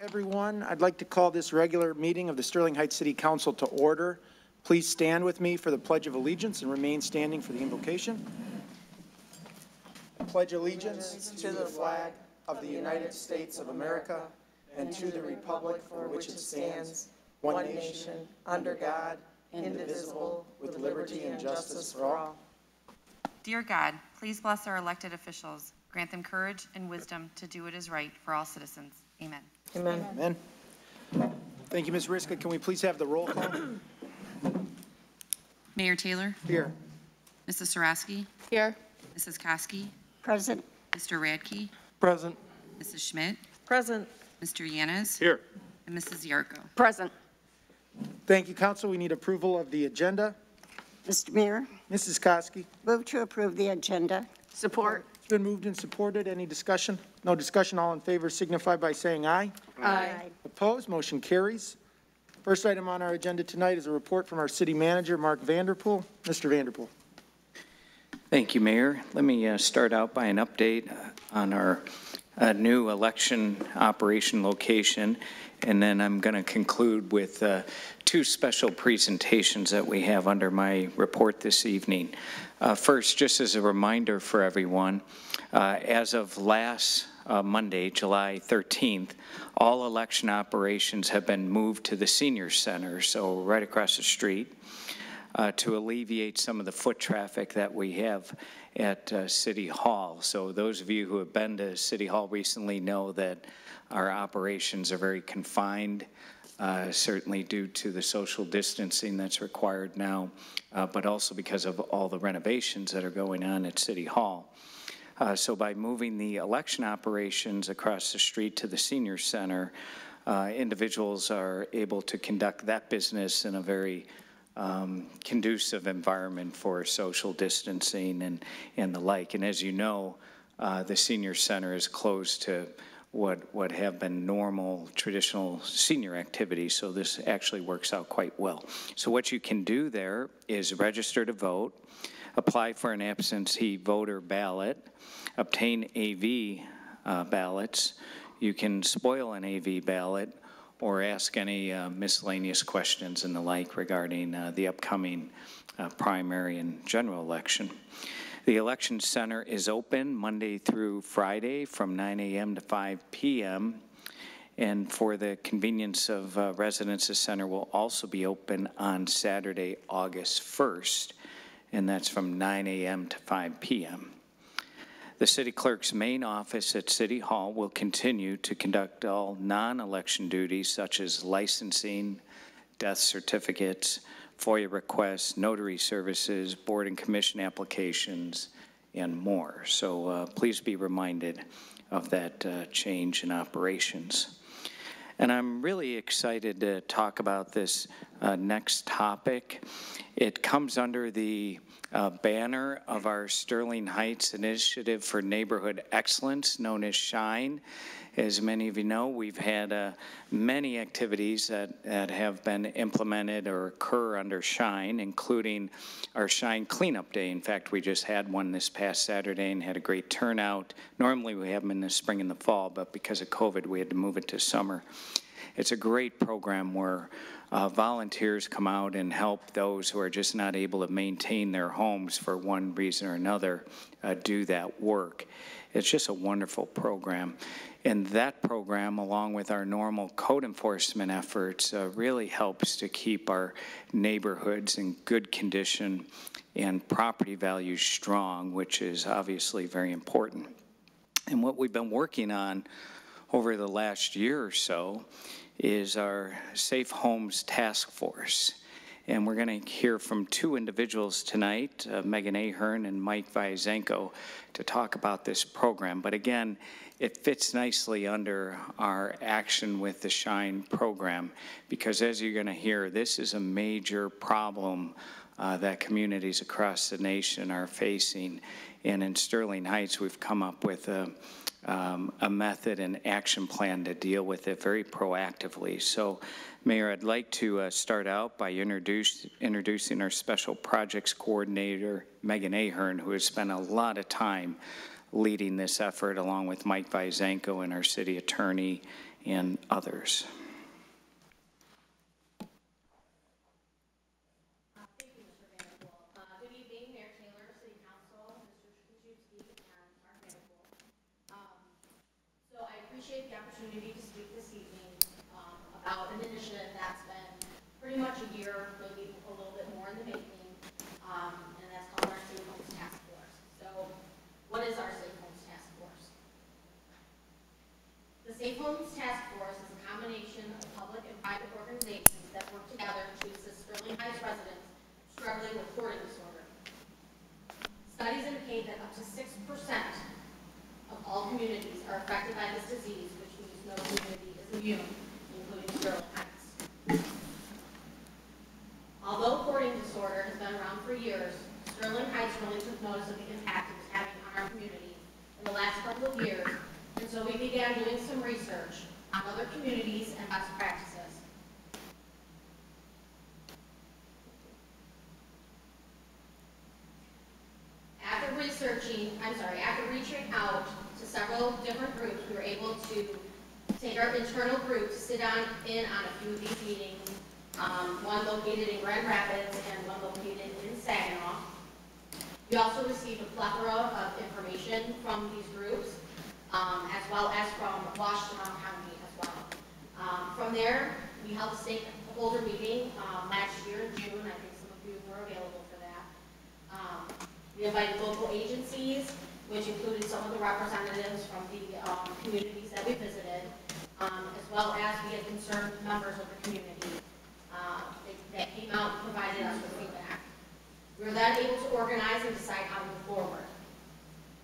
Everyone, I'd like to call this regular meeting of the Sterling Heights City Council to order. Please stand with me for the Pledge of Allegiance and remain standing for the invocation. Pledge allegiance to the flag of the United States of America and to the republic for which it stands, one nation, under God, indivisible, with liberty and justice for all. Dear God, please bless our elected officials. Grant them courage and wisdom to do what is right for all citizens. Amen. Amen. Amen. Thank you, Ms. Ryska. Can we please have the roll call? Mayor Taylor, Here. Mrs. Sierawski, Here. Mrs. Koski, Present. Mr. Radtke, Present. Mrs. Schmidt, Present. Mr. Yanez, Here. and Mrs. Ziarko. Present. Thank you, council. We need approval of the agenda. Mr. Mayor, Mrs. Koski. move to approve the agenda. Support. It's been moved and supported. Any discussion? No discussion. All in favor signify by saying aye. Aye. Opposed? Motion carries. First item on our agenda tonight is a report from our city manager, Mark Vanderpool. Mr. Vanderpool. Thank you, Mayor. Let me uh, start out by an update uh, on our uh, new election operation location, and then I'm going to conclude with uh, two special presentations that we have under my report this evening. Uh, First, just as a reminder for everyone, uh, as of last uh, Monday, July 13th, all election operations have been moved to the senior center, so right across the street uh, to alleviate some of the foot traffic that we have at uh, City Hall. So those of you who have been to City Hall recently know that our operations are very confined, uh, certainly due to the social distancing that's required now, uh, but also because of all the renovations that are going on at City Hall. Uh, So by moving the election operations across the street to the senior center, uh, individuals are able to conduct that business in a very um, conducive environment for social distancing and, and the like. And as you know, uh, the senior center is closed to what, what have been normal, traditional senior activities, so this actually works out quite well. So what you can do there is register to vote, apply for an absentee voter ballot, obtain AV uh, ballots. You can spoil an AV ballot or ask any uh, miscellaneous questions and the like regarding uh, the upcoming uh, primary and general election. The election center is open Monday through Friday from 9 a.m. to 5 p.m. And for the convenience of uh, residents, the center will also be open on Saturday, August 1st, and that's from 9 a.m. to 5 p.m. The city clerk's main office at City Hall will continue to conduct all non-election duties such as licensing, death certificates, FOIA requests, notary services, board and commission applications, and more. So uh, please be reminded of that uh, change in operations. And I'm really excited to talk about this uh, next topic. It comes under the uh, banner of our Sterling Heights Initiative for Neighborhood Excellence, known as SHINE. As many of you know, we've had uh, many activities that, that have been implemented or occur under SHINE, including our SHINE Cleanup Day. In fact, we just had one this past Saturday and had a great turnout. Normally, we have them in the spring and the fall, but because of COVID, we had to move it to summer. It's a great program where uh, volunteers come out and help those who are just not able to maintain their homes for one reason or another uh, do that work. It's just a wonderful program. And that program, along with our normal code enforcement efforts, uh, really helps to keep our neighborhoods in good condition and property values strong, which is obviously very important. And what we've been working on over the last year or so is our Safe Homes Task Force. And we're going to hear from two individuals tonight, uh, Megan Ahern and Mike Vyazenko, to talk about this program. But again, it fits nicely under our Action with the Shine program because as you're going to hear, this is a major problem uh, that communities across the nation are facing. And in Sterling Heights, we've come up with a, um, a method and action plan to deal with it very proactively. So, Mayor, I'd like to uh, start out by introduce, introducing our Special Projects Coordinator, Megan Ahern, who has spent a lot of time leading this effort along with Mike Vyazenko and our city attorney and others. Uh, Good evening, Mayor Taylor, City Council, Mr. Shakowski, and Mark Vanderpool. Um, So I appreciate the opportunity to speak this evening um, about an initiative that's been pretty much a year, maybe a little bit more in the making, um, and that's called our Safe Homes Task Force. So what is our Safe Homes Task Force? The Safe Homes Task Force is a combination of public and private organizations that work together to assist Sterling Heights residents struggling with hoarding disorder. Studies indicate that up to six percent of all communities are affected by this disease, which means no community is immune, including Sterling Heights. Although hoarding disorder has been around for years, Sterling Heights really took notice of the impact it was having on our community in the last couple of years, and so we began doing some research on other communities and best practices. After researching, I'm sorry, after reaching out to several different groups, we were able to take our internal group to sit down in on a few of these meetings, um, one located in Grand Rapids and one located in Saginaw. We also received a plethora of information from these groups, um, as well as from Washington County as well. Um, from there, we held a stakeholder meeting, um, last year in June, I think some of you were available for that. Um, We invited local agencies, which included some of the representatives from the um, communities that we visited, um, as well as we had concerned members of the community uh, that- came out and provided us with feedback. We were then able to organize and decide how to move forward.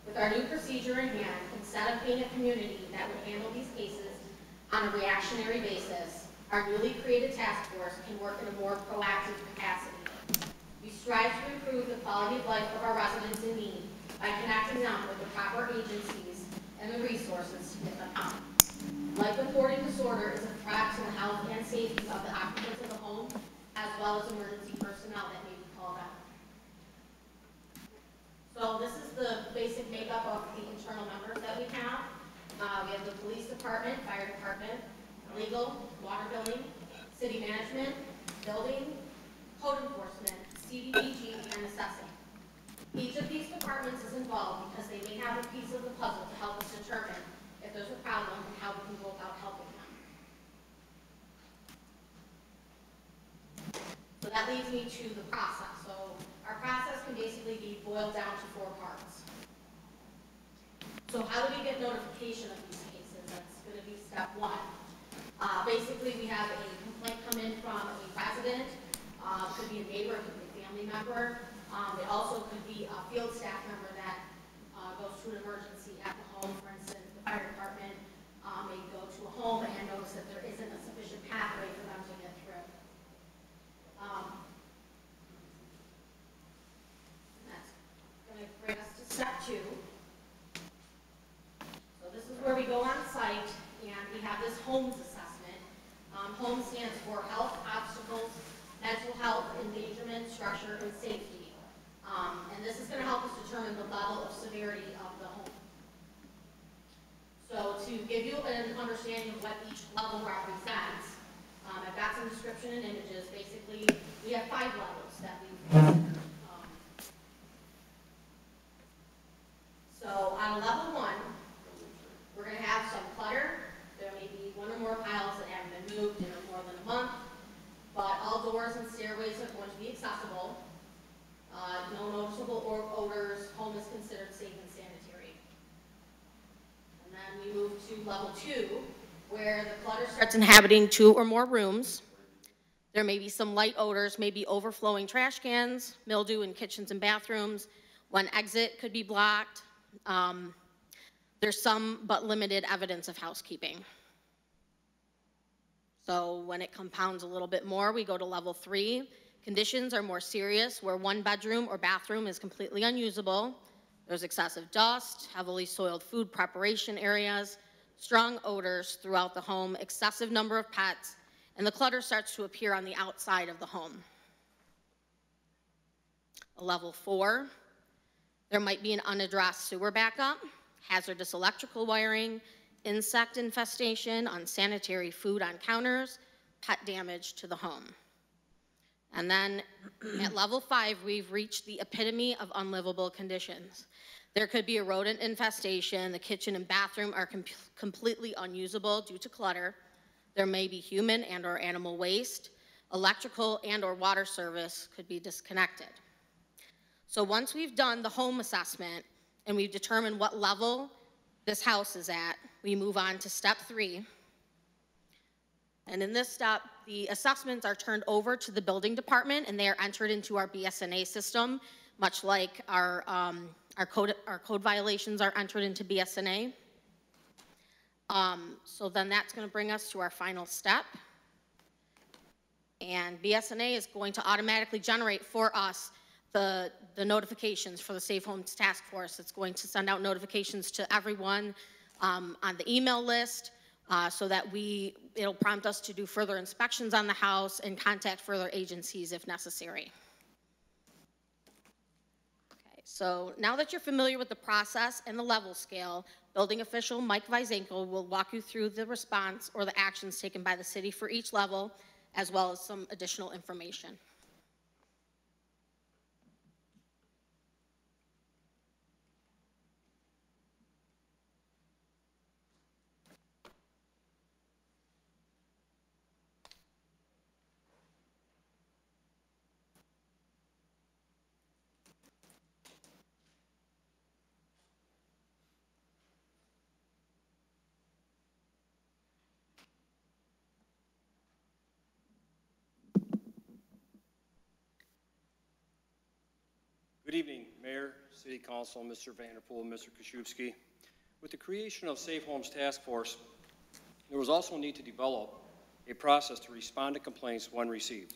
With our new procedure in hand, instead of being a community that would handle these cases on a reactionary basis, our newly created task force can work in a more proactive capacity. We strive to improve the quality of life of our residents in need by connecting them with the proper agencies and the resources to get them out. Life with hoarding disorder is a threat to the health and safety of the occupants of the home, as well as emergency personnel that may be called out. So this is the basic makeup of the internal members that we have. Uh, we have the police department, fire department, legal, water billing, city management, building, code enforcement, CDBG, and assessing. Each of these departments is involved because they may have a piece of the puzzle to help us determine if there's a problem and how we can go about helping them. So that leads me to the process. So our process can basically be boiled down to four parts. So how do we get notification of these cases? That's gonna be step one. Uh, basically, we have a complaint come in from a resident, uh, could be a neighbor, could be a family member. Um, it also could be a field staff member that, uh, goes to an emergency at the home, fire department, um, may go to a home and notice that there isn't a sufficient pathway for them to get through. Um, that's gonna bring us to step two. So this is where we go on site, and we have this homes assessment. Um, home stands for health, obstacles, mental health, endangerment, structure, and safety. Um, and this is gonna help us determine the level of severity of the home. So to give you an understanding of what each level represents, um, I've got some description and images. Basically, we have five levels that we've. Um, So on level one, we're gonna have some clutter. There may be one or more piles that haven't been moved in more than a month, but all doors and stairways are going to be accessible. Uh, no noticeable or odors, home is considered safe and we move to level two, where the clutter starts inhabiting two or more rooms. There may be some light odors, maybe overflowing trash cans, mildew in kitchens and bathrooms. One exit could be blocked. Um, There's some but limited evidence of housekeeping. So when it compounds a little bit more, we go to level three. Conditions are more serious, where one bedroom or bathroom is completely unusable. There's excessive dust, heavily soiled food preparation areas, strong odors throughout the home, excessive number of pets, and the clutter starts to appear on the outside of the home. A Level four, there might be an unaddressed sewer backup, hazardous electrical wiring, insect infestation, unsanitary food on counters, pet damage to the home. And then at level five, we've reached the epitome of unlivable conditions. There could be a rodent infestation, the kitchen and bathroom are com- completely unusable due to clutter. There may be human and/or animal waste, electrical and/or water service could be disconnected. So once we've done the home assessment and we've determined what level this house is at, we move on to step three. And in this step, the assessments are turned over to the building department and they are entered into our BS&A system, much like our, um, our code, our code violations are entered into BS&A. Um, so then that's gonna bring us to our final step. And BS&A is going to automatically generate for us the, the notifications for the Safe Homes Task Force. It's going to send out notifications to everyone um, on the email list uh, so that we, it'll prompt us to do further inspections on the house and contact further agencies if necessary. Okay, so now that you're familiar with the process and the level scale, building official Mike Vizenko will walk you through the response or the actions taken by the city for each level, as well as some additional information. Good evening, Mayor, City Council, Mr. Vanderpool, Mr. Kaszubski. With the creation of Safe Homes Task Force, there was also a need to develop a process to respond to complaints when received.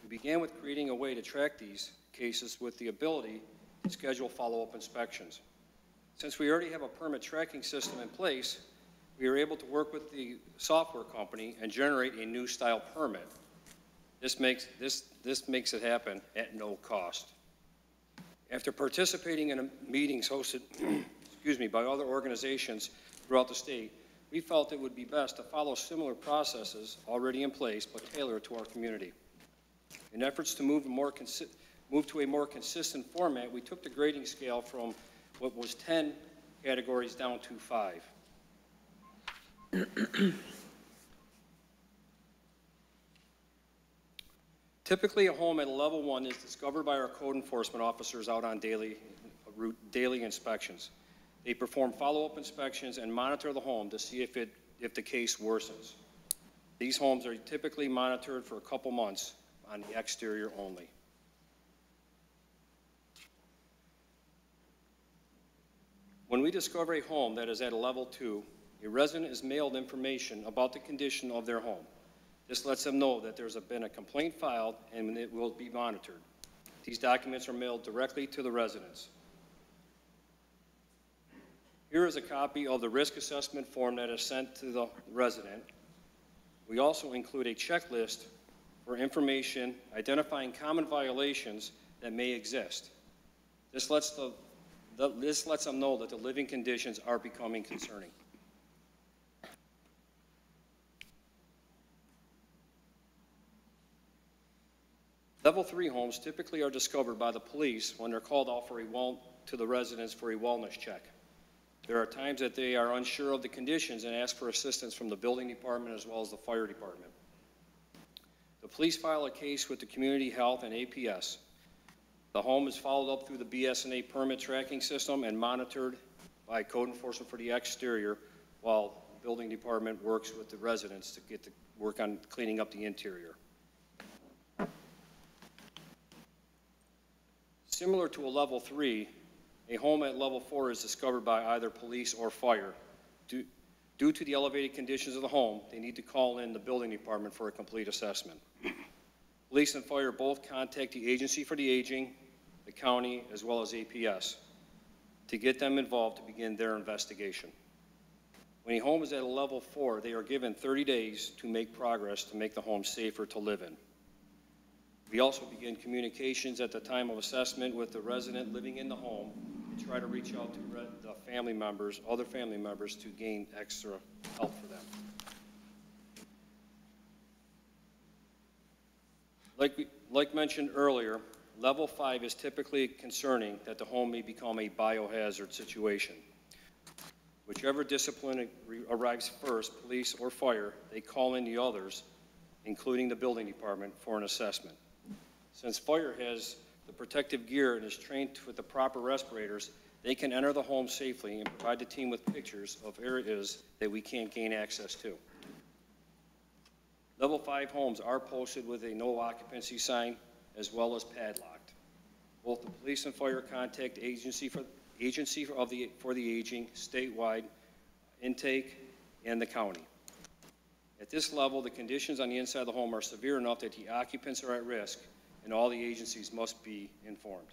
We began with creating a way to track these cases with the ability to schedule follow-up inspections. Since we already have a permit tracking system in place, we were able to work with the software company and generate a new style permit. This makes, this, this makes it happen at no cost. After participating in meetings hosted, excuse me, by other organizations throughout the state, we felt it would be best to follow similar processes already in place, but tailored to our community. In efforts to move, more move to a more consistent format, we took the grading scale from what was 10 categories down to five. Typically, a home at a level one is discovered by our code enforcement officers out on daily, route, daily inspections. They perform follow-up inspections and monitor the home to see if it, if the case worsens. These homes are typically monitored for a couple months on the exterior only. When we discover a home that is at a level two, a resident is mailed information about the condition of their home. This lets them know that there's been a complaint filed and it will be monitored. These documents are mailed directly to the residents. Here is a copy of the risk assessment form that is sent to the resident. We also include a checklist for information identifying common violations that may exist. This lets the, the- this lets them know that the living conditions are becoming concerning. Level three homes typically are discovered by the police when they're called out for a well, to the residents for a wellness check. There are times that they are unsure of the conditions and ask for assistance from the building department as well as the fire department. The police file a case with the community health and APS. The home is followed up through the BS&A permit tracking system and monitored by code enforcement for the exterior while the building department works with the residents to get to work on cleaning up the interior. Similar to a level three, a home at level four is discovered by either police or fire. Due, due to the elevated conditions of the home, they need to call in the building department for a complete assessment. Police and fire both contact the Agency for the Aging, the county, as well as APS to get them involved to begin their investigation. When a home is at a level four, they are given 30 days to make progress to make the home safer to live in. We also begin communications at the time of assessment with the resident living in the home and try to reach out to the family members, other family members, to gain extra help for them. Like, we- like mentioned earlier, level five is typically concerning that the home may become a biohazard situation. Whichever discipline arrives first, police or fire, they call in the others, including the building department, for an assessment. Since fire has the protective gear and is trained with the proper respirators, they can enter the home safely and provide the team with pictures of areas that we can't gain access to. Level five homes are posted with a no occupancy sign as well as padlocked. Both the police and fire contact agency for, agency of the, for the aging, statewide, intake, and the county. At this level, the conditions on the inside of the home are severe enough that the occupants are at risk, and all the agencies must be informed.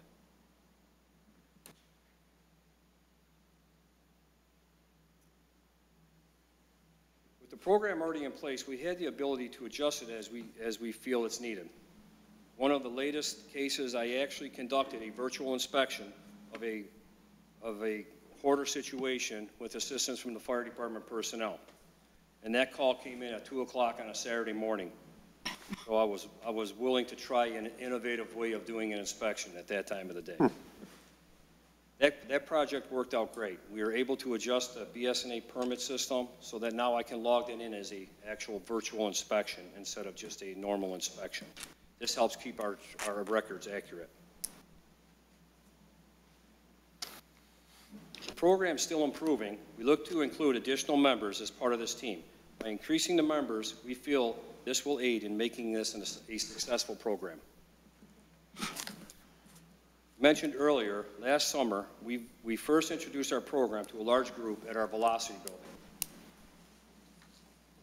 With the program already in place, we had the ability to adjust it as we, as we feel it's needed. One of the latest cases, I actually conducted a virtual inspection of a, of a hoarder situation with assistance from the fire department personnel. And that call came in at 2 o'clock on a Saturday morning. So I was, I was willing to try an innovative way of doing an inspection at that time of the day. That, that project worked out great. We were able to adjust the BS&A permit system so that now I can log that in as a actual virtual inspection instead of just a normal inspection. This helps keep our, our records accurate. The still improving. We look to include additional members as part of this team. By increasing the members, we feel this will aid in making this a successful program. Mentioned earlier, last summer, we, we first introduced our program to a large group at our Velocity Building.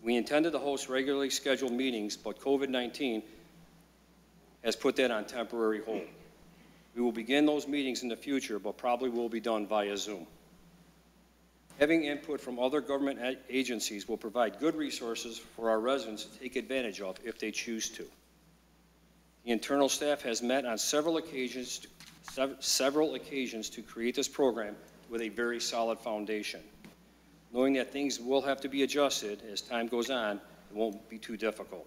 We intended to host regularly scheduled meetings, but COVID-19 has put that on temporary hold. We will begin those meetings in the future, but probably will be done via Zoom. Having input from other government agencies will provide good resources for our residents to take advantage of if they choose to. The internal staff has met on several occasions, sev- several occasions to create this program with a very solid foundation. Knowing that things will have to be adjusted as time goes on, it won't be too difficult.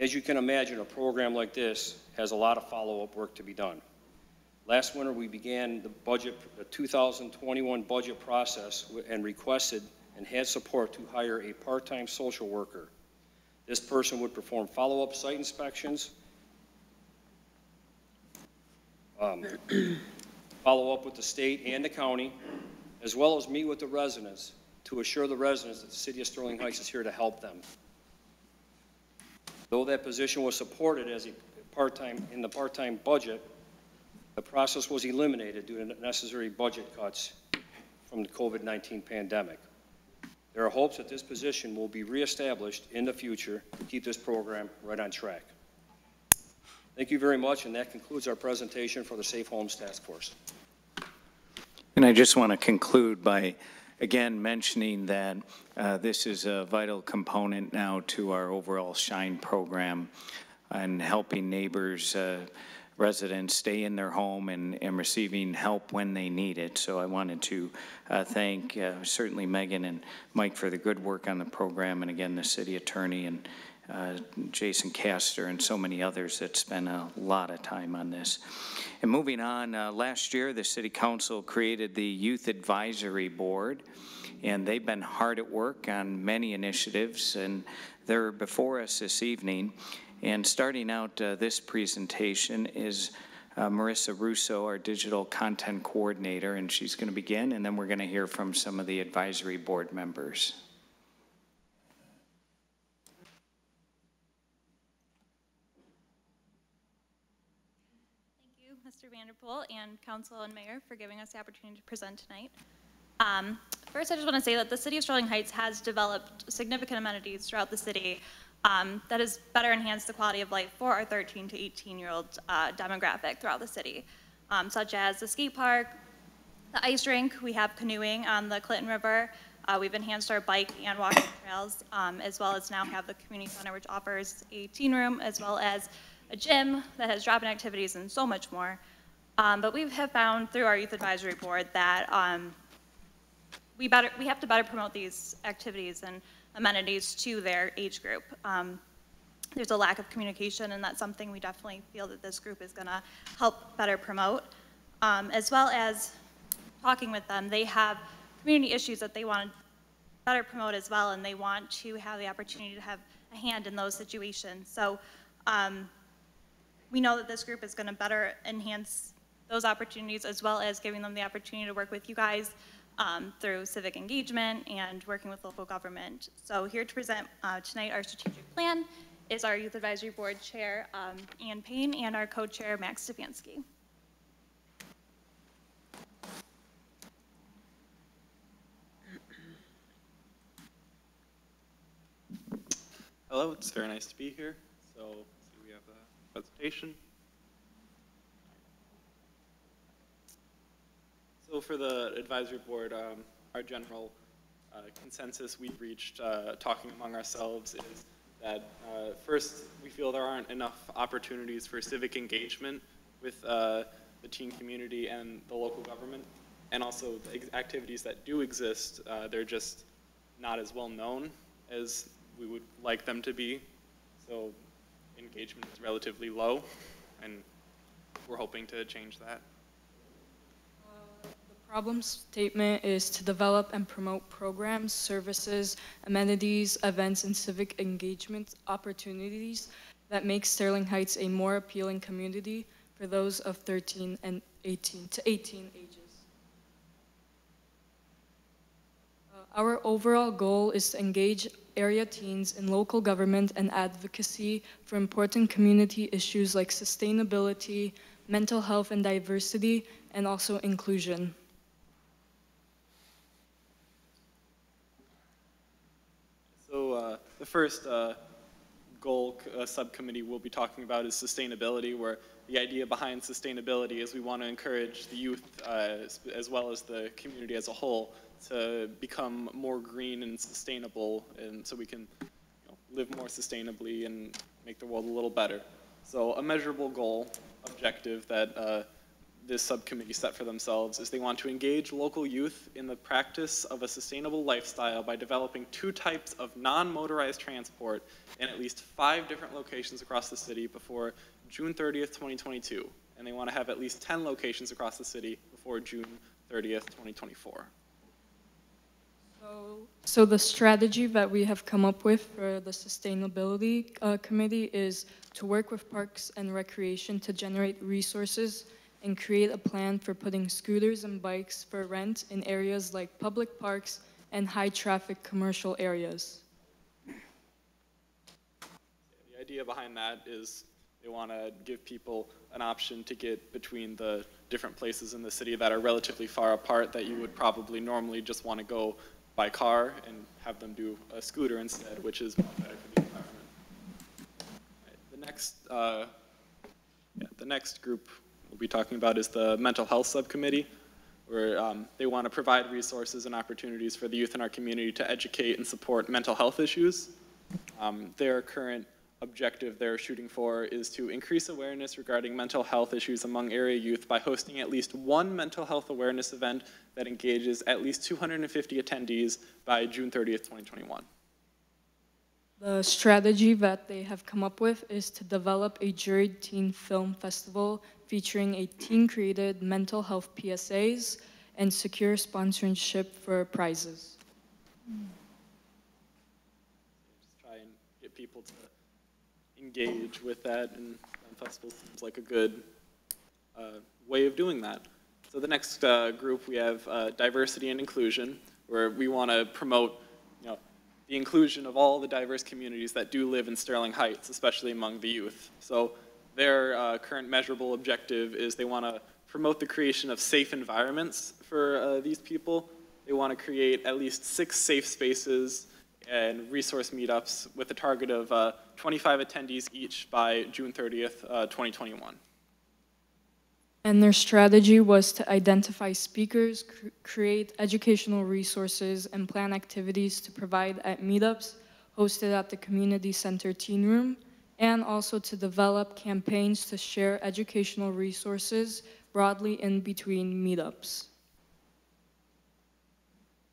As you can imagine, a program like this has a lot of follow-up work to be done. Last winter, we began the budget, the 2021 budget process and requested and had support to hire a part-time social worker. This person would perform follow-up site inspections, um, follow up with the state and the county, as well as meet with the residents to assure the residents that the city of Sterling Heights is here to help them. Though that position was supported as a part-time, in the part-time budget, the process was eliminated due to necessary budget cuts from the COVID-19 pandemic. There are hopes that this position will be reestablished in the future to keep this program right on track. Thank you very much, and that concludes our presentation for the Safe Homes Task Force. And I just want to conclude by, again, mentioning that uh, this is a vital component now to our overall SHINE program and helping neighbors, uh, residents stay in their home and, and receiving help when they need it. So I wanted to uh, thank uh, certainly Megan and Mike for the good work on the program, and again, the city attorney and uh, Jason Castor and so many others that spent a lot of time on this. And moving on, uh, last year, the city council created the Youth Advisory Board, and they've been hard at work on many initiatives, and they're before us this evening. And starting out uh, this presentation is uh, Marissa Russo, our digital content coordinator, and she's going to begin, and then we're going to hear from some of the advisory board members. Thank you, Mr. Vanderpool and council and mayor for giving us the opportunity to present tonight. Um, First, I just want to say that the city of Sterling Heights has developed significant amenities throughout the city um, that has better enhanced the quality of life for our 13 to 18-year-old uh, demographic throughout the city, um, such as the skate park, the ice rink, we have canoeing on the Clinton River, uh, we've enhanced our bike and walking trails, um, as well as now have the community center, which offers a teen room, as well as a gym that has drop-in activities and so much more. Um, But we have found through our youth advisory board that um, we better, we have to better promote these activities and amenities to their age group. Um, There's a lack of communication, and that's something we definitely feel that this group is going to help better promote. Um, As well as talking with them, they have community issues that they want to better promote as well, and they want to have the opportunity to have a hand in those situations. So um, we know that this group is going to better enhance those opportunities as well as giving them the opportunity to work with you guys um, through civic engagement and working with local government. So here to present uh, tonight our strategic plan is our Youth Advisory Board Chair, um, Ann Payne, and our co-chair, Max Stefanski. Hello, it's very nice to be here. So, we have a presentation. So for the advisory board, um, our general uh, consensus we've reached, uh, talking among ourselves, is that uh, first, we feel there aren't enough opportunities for civic engagement with uh, the teen community and the local government, and also the activities that do exist, uh, they're just not as well known as we would like them to be. So engagement is relatively low, and we're hoping to change that. Problem statement is to develop and promote programs, services, amenities, events, and civic engagement opportunities that make Sterling Heights a more appealing community for those of 13 and 18 to 18 ages. Uh, Our overall goal is to engage area teens in local government and advocacy for important community issues like sustainability, mental health and diversity, and also inclusion. So uh, the first uh, goal uh, subcommittee we'll be talking about is sustainability, where the idea behind sustainability is we want to encourage the youth uh, as well as the community as a whole to become more green and sustainable, and so we can you know, live more sustainably and make the world a little better. So a measurable goal, objective that uh, this subcommittee set for themselves is they want to engage local youth in the practice of a sustainable lifestyle by developing two types of non-motorized transport in at least five different locations across the city before June 30th, 2022. And they want to have at least 10 locations across the city before June 30th, 2024. So- So the strategy that we have come up with for the Sustainability uh, Committee is to work with Parks and Recreation to generate resources and create a plan for putting scooters and bikes for rent in areas like public parks and high-traffic commercial areas. The idea behind that is they want to give people an option to get between the different places in the city that are relatively far apart that you would probably normally just want to go by car and have them do a scooter instead, which is much better for the environment. Right, The next, uh, yeah, the next group we'll be talking about is the Mental Health Subcommittee, where um, they want to provide resources and opportunities for the youth in our community to educate and support mental health issues. Um, Their current objective they're shooting for is to increase awareness regarding mental health issues among area youth by hosting at least one mental health awareness event that engages at least 250 attendees by June 30th, 2021. The strategy that they have come up with is to develop a juried teen film festival featuring a teen-created mental health PSAs and secure sponsorship for prizes. Just try and get people to engage with that, and Festival seems like a good uh, way of doing that. So the next uh, group, we have uh, diversity and inclusion, where we want to promote, you know, the inclusion of all the diverse communities that do live in Sterling Heights, especially among the youth. So their uh, current measurable objective is they want to promote the creation of safe environments for uh, these people. They want to create at least six safe spaces and resource meetups with a target of uh, 25 attendees each by June 30th, uh, 2021. And their strategy was to identify speakers, cr- create educational resources, and plan activities to provide at meetups hosted at the Community Center Teen Room and also to develop campaigns to share educational resources broadly in between meetups.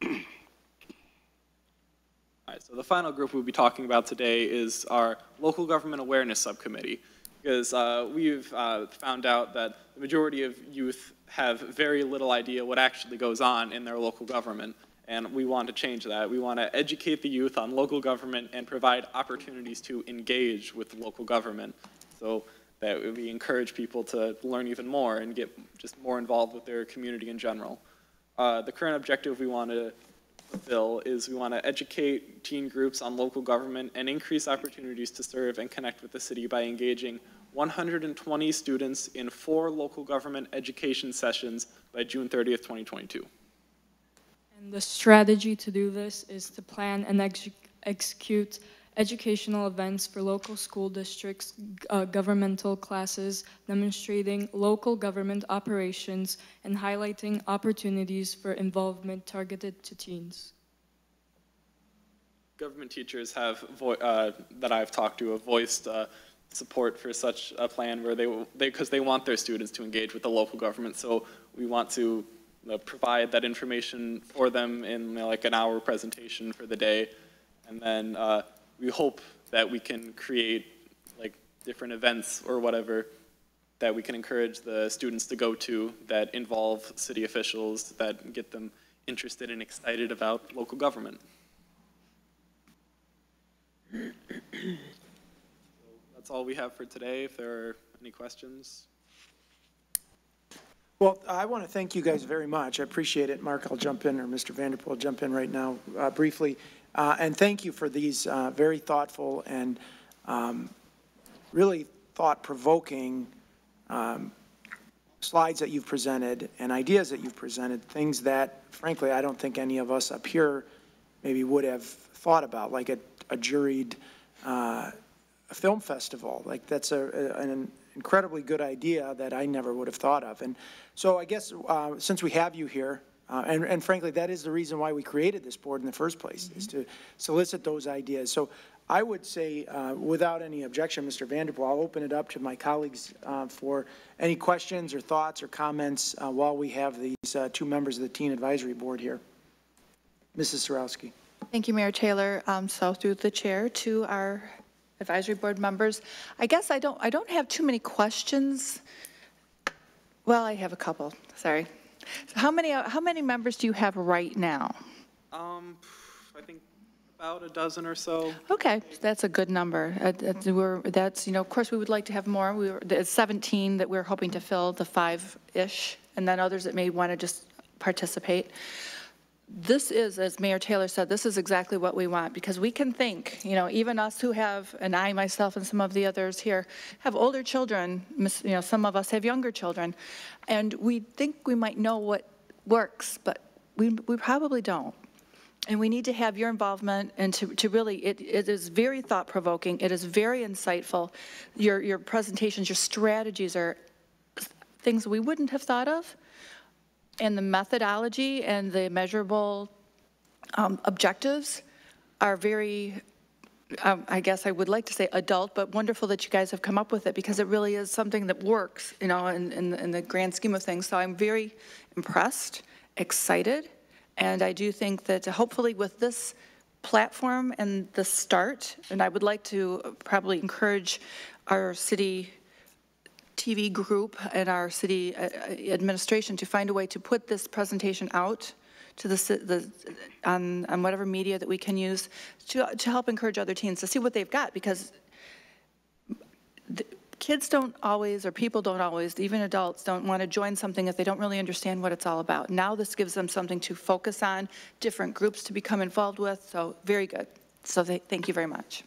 All right, so the final group we'll be talking about today is our Local Government Awareness Subcommittee. Because uh, we've uh, found out that the majority of youth have very little idea what actually goes on in their local government. And we want to change that. We want to educate the youth on local government and provide opportunities to engage with local government. So that we encourage people to learn even more and get just more involved with their community in general. Uh, the current objective we want to fulfill is we want to educate teen groups on local government and increase opportunities to serve and connect with the city by engaging 120 students in four local government education sessions by June 30th, 2022. And the strategy to do this is to plan and exe- execute educational events for local school districts, uh, governmental classes, demonstrating local government operations, and highlighting opportunities for involvement targeted to teens. Government teachers have, uh, that I've talked to, have voiced uh, support for such a plan where they, they, because they want their students to engage with the local government. So we want to uh, provide that information for them in you know, like an hour presentation for the day. And then uh, we hope that we can create like different events or whatever that we can encourage the students to go to that involve city officials, that get them interested and excited about local government. so That's all we have for today. If there are any questions. Well, I want to thank you guys very much. I appreciate it. Mark, I'll jump in, or Mr. Vanderpool, will jump in right now uh, briefly. Uh, And thank you for these uh, very thoughtful and um, really thought-provoking um, slides that you've presented and ideas that you've presented, things that frankly, I don't think any of us up here maybe would have thought about, like a a juried uh, film festival. Like, that's a, a- an incredibly good idea that I never would have thought of. And so I guess, uh, since we have you here, uh, and, and frankly, that is the reason why we created this board in the first place, is to solicit those ideas. So I would say, uh, without any objection, Mr. Vanderpool, I'll open it up to my colleagues uh, for any questions or thoughts or comments uh, while we have these uh, two members of the Teen Advisory Board here. Mrs. Sierawski. Thank you, Mayor Taylor. Um, So through the chair to our advisory board members, I guess I don't, I don't have too many questions. Well, I have a couple, sorry. So How many, how many members do you have right now? Um, I think about a dozen or so. Okay, that's a good number. Uh, that's- We're, that's, you know, of course, we would like to have more. We were, there's 17 that we're hoping to fill, the five-ish, and then others that may want to just participate. This is, as Mayor Taylor said, this is exactly what we want, because we can think, you know, even us who have, and I myself and some of the others here, have older children, you know, some of us have younger children, and we think we might know what works, but we, we probably don't. And we need to have your involvement and to, to really, it, it is very thought-provoking, it is very insightful. Your, your presentations, your strategies are things we wouldn't have thought of. And the methodology and the measurable um, objectives are very, um, I guess I would like to say adult, but wonderful that you guys have come up with it because it really is something that works, you know, in, in, in the grand scheme of things. So I'm very impressed, excited, and I do think that hopefully with this platform and the start, and I would like to probably encourage our city TV group and our city uh, uh, administration to find a way to put this presentation out to the, the, on, on whatever media that we can use to, to help encourage other teens to see what they've got, because the- kids don't always, or people don't always, even adults, don't want to join something if they don't really understand what it's all about. Now this gives them something to focus on, different groups to become involved with, so very good. So they- thank you very much.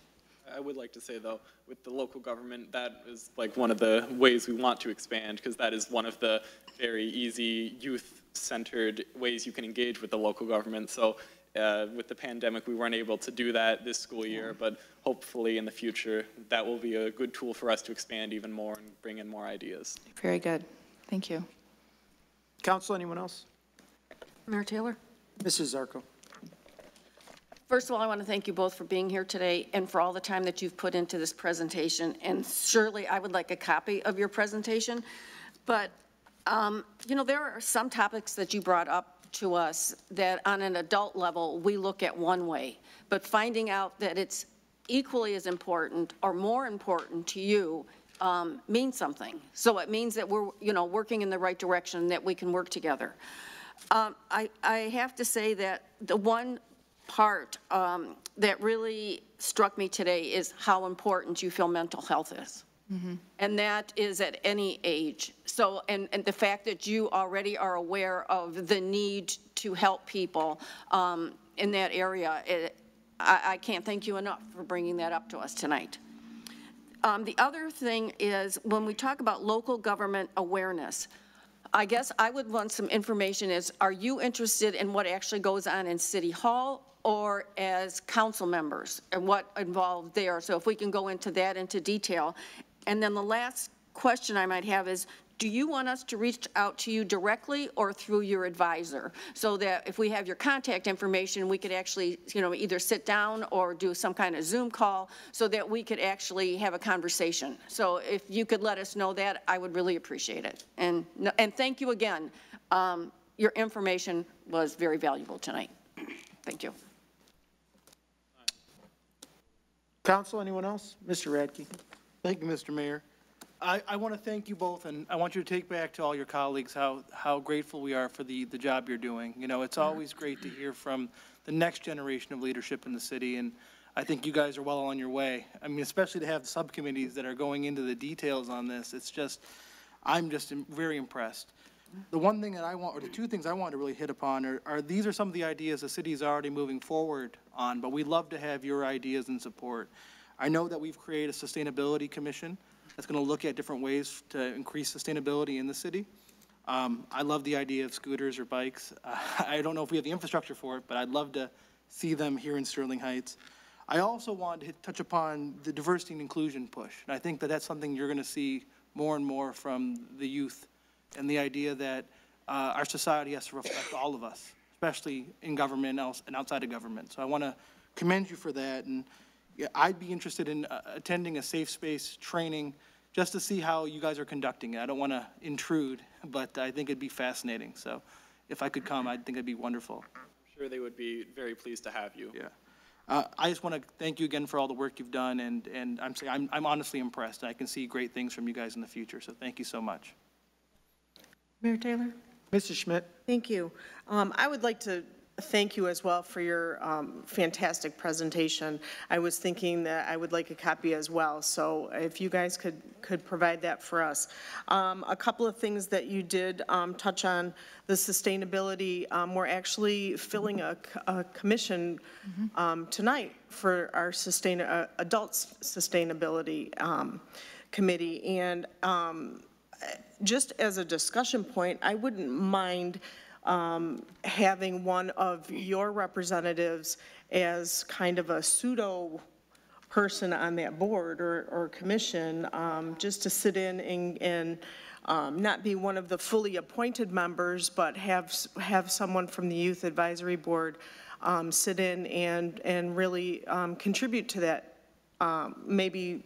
I would like to say, though, with the local government, that is like one of the ways we want to expand, because that is one of the very easy youth-centered ways you can engage with the local government. So uh, with the pandemic, we weren't able to do that this school year, but hopefully in the future, that will be a good tool for us to expand even more and bring in more ideas. Very good. Thank you. Council, anyone else? Mayor Taylor? Mrs. Ziarko. First of all, I want to thank you both for being here today and for all the time that you've put into this presentation. And surely I would like a copy of your presentation. But, um, you know, there are some topics that you brought up to us that on an adult level, we look at one way. But finding out that it's equally as important or more important to you um, means something. So it means that we're, you know, working in the right direction, that we can work together. Um, I, I have to say that the one part um, that really struck me today is how important you feel mental health is. And that is at any age. So, and, and the fact that you already are aware of the need to help people um, in that area, it, I, I can't thank you enough for bringing that up to us tonight. Um, the other thing is, when we talk about local government awareness, I guess I would want some information is, are you interested in what actually goes on in City Hall or as council members and what involved there? So if we can go into that into detail. And then the last question I might have is, do you want us to reach out to you directly or through your advisor? So that if we have your contact information, we could actually, you know, either sit down or do some kind of Zoom call so that we could actually have a conversation. So if you could let us know that, I would really appreciate it. And, and thank you again. Um, Your information was very valuable tonight. Thank you. Council, anyone else? Mr. Radtke? Thank you, Mr. Mayor. I, I want to thank you both, and I want you to take back to all your colleagues how, how grateful we are for the, the job you're doing. You know, it's always great to hear from the next generation of leadership in the city, and I think you guys are well on your way. I mean, especially to have subcommittees that are going into the details on this, it's just, I'm just very impressed. The one thing that I want, or the two things I want to really hit upon are, are these are some of the ideas the city is already moving forward on, but we'd love to have your ideas and support. I know that we've created a sustainability commission that's going to look at different ways to increase sustainability in the city. Um, I love the idea of scooters or bikes. Uh, I don't know if we have the infrastructure for it, but I'd love to see them here in Sterling Heights. I also want to touch upon the diversity and inclusion push, and I think that that's something you're going to see more and more from the youth, and the idea that uh, our society has to reflect all of us, especially in government and outside of government. So I want to commend you for that, and yeah, I'd be interested in uh, attending a safe space training just to see how you guys are conducting it. I don't want to intrude, but I think it'd be fascinating. So if I could come, I think it'd be wonderful. I'm sure they would be very pleased to have you. Yeah. Uh, I just want to thank you again for all the work you've done, and, and I'm, I'm, I'm honestly impressed. I can see great things from you guys in the future, so thank you so much. Mayor Taylor? Mrs. Schmidt? Thank you. Um, I would like to thank you as well for your um, fantastic presentation. I was thinking that I would like a copy as well, so if you guys could, could provide that for us. Um, A couple of things that you did um, touch on, the sustainability, um, we're actually filling a commission um, tonight for our sustain, uh, adults sustainability um, committee, and um, just as a discussion point, I wouldn't mind um, having one of your representatives as kind of a pseudo person on that board or, or commission, um, just to sit in and, and um, not be one of the fully appointed members, but have, have someone from the Youth Advisory Board um, sit in and, and really um, contribute to that. Um, Maybe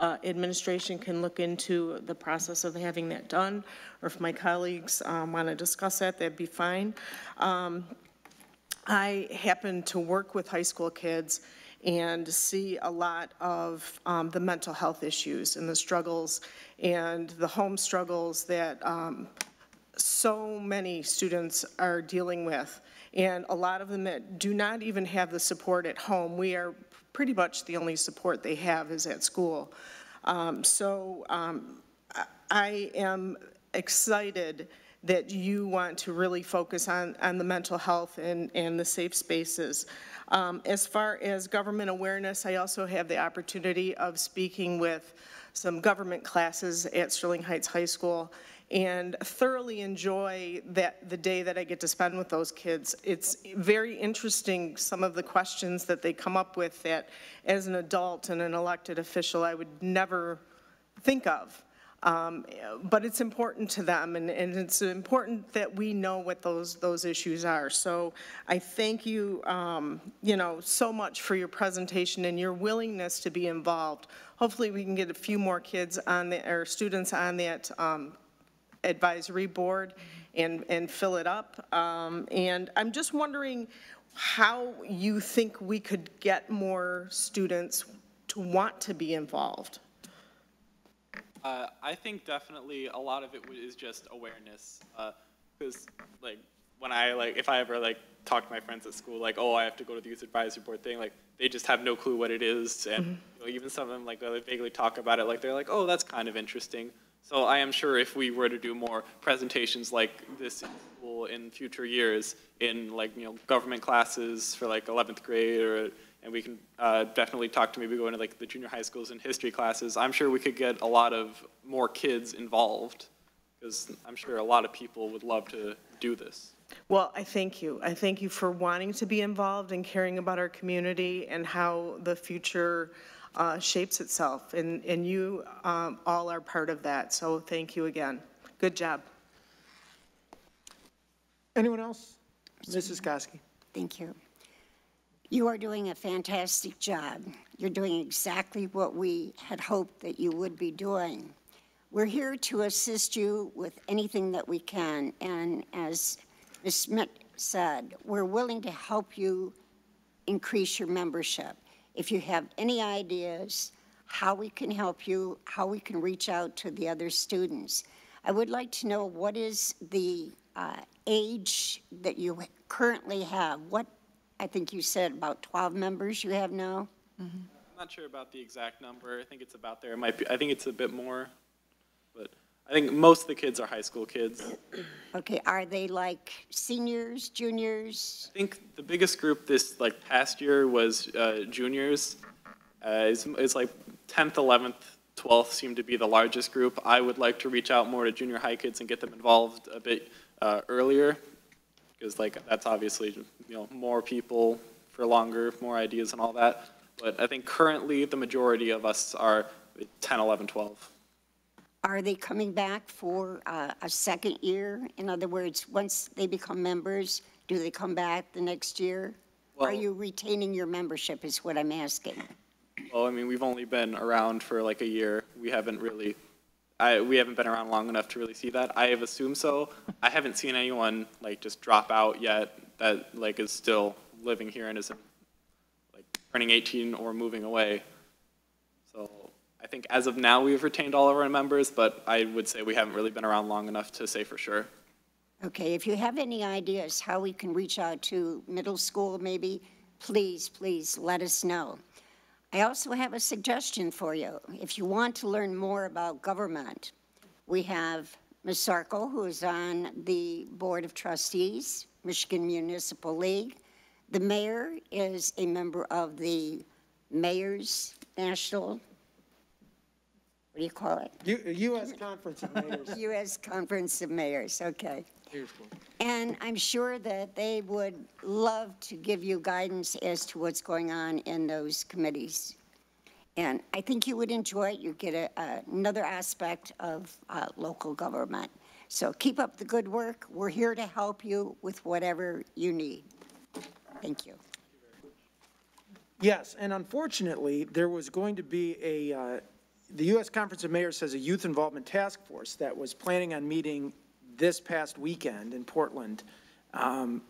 uh, administration can look into the process of having that done, or if my colleagues want to discuss that, that'd be fine. Um, I happen to work with high school kids and see a lot of um, the mental health issues and the struggles and the home struggles that um, so many students are dealing with, and a lot of them that do not even have the support at home. We are pretty much the only support they have is at school. Um, So um, I- am excited that you want to really focus on, on the mental health and, and the safe spaces. Um, As far as government awareness, I also have the opportunity of speaking with some government classes at Sterling Heights High School and thoroughly enjoy that, the day that I get to spend with those kids. It's very interesting, some of the questions that they come up with that as an adult and an elected official, I would never think of. Um, But it's important to them, and, and it's important that we know what those, those issues are. So I thank you, um, you know, so much for your presentation and your willingness to be involved. Hopefully, we can get a few more kids on the, or students on that um, advisory board and, and fill it up. Um, And I'm just wondering how you think we could get more students to want to be involved. Uh, I think definitely a lot of it is just awareness. Because, like, when I, like, if I ever, like, talk to my friends at school, like, oh, I have to go to the youth advisory board thing, like, they just have no clue what it is. And you know, even some of them, like, they vaguely talk about it, like, they're like, oh, that's kind of interesting. So I am sure if we were to do more presentations like this in future years, in, like, you know, government classes for, like, 11th grade or and we can uh, definitely talk to maybe go into like the junior high schools and history classes. I'm sure we could get a lot of more kids involved because I'm sure a lot of people would love to do this. Well, I thank you. I thank you for wanting to be involved and caring about our community and how the future uh, shapes itself. And, and you um, all are part of that, so thank you again. Good job. Anyone else? Mrs. Koski? Thank you. You are doing a fantastic job. You're doing exactly what we had hoped that you would be doing. We're here to assist you with anything that we can, and as Ms. Smith said, we're willing to help you increase your membership. If you have any ideas how we can help you, how we can reach out to the other students, I would like to know what is the uh, age that you currently have? What, I think you said about 12 members you have now? I'm not sure about the exact number. I think it's about there. It might be. I think it's a bit more, I think most of the kids are high school kids. Okay, are they like seniors, juniors? I think the biggest group this like past year was uh, juniors. Uh, it's, it's like 10th, 11th, 12th seem to be the largest group. I would like to reach out more to junior high kids and get them involved a bit uh, earlier because like that's obviously you know more people for longer, more ideas and all that. But I think currently the majority of us are 10, 11, 12. Are they coming back for uh, a second year? In other words, once they become members, do they come back the next year? Are you retaining your membership is what I'm asking. Well, I mean, we've only been around for like a year. We haven't really, I, we haven't been around long enough to really see that. I have assumed so. I haven't seen anyone like just drop out yet that like is still living here and isn't like turning 18 or moving away. I think as of now, we've retained all of our members, but I would say we haven't really been around long enough to say for sure. Okay, if you have any ideas how we can reach out to middle school maybe, please, please let us know. I also have a suggestion for you. If you want to learn more about government, we have Ms. Ziarko, who is on the Board of Trustees, Michigan Municipal League. The mayor is a member of the Mayor's National, what do you call it? U- U.S. Conference of Mayors. U.S. Conference of Mayors, okay. And I'm sure that they would love to give you guidance as to what's going on in those committees. And I think you would enjoy it. You get a, another aspect of uh, local government. So keep up the good work. We're here to help you with whatever you need. Thank you. Yes, and unfortunately, there was going to be a, uh, the U.S. Conference of Mayors has a youth involvement task force that was planning on meeting this past weekend in Portland. Um,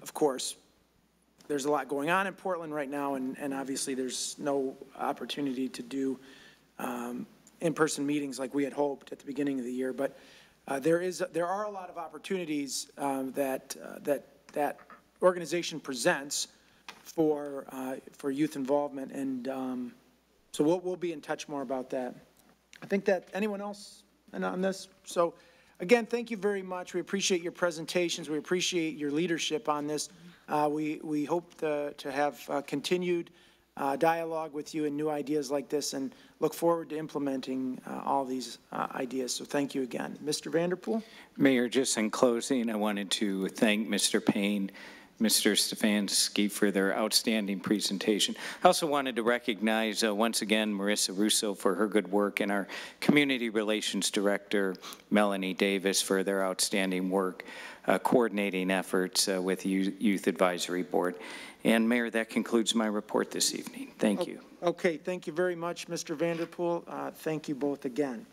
Of course, there's a lot going on in Portland right now, and, and obviously, there's no opportunity to do um, in-person meetings like we had hoped at the beginning of the year. But uh, there is, there are a lot of opportunities um, that, uh, that, that organization presents for, uh, for youth involvement, and um, so we'll, we'll be in touch more about that. I think that, anyone else on- this? So, again, thank you very much. We appreciate your presentations. We appreciate your leadership on this. Uh, We, we hope to, to have uh, continued uh, dialogue with you and new ideas like this, and look forward to implementing uh, all these uh, ideas. So thank you again. Mr. Vanderpool? Mayor, just in closing, I wanted to thank Mr. Payne Mr. Stefanski for their outstanding presentation. I also wanted to recognize, uh, once again, Marissa Russo for her good work and our Community Relations Director, Melanie Davis, for their outstanding work uh, coordinating efforts uh, with Youth Youth Advisory Board. And Mayor, that concludes my report this evening. Thank you. Okay, thank you very much, Mr. Vanderpool. Uh, Thank you both again.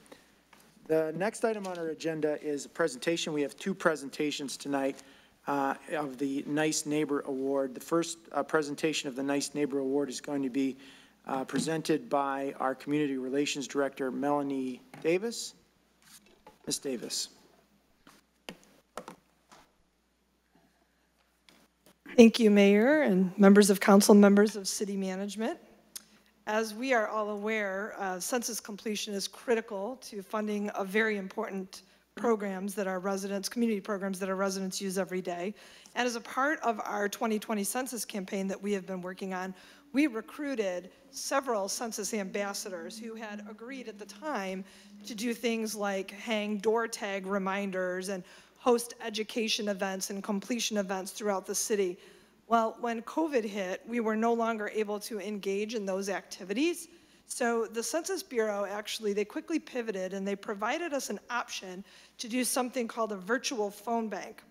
The next item on our agenda is a presentation. We have two presentations tonight uh, of the Nice Neighbor Award. The first uh, presentation of the Nice Neighbor Award is going to be uh, presented by our Community Relations Director, Melanie Davis. Ms. Davis. Thank you, Mayor and members of council, members of city management. As we are all aware, uh, census completion is critical to funding a very important programs that our residents, community programs that our residents use every day. And as a part of our 2020 census campaign that we have been working on, we recruited several census ambassadors who had agreed at the time to do things like hang door tag reminders and host education events and completion events throughout the city. Well, when COVID hit, we were no longer able to engage in those activities. So the Census Bureau actually, they quickly pivoted and they provided us an option to do something called a virtual phone bank.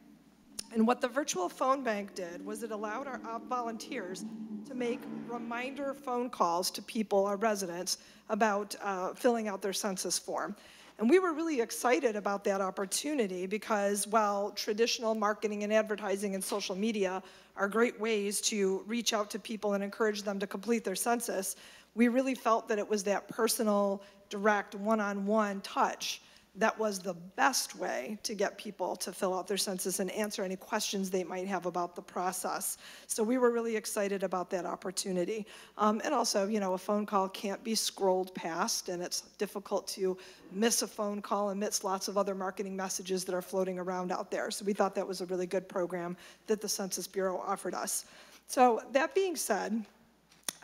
And what the virtual phone bank did was it allowed our volunteers to make reminder phone calls to people, our residents, about uh, filling out their census form. And we were really excited about that opportunity because while traditional marketing and advertising and social media are great ways to reach out to people and encourage them to complete their census, we really felt that it was that personal, direct, one-on-one touch that was the best way to get people to fill out their census and answer any questions they might have about the process. So we were really excited about that opportunity. Um, and also, you know, a phone call can't be scrolled past, and it's difficult to miss a phone call amidst lots of other marketing messages that are floating around out there. So we thought that was a really good program that the Census Bureau offered us. So that being said,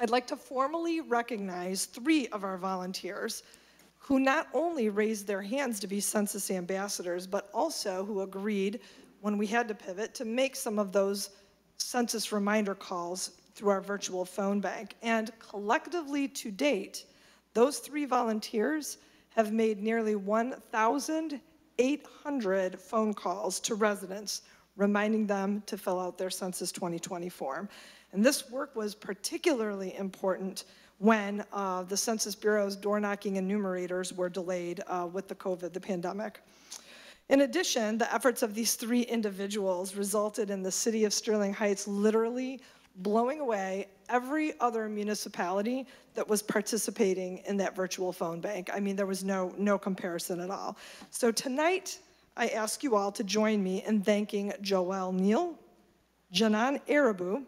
I'd like to formally recognize three of our volunteers who not only raised their hands to be census ambassadors, but also who agreed when we had to pivot to make some of those census reminder calls through our virtual phone bank. And collectively to date, those three volunteers have made nearly 1,800 phone calls to residents reminding them to fill out their Census 2020 form. And this work was particularly important when uh, the Census Bureau's door knocking enumerators were delayed uh, with the COVID, the pandemic. In addition, the efforts of these three individuals resulted in the city of Sterling Heights literally blowing away every other municipality that was participating in that virtual phone bank. I mean, there was no, no comparison at all. So tonight, I ask you all to join me in thanking Joelle Neal, Janan Arabu,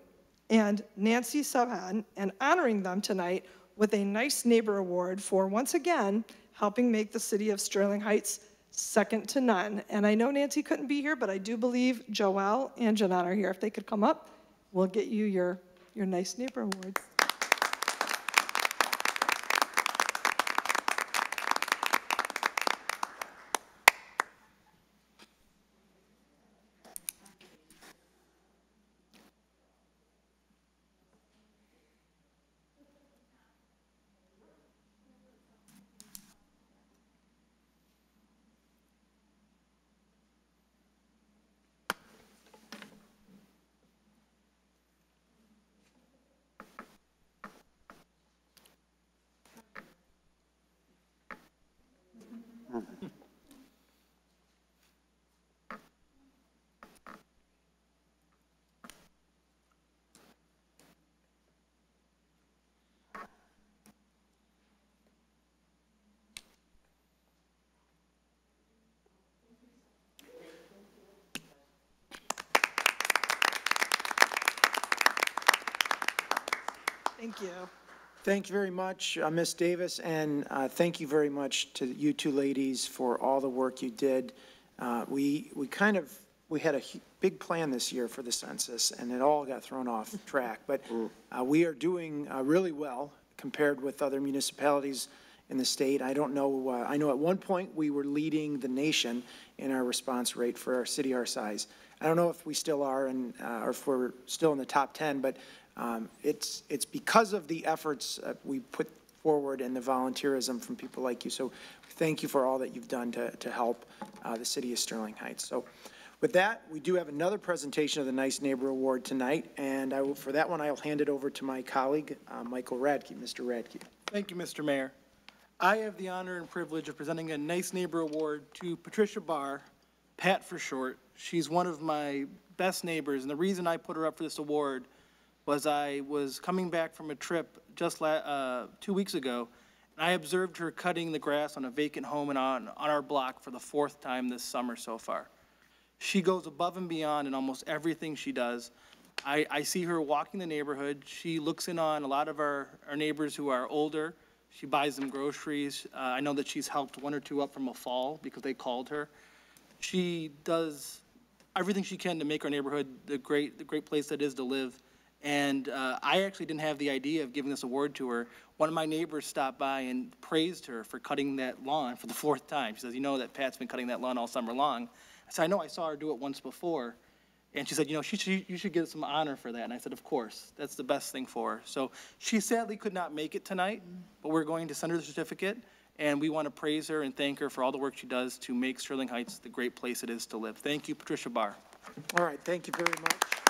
and Nancy Saban and honoring them tonight with a Nice Neighbor Award for, once again, helping make the city of Sterling Heights second to none. And I know Nancy couldn't be here, but I do believe Joelle and Janan are here. If they could come up, we'll get you your, your Nice Neighbor Awards. Thank you. Thank you very much, uh, Ms. Davis, and uh, thank you very much to you two ladies for all the work you did. Uh, We, we kind of, we had a big plan this year for the census, and it all got thrown off track. But uh, we are doing uh, really well compared with other municipalities in the state. I don't know, uh, I know at one point we were leading the nation in our response rate for our city our size. I don't know if we still are and, uh, or if we're still in the top 10, but um, it's, it's because of the efforts uh, we put forward and the volunteerism from people like you. So thank you for all that you've done to, to help uh, the city of Sterling Heights. So with that, we do have another presentation of the Nice Neighbor Award tonight, and I will, for that one, I'll hand it over to my colleague, uh, Michael Radtke. Mr. Radtke. Thank you, Mr. Mayor. I have the honor and privilege of presenting a Nice Neighbor Award to Patricia Barr, Pat for short. She's one of my best neighbors, and the reason I put her up for this award was I was coming back from a trip just uh, two weeks ago, and I observed her cutting the grass on a vacant home and on, on our block for the fourth time this summer so far. She goes above and beyond in almost everything she does. I, I see her walking the neighborhood. She looks in on a lot of our, our neighbors who are older. She buys them groceries. Uh, I know that she's helped one or two up from a fall because they called her. She does everything she can to make our neighborhood the great, the great place that is to live. And uh, I actually didn't have the idea of giving this award to her. One of my neighbors stopped by and praised her for cutting that lawn for the fourth time. She says, you know that Pat's been cutting that lawn all summer long. I said, I know I saw her do it once before. And she said, you know, she should, you should get some honor for that. And I said, of course, that's the best thing for her. So she sadly could not make it tonight, but we're going to send her the certificate. And we want to praise her and thank her for all the work she does to make Sterling Heights the great place it is to live. Thank you, Patricia Barr. All right, thank you very much.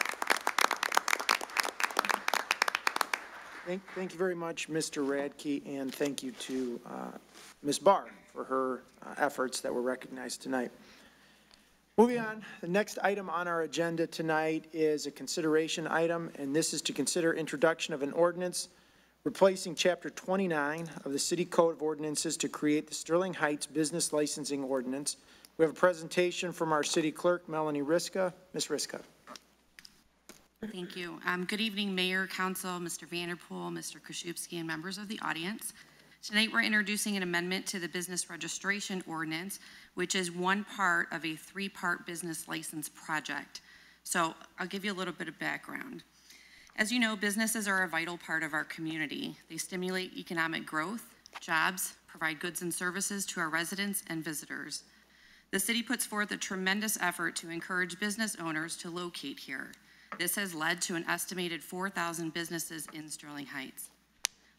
Thank, thank you very much, Mr. Radtke, and thank you to uh, Ms. Barr for her uh, efforts that were recognized tonight. Moving on, the next item on our agenda tonight is a consideration item, and this is to consider introduction of an ordinance replacing Chapter 29 of the City Code of Ordinances to create the Sterling Heights Business Licensing Ordinance. We have a presentation from our city clerk, Melanie Ryska. Ms. Ryska. Thank you. Um, good evening, Mayor, Council, Mr. Vanderpool, Mr. Kaszubski, and members of the audience. Tonight, we're introducing an amendment to the business registration ordinance, which is one part of a three-part business license project. So I'll give you a little bit of background. As you know, businesses are a vital part of our community. They stimulate economic growth, jobs, provide goods and services to our residents and visitors. The city puts forth a tremendous effort to encourage business owners to locate here. This has led to an estimated 4,000 businesses in Sterling Heights.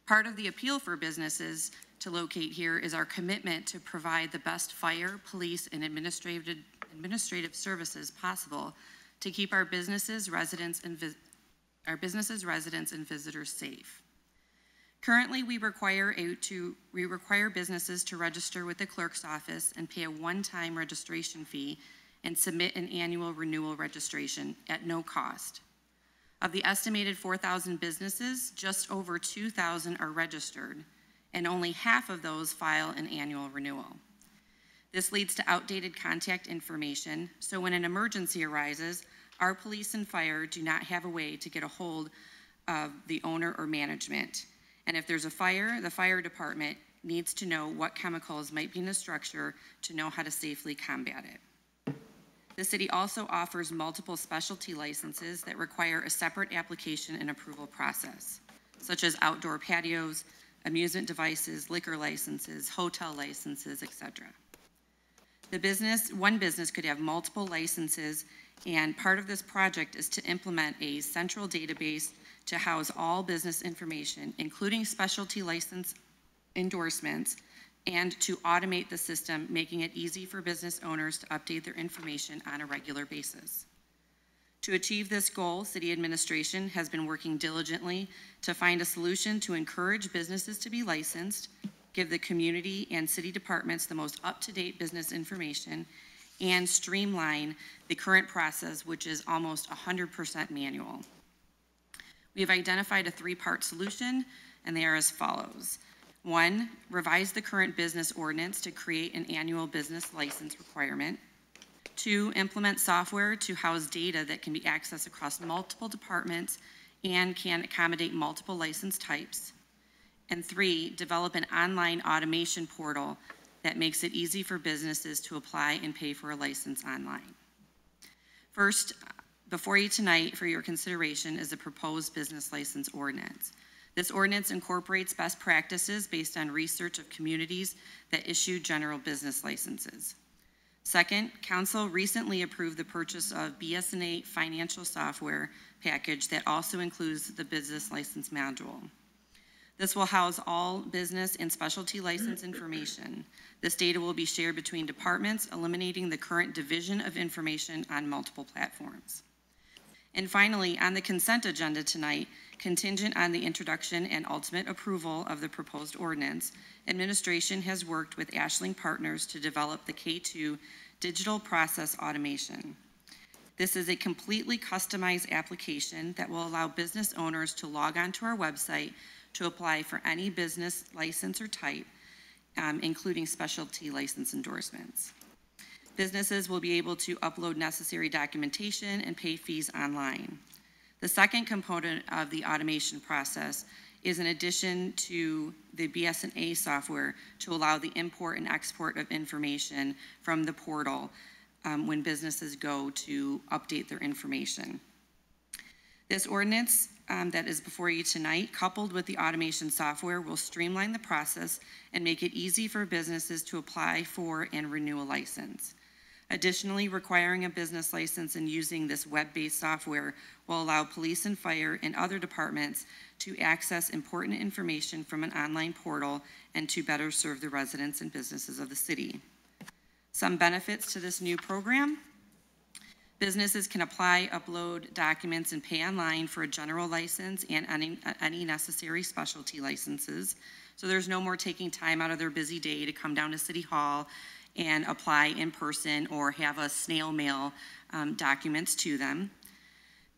Part of the appeal for businesses to locate here is our commitment to provide the best fire, police, and administrative, administrative services possible to keep our businesses, residents, and our businesses, residents, and visitors safe. Currently, we require a, to we require businesses to register with the clerk's office and pay a one-time registration fee and submit an annual renewal registration at no cost. Of the estimated 4,000 businesses, just over 2,000 are registered, and only half of those file an annual renewal. This leads to outdated contact information, so when an emergency arises, our police and fire do not have a way to get a hold of the owner or management. And if there's a fire, the fire department needs to know what chemicals might be in the structure to know how to safely combat it. The city also offers multiple specialty licenses that require a separate application and approval process, such as outdoor patios, amusement devices, liquor licenses, hotel licenses, etc. The business, one business could have multiple licenses, and part of this project is to implement a central database to house all business information, including specialty license endorsements, and to automate the system, making it easy for business owners to update their information on a regular basis. To achieve this goal, city administration has been working diligently to find a solution to encourage businesses to be licensed, give the community and city departments the most up-to-date business information, and streamline the current process, which is almost 100% manual. We have identified a three-part solution, and they are as follows. One, revise the current business ordinance to create an annual business license requirement. Two, implement software to house data that can be accessed across multiple departments and can accommodate multiple license types. And three, develop an online automation portal that makes it easy for businesses to apply and pay for a license online. First, before you tonight for your consideration is a proposed business license ordinance. This ordinance incorporates best practices based on research of communities that issue general business licenses. Second, council recently approved the purchase of BS&A financial software package that also includes the business license module. This will house all business and specialty license information. This data will be shared between departments, eliminating the current division of information on multiple platforms. And finally, on the consent agenda tonight, contingent on the introduction and ultimate approval of the proposed ordinance, administration has worked with Ashling Partners to develop the K2 digital process automation. This is a completely customized application that will allow business owners to log onto our website to apply for any business license or type, um, including specialty license endorsements. Businesses will be able to upload necessary documentation and pay fees online. The second component of the automation process is an addition to the BS&A software to allow the import and export of information from the portal um, when businesses go to update their information. This ordinance um, that is before you tonight, coupled with the automation software, will streamline the process and make it easy for businesses to apply for and renew a license. Additionally, requiring a business license and using this web-based software will allow police and fire and other departments to access important information from an online portal and to better serve the residents and businesses of the city. Some benefits to this new program. Businesses can apply, upload documents, and pay online for a general license and any, any necessary specialty licenses. So there's no more taking time out of their busy day to come down to City Hall and apply in person or have a snail mail um, documents to them.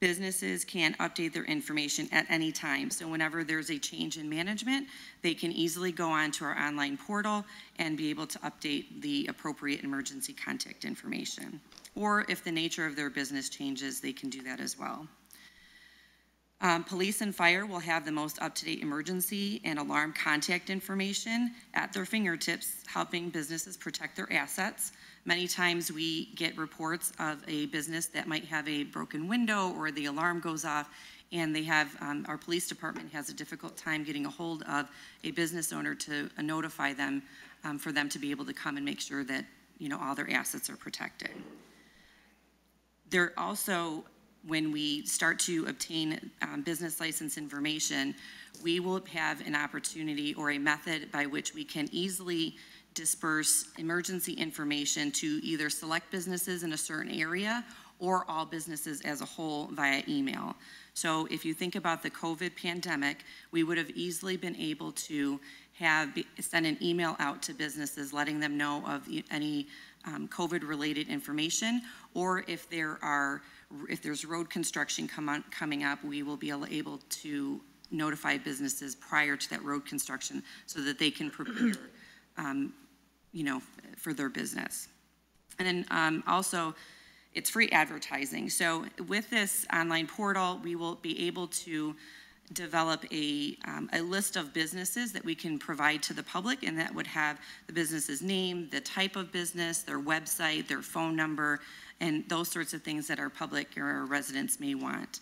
Businesses can update their information at any time. So whenever there's a change in management, they can easily go onto our online portal and be able to update the appropriate emergency contact information. Or if the nature of their business changes, they can do that as well. Um, police and fire will have the most up-to-date emergency and alarm contact information at their fingertips, helping businesses protect their assets. Many times we get reports of a business that might have a broken window or the alarm goes off and they have, um, our police department has a difficult time getting a hold of a business owner to uh, notify them um, for them to be able to come and make sure that, you know, all their assets are protected. They're also when we start to obtain um, business license information, we will have an opportunity or a method by which we can easily disperse emergency information to either select businesses in a certain area or all businesses as a whole via email. So if you think about the COVID pandemic, we would have easily been able to have send an email out to businesses letting them know of any um, COVID-related information, or if there are if there's road construction come on, coming up, we will be able to notify businesses prior to that road construction so that they can prepare, um, you know, for their business. And then um, also, it's free advertising. So with this online portal, we will be able to develop a, um, a list of businesses that we can provide to the public, and that would have the business's name, the type of business, their website, their phone number, and those sorts of things that our public or our residents may want.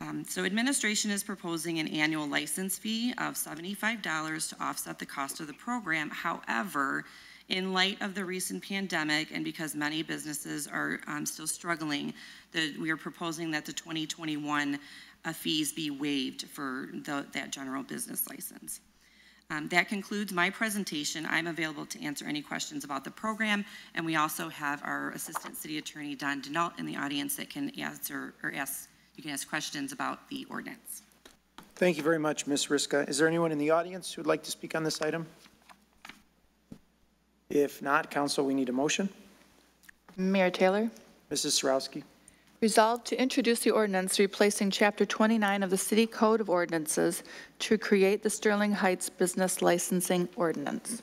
Um, so administration is proposing an annual license fee of $75 to offset the cost of the program. However, in light of the recent pandemic and because many businesses are um, still struggling, the, we are proposing that the 2021 uh, fees be waived for the, that general business license. Um, that concludes my presentation. I'm available to answer any questions about the program, and we also have our Assistant City Attorney, Don Denault, in the audience that can answer or ask, you can ask questions about the ordinance. Thank you very much, Ms. Ryska. Is there anyone in the audience who would like to speak on this item? If not, council, we need a motion. Mayor Taylor? Mrs. Sierawski. Resolved to introduce the ordinance replacing Chapter 29 of the City Code of Ordinances to create the Sterling Heights Business Licensing Ordinance.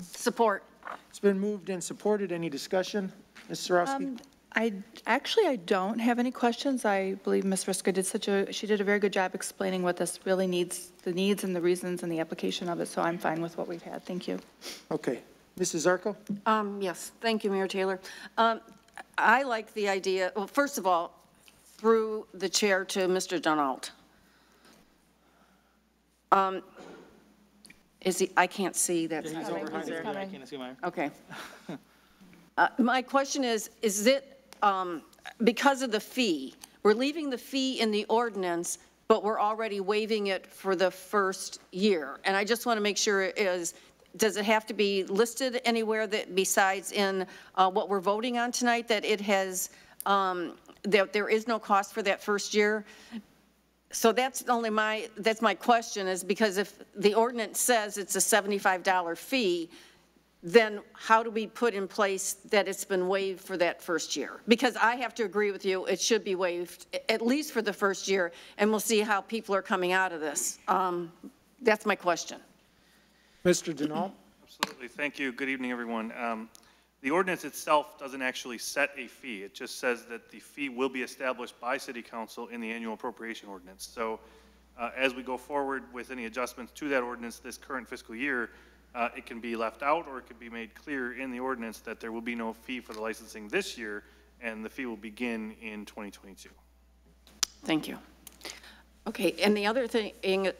Support. It's been moved and supported. Any discussion? Ms. Sierawski? Um, I, actually, I don't have any questions. I believe Ms. Ryska did such a, she did a very good job explaining what this really needs, the needs and the reasons and the application of it, so I'm fine with what we've had. Thank you. Okay. Mrs. Ziarko? Um, yes, thank you, Mayor Taylor. Um, I like the idea, well, first of all, through the chair to Mr. Donald. Um, Is he, I can't see that. He's over behind you. I can't see Meyer. Okay. Uh, My question is, is it, um, because of the fee, we're leaving the fee in the ordinance, but we're already waiving it for the first year? And I just want to make sure it is, does it have to be listed anywhere that besides in uh, what we're voting on tonight, that it has, um, that there is no cost for that first year? So that's only my, that's my question, is because if the ordinance says it's a $75 fee, then how do we put in place that it's been waived for that first year? Because I have to agree with you, it should be waived, at least for the first year, and we'll see how people are coming out of this. Um, That's my question. Mr. Denault? Absolutely. Thank you. Good evening, everyone. Um, The ordinance itself doesn't actually set a fee. It just says that the fee will be established by city council in the annual appropriation ordinance. So uh, as we go forward with any adjustments to that ordinance this current fiscal year, uh, it can be left out or it could be made clear in the ordinance that there will be no fee for the licensing this year and the fee will begin in 2022. Thank you. Okay, and the other thing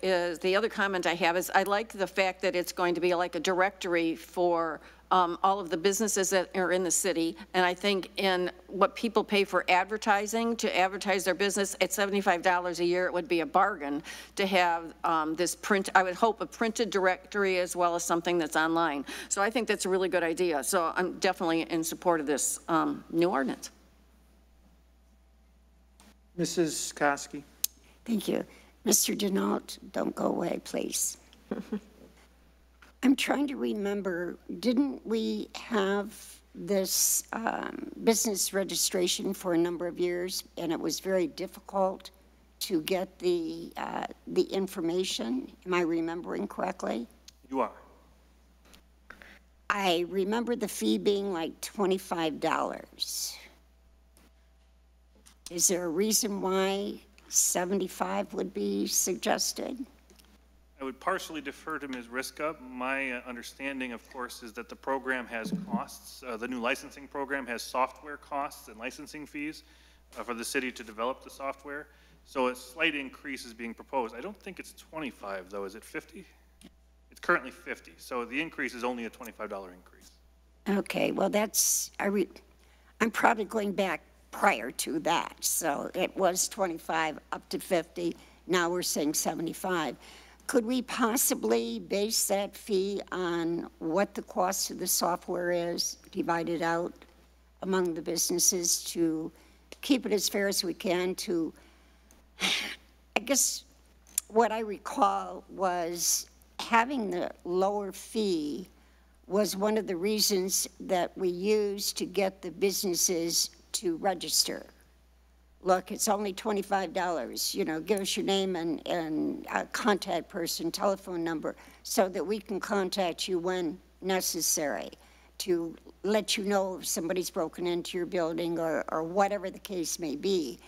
is, the other comment I have is, I like the fact that it's going to be like a directory for um, all of the businesses that are in the city, and I think in what people pay for advertising, to advertise their business at $75 a year, it would be a bargain to have um, this print, I would hope, a printed directory as well as something that's online. So I think that's a really good idea, so I'm definitely in support of this um, new ordinance. Mrs. Koski? Thank you. Mr. Denault, don't go away, please. I'm trying to remember, didn't we have this um, business registration for a number of years, and it was very difficult to get the, uh, the information? Am I remembering correctly? You are. I remember the fee being like $25. Is there a reason why 75 would be suggested? I would partially defer to Ms. Ryska. My uh, understanding, of course, is that the program has costs. Uh, The new licensing program has software costs and licensing fees uh, for the city to develop the software. So a slight increase is being proposed. I don't think it's 25, though. Is it 50? It's currently 50. So the increase is only a $25 increase. Okay, well, that's, I I'm probably going back prior to that. So it was 25 up to 50, now we're saying 75. Could we possibly base that fee on what the cost of the software is, divided out among the businesses to keep it as fair as we can to, I guess, what I recall was having the lower fee was one of the reasons that we used to get the businesses to register. Look, it's only $25, you know, give us your name and, and a contact person, telephone number, so that we can contact you when necessary to let you know if somebody's broken into your building or, or whatever the case may be.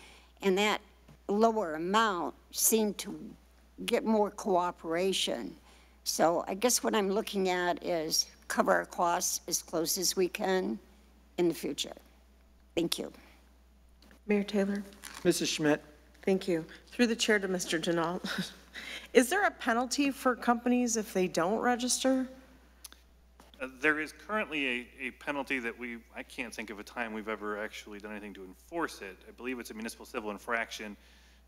And that lower amount seemed to get more cooperation. So I guess what I'm looking at is cover our costs as close as we can in the future. Thank you. Mayor Taylor? Mrs. Schmidt? Thank you. Through the chair to Mr. Denault. Is there a penalty for companies if they don't register? Uh, There is currently a, a penalty that we, I can't think of a time we've ever actually done anything to enforce it. I believe it's a municipal civil infraction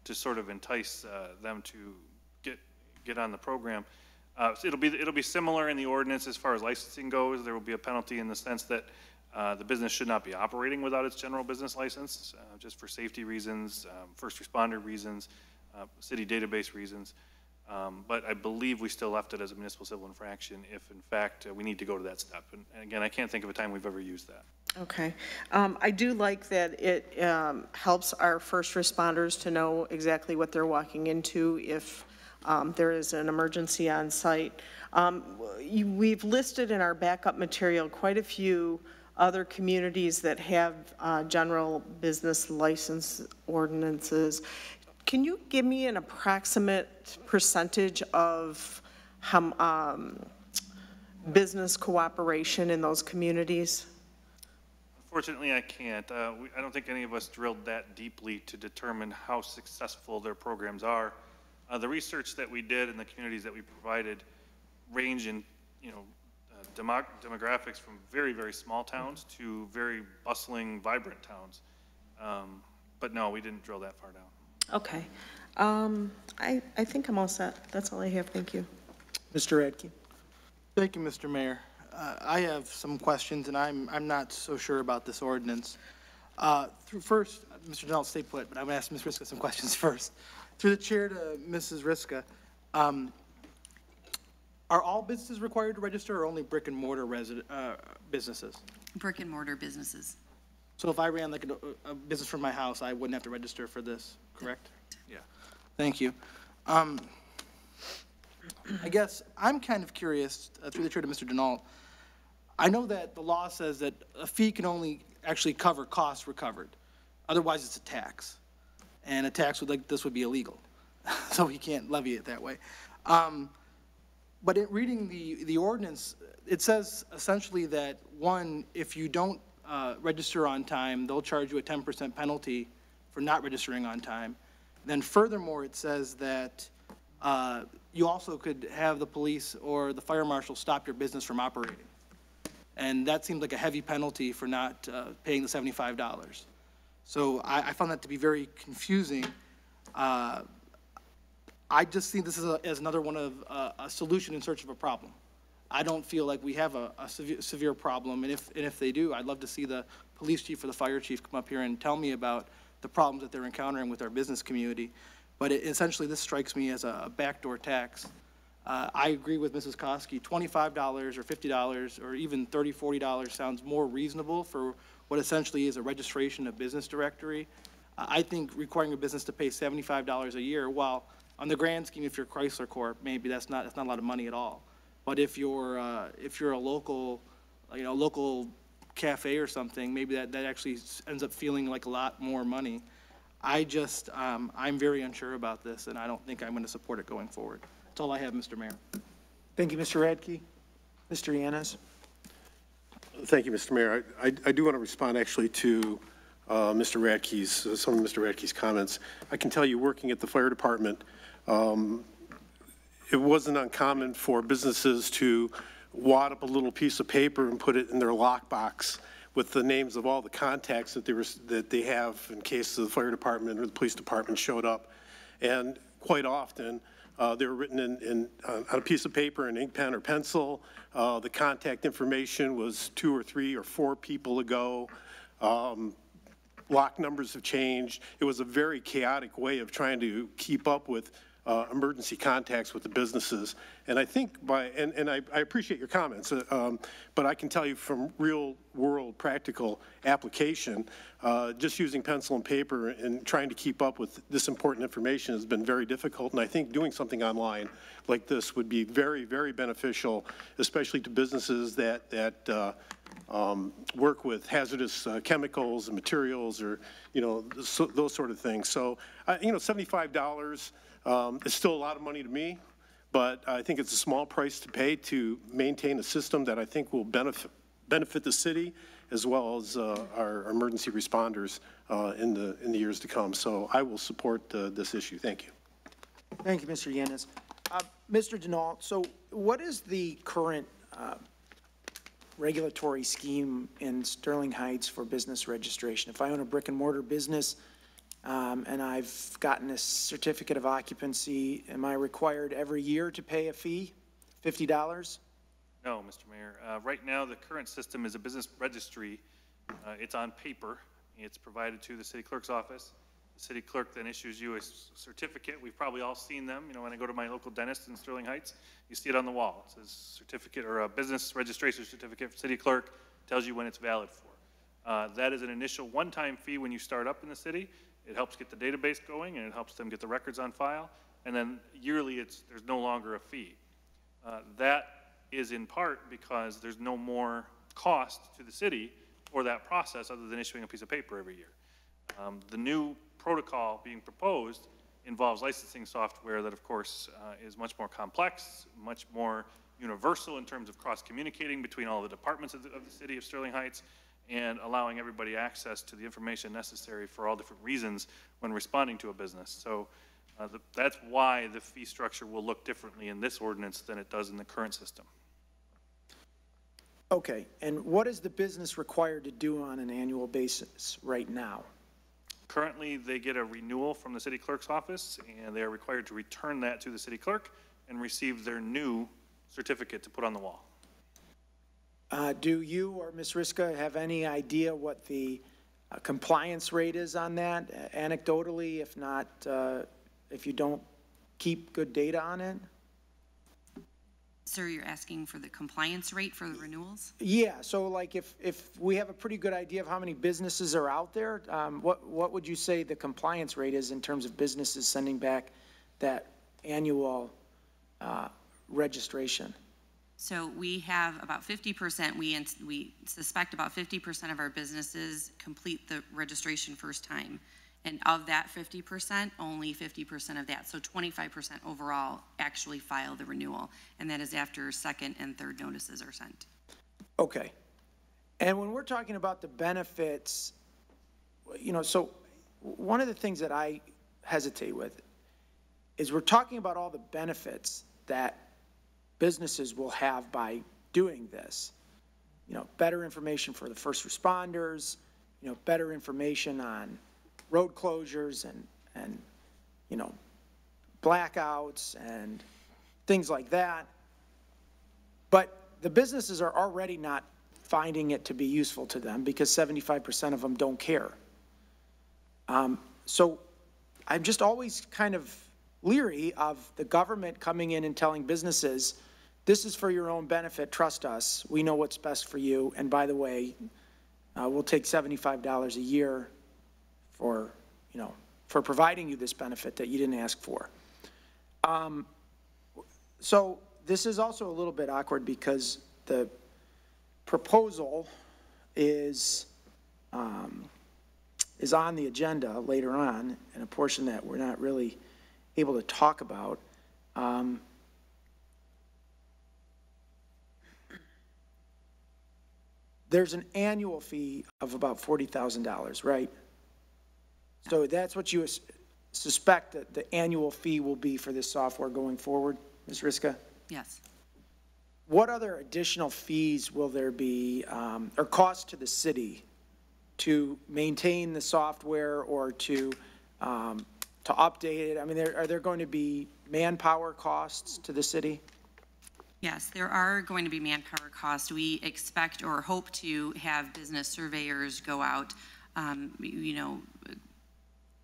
to sort of entice uh, them to get, get on the program. Uh, so It'll be, it'll be similar in the ordinance as far as licensing goes. There will be a penalty in the sense that uh, the business should not be operating without its general business license, uh, just for safety reasons, um, first responder reasons, uh, city database reasons. Um, But I believe we still left it as a municipal civil infraction if, in fact, uh, we need to go to that step. And and again, I can't think of a time we've ever used that. Okay. Um, I do like that it um, helps our first responders to know exactly what they're walking into if um, there is an emergency on site. Um, you- We've listed in our backup material quite a few other communities that have uh, general business license ordinances. Can you give me an approximate percentage of um, business cooperation in those communities? Unfortunately, I can't. Uh, we- I don't think any of us drilled that deeply to determine how successful their programs are. Uh, The research that we did and the communities that we provided range in, you know, demo- demographics from very, very small towns to very bustling, vibrant towns. Um, But no, we didn't drill that far down. Okay. Um, I, I think I'm all set. That's all I have. Thank you. Mr. Radtke? Thank you, Mr. Mayor. Uh, I have some questions, and I'm, I'm not so sure about this ordinance. Uh, Through first, Mr. Denault, stay put, but I'm going to ask Ms. Ryska some questions first. Through the chair to Mrs. Ryska, um, are all businesses required to register or only brick and mortar resident, uh, businesses? Brick and mortar businesses. So if I ran like a, a business from my house, I wouldn't have to register for this, correct? Yeah. Thank you. Um, I guess I'm kind of curious, uh, through the chair to Mr. Denault. I know that the law says that a fee can only actually cover costs recovered. Otherwise, it's a tax. And a tax would like, this would be illegal. So we can't levy it that way. Um, but in reading the, the ordinance, it says essentially that, one, if you don't uh, register on time, they'll charge you a 10% penalty for not registering on time. Then furthermore, it says that uh, you also could have the police or the fire marshal stop your business from operating. And that seemed like a heavy penalty for not uh, paying the $75. So I, I found that to be very confusing. I just see this as, a, as another one of uh, a solution in search of a problem. I don't feel like we have a, a severe, severe problem, and if, and if they do, I'd love to see the police chief or the fire chief come up here and tell me about the problems that they're encountering with our business community. But it, essentially, this strikes me as a backdoor tax. Uh, I agree with Mrs. Koski, twenty-five dollars or fifty dollars, or even thirty, forty dollars sounds more reasonable for what essentially is a registration of business directory. Uh, I think requiring a business to pay seventy-five dollars a year, while on the grand scheme, if you're Chrysler Corp., maybe that's not, that's not a lot of money at all. But if you're, uh, if you're a local, you know, local cafe or something, maybe that, that actually ends up feeling like a lot more money. I just, um, I'm very unsure about this, and I don't think I'm going to support it going forward. That's all I have, Mr. Mayor. Thank you, Mr. Radtke. Mr. Yanez? Thank you, Mr. Mayor. I, I- I do want to respond actually to uh, Mr. Radtke's, uh, some of Mr. Radtke's comments. I can tell you, working at the fire department, um, it wasn't uncommon for businesses to wad up a little piece of paper and put it in their lockbox with the names of all the contacts that they were, that they have in case the fire department or the police department showed up. And quite often, uh, they were written in, in, on on a piece of paper, an ink pen or pencil. Uh, the contact information was two or three or four people ago. Um, lock numbers have changed. It was a very chaotic way of trying to keep up with uh, emergency contacts with the businesses. And I think by, and, and I, I appreciate your comments, uh, um, but I can tell you from real world practical application, uh, just using pencil and paper and trying to keep up with this important information has been very difficult. And I think doing something online like this would be very, very beneficial, especially to businesses that, that, uh, um, work with hazardous uh, chemicals and materials or, you know, so, those sort of things. So, uh, you know, $75 um, is still a lot of money to me, but I think it's a small price to pay to maintain a system that I think will benefit, benefit the city as well as uh, our emergency responders uh, in, the, in the years to come. So I will support uh, this issue. Thank you. Thank you, Mr. Yanez. Uh, Mr. Denault, so what is the current uh, regulatory scheme in Sterling Heights for business registration? If I own a brick and mortar business um, and I've gotten a certificate of occupancy, am I required every year to pay a fee, $50? No, Mr. Mayor. Uh, Right now, the current system is a business registry. Uh, It's on paper. It's provided to the city clerk's office. The city clerk then issues you a certificate. We've probably all seen them, you know, when I go to my local dentist in Sterling Heights, you see it on the wall. It says certificate or a business registration certificate, city clerk, tells you when it's valid for. Uh, That is an initial one-time fee when you start up in the city. It helps get the database going and it helps them get the records on file. And then yearly, it's, there's no longer a fee. Uh, That is in part because there's no more cost to the city for that process other than issuing a piece of paper every year. Um, The new protocol being proposed involves licensing software that, of course, uh, is much more complex, much more universal in terms of cross-communicating between all the departments of the, of the city of Sterling Heights and allowing everybody access to the information necessary for all different reasons when responding to a business. So Uh, the- That's why the fee structure will look differently in this ordinance than it does in the current system. Okay, and what is the business required to do on an annual basis right now? Currently, they get a renewal from the city clerk's office, and they are required to return that to the city clerk and receive their new certificate to put on the wall. Uh, Do you or Ms. Ryska have any idea what the uh, compliance rate is on that anecdotally, if not, uh, if you don't keep good data on it? Sir, you're asking for the compliance rate for the renewals? Yeah, so like if, if we have a pretty good idea of how many businesses are out there, um, what, what would you say the compliance rate is in terms of businesses sending back that annual uh, registration? So we have about fifty percent, we, we suspect about fifty percent of our businesses complete the registration first time. And of that fifty percent, only fifty percent of that, so twenty-five percent overall actually file the renewal. And that is after second and third notices are sent. Okay. And when we're talking about the benefits, you know, so one of the things that I hesitate with is we're talking about all the benefits that businesses will have by doing this. You know, better information for the first responders, you know, better information on road closures and, and, you know, blackouts and things like that. But the businesses are already not finding it to be useful to them because 75% of them don't care. Um, So I'm just always kind of leery of the government coming in and telling businesses, this is for your own benefit, trust us, we know what's best for you, and by the way, uh, we'll take $75 a year for, you know, for providing you this benefit that you didn't ask for. Um, So this is also a little bit awkward because the proposal is, um, is on the agenda later on, and a portion that we're not really able to talk about. Um, There's an annual fee of about $40,000, right? So that's what you suspect that the annual fee will be for this software going forward, Ms. Ryska? Yes. What other additional fees will there be, um, or cost to the city to maintain the software or to, um, to update it? I mean, there, are there going to be manpower costs to the city? Yes, there are going to be manpower costs. We expect or hope to have business surveyors go out, um, you know,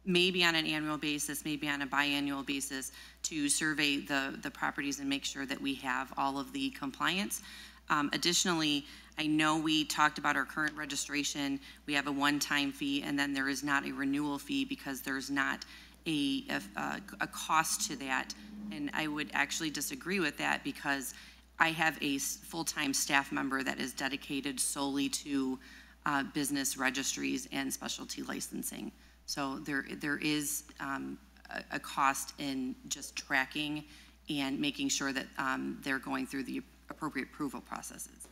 maybe on an annual basis, maybe on a biannual basis, to survey the, the properties and make sure that we have all of the compliance. Um, Additionally, I know we talked about our current registration. We have a one-time fee, and then there is not a renewal fee because there's not a, a, a cost to that. And I would actually disagree with that because I have a full-time staff member that is dedicated solely to uh, business registries and specialty licensing. So there, there is um, a, a cost in just tracking and making sure that um, they're going through the appropriate approval processes.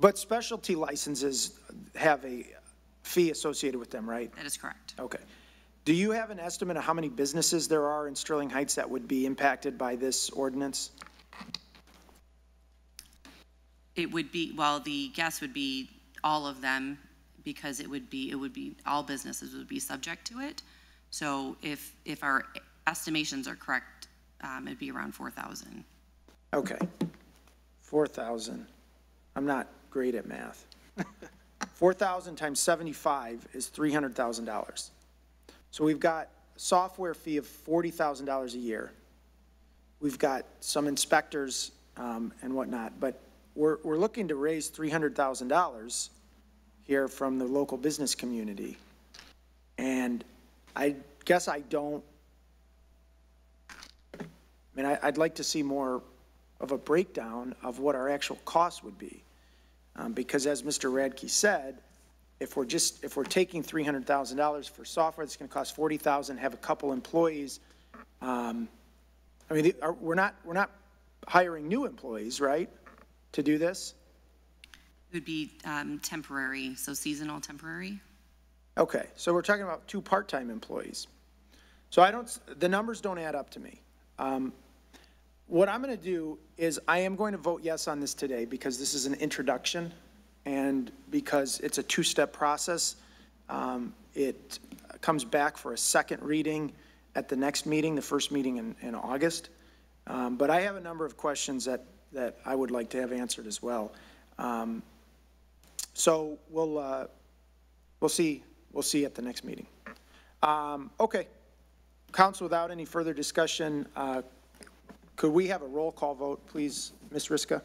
But specialty licenses have a fee associated with them, right? That is correct. Okay. Do you have an estimate of how many businesses there are in Sterling Heights that would be impacted by this ordinance? It would be, well, the guess would be all of them because it would be, it would be, all businesses would be subject to it. So if, if our estimations are correct, um, it'd be around 4,000. Okay. 4,000. I'm not great at math. 4,000 times 75 is $300,000. So we've got a software fee of $40,000 a year. We've got some inspectors um, and whatnot, but we're, we're looking to raise $300,000 here from the local business community. And I guess I don't, I mean, I, I'd like to see more of a breakdown of what our actual cost would be. Um, because as Mr. Radtke said, if we're just, if we're taking three hundred thousand dollars for software that's gonna cost forty thousand, have a couple employees, um, I mean, the- are, we're not, we're not hiring new employees, right, to do this? It would be um, temporary, so seasonal temporary. Okay, so we're talking about two part-time employees. So I don't, the numbers don't add up to me. Um, What I'm going to do is I am going to vote yes on this today because this is an introduction and because it's a two-step process. Um, It comes back for a second reading at the next meeting, the first meeting in, in August. Um, But I have a number of questions that, that I would like to have answered as well. Um, So we'll, uh, we'll see, we'll see at the next meeting. Um, Okay. Council, without any further discussion, uh, could we have a roll call vote, please, Ms. Ryska?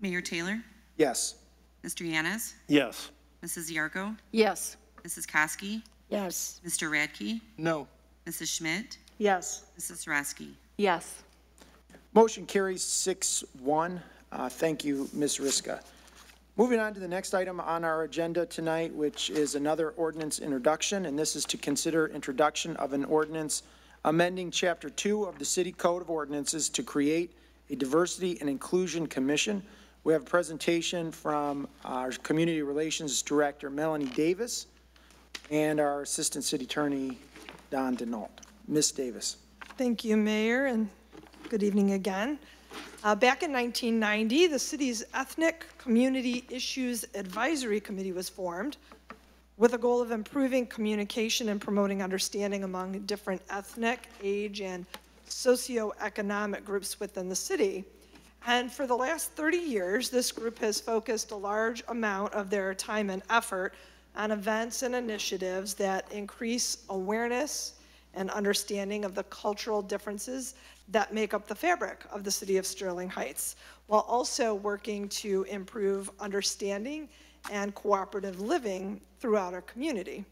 Mayor Taylor? Yes. Mr. Yanez? Yes. Mrs. Ziarko? Yes. Mrs. Koski? Yes. Mr. Radtke? No. Mrs. Schmidt? Yes. Mrs. Sierawski? Yes. Motion carries six one. Uh, Thank you, Ms. Ryska. Moving on to the next item on our agenda tonight, which is another ordinance introduction, and this is to consider introduction of an ordinance amending Chapter 2 of the City Code of Ordinances to create a Diversity and Inclusion Commission. We have a presentation from our Community Relations Director Melanie Davis and our Assistant City Attorney Don Denault. Ms. Davis. Thank you, Mayor, and good evening again. Uh, Back in 1990, the city's Ethnic Community Issues Advisory Committee was formed with a goal of improving communication and promoting understanding among different ethnic, age, and socioeconomic groups within the city. And for the last 30 years, this group has focused a large amount of their time and effort on events and initiatives that increase awareness and understanding of the cultural differences that make up the fabric of the city of Sterling Heights, while also working to improve understanding and cooperative living throughout our community.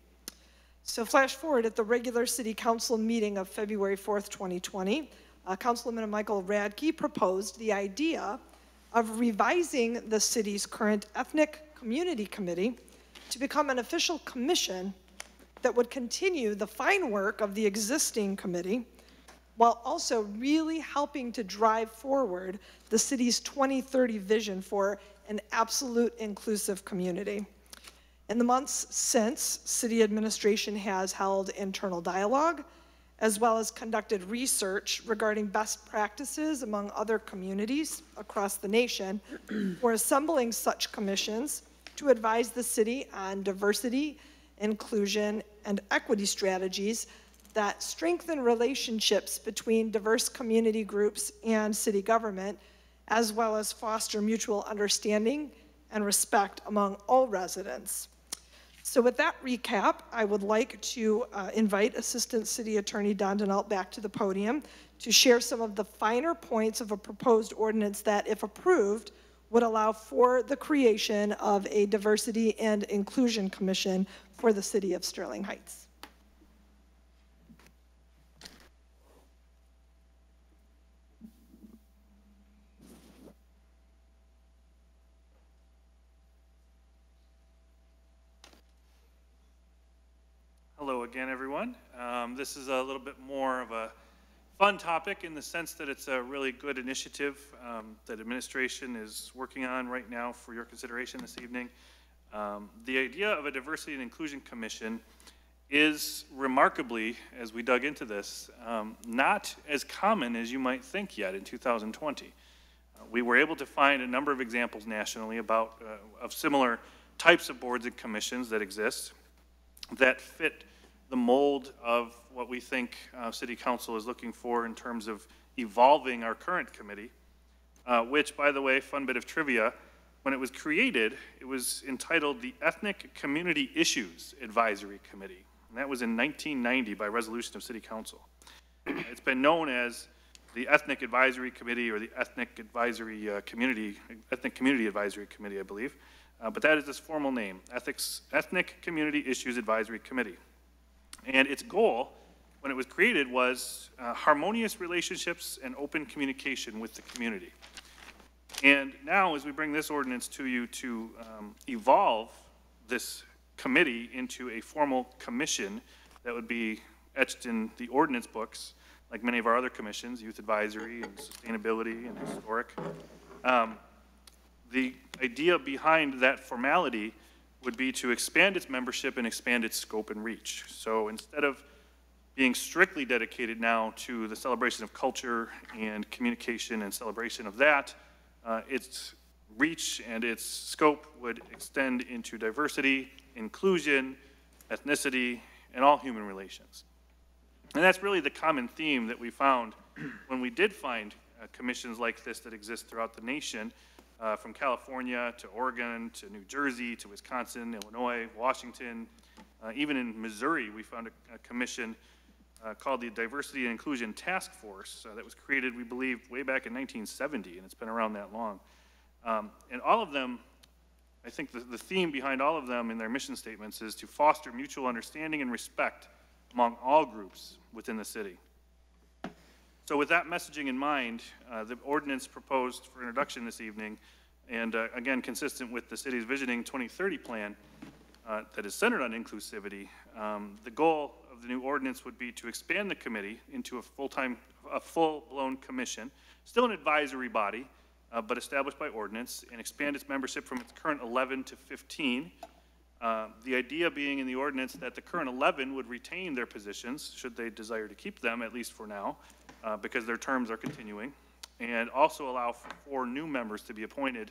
So flash forward at the regular city council meeting of February 4th, 2020, uh, Councilman Michael Radtke proposed the idea of revising the city's current Ethnic Community Committee to become an official commission that would continue the fine work of the existing committee while also really helping to drive forward the city's 2030 vision for an absolute inclusive community. In the months since, city administration has held internal dialogue, as well as conducted research regarding best practices among other communities across the nation for assembling such commissions to advise the city on diversity, inclusion, and equity strategies that strengthen relationships between diverse community groups and city government, as well as foster mutual understanding and respect among all residents. So with that recap, I would like to uh, invite Assistant City Attorney Don Denault back to the podium to share some of the finer points of a proposed ordinance that, if approved, would allow for the creation of a Diversity and Inclusion Commission for the city of Sterling Heights. Hello again, everyone. Um, This is a little bit more of a fun topic in the sense that it's a really good initiative um, that administration is working on right now for your consideration this evening. Um, The idea of a Diversity and Inclusion Commission is remarkably, as we dug into this, um, not as common as you might think yet in 2020. Uh, We were able to find a number of examples nationally about, uh, of similar types of boards and commissions that exist that fit the mold of what we think uh, City Council is looking for in terms of evolving our current committee, uh, which, by the way, fun bit of trivia, when it was created, it was entitled the Ethnic Community Issues Advisory Committee. And that was in 1990 by resolution of City Council. It's been known as the Ethnic Advisory Committee or the Ethnic Advisory uh, Community, Ethnic Community Advisory Committee, I believe. Uh, but that is its formal name, Ethics, Ethnic Community Issues Advisory Committee. And its goal, when it was created, was uh, harmonious relationships and open communication with the community. And now, as we bring this ordinance to you to um, evolve this committee into a formal commission that would be etched in the ordinance books, like many of our other commissions, youth advisory and sustainability and historic. Um, the idea behind that formality would be to expand its membership and expand its scope and reach. So instead of being strictly dedicated now to the celebration of culture and communication and celebration of that, uh, its reach and its scope would extend into diversity, inclusion, ethnicity, and all human relations. And that's really the common theme that we found when we did find uh, commissions like this that exist throughout the nation, uh, from California to Oregon to New Jersey to Wisconsin, Illinois, Washington, uh, even in Missouri, we found a, a commission uh, called the Diversity and Inclusion Task Force uh, that was created, we believe, way back in 1970, and it's been around that long. Um, and all of them, I think the, the theme behind all of them in their mission statements is to foster mutual understanding and respect among all groups within the city. So with that messaging in mind, uh, the ordinance proposed for introduction this evening, and uh, again, consistent with the city's Visioning 2030 plan uh, that is centered on inclusivity, um, the goal of the new ordinance would be to expand the committee into a full-time, a full-blown commission, still an advisory body, uh, but established by ordinance, and expand its membership from its current 11 to 15. Uh, The idea being in the ordinance that the current 11 would retain their positions, should they desire to keep them, at least for now, uh, because their terms are continuing, and also allow for four new members to be appointed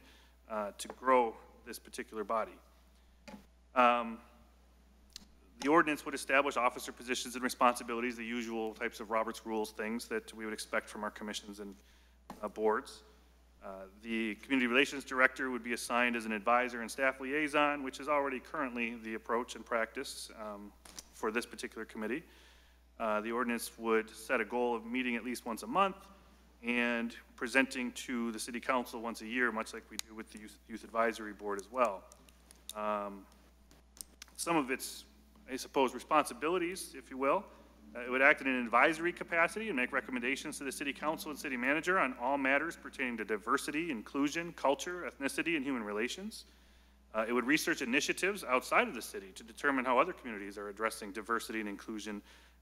uh, to grow this particular body. Um, The ordinance would establish officer positions and responsibilities, the usual types of Roberts Rules things that we would expect from our commissions and uh, boards. Uh, The Community Relations Director would be assigned as an advisor and staff liaison, which is already currently the approach and practice um, for this particular committee. Uh, The ordinance would set a goal of meeting at least once a month and presenting to the city council once a year, much like we do with the Youth- Youth Advisory Board as well. Um, Some of its, I suppose, responsibilities, if you will, uh, it would act in an advisory capacity and make recommendations to the city council and city manager on all matters pertaining to diversity, inclusion, culture, ethnicity, and human relations. Uh, It would research initiatives outside of the city to determine how other communities are addressing diversity and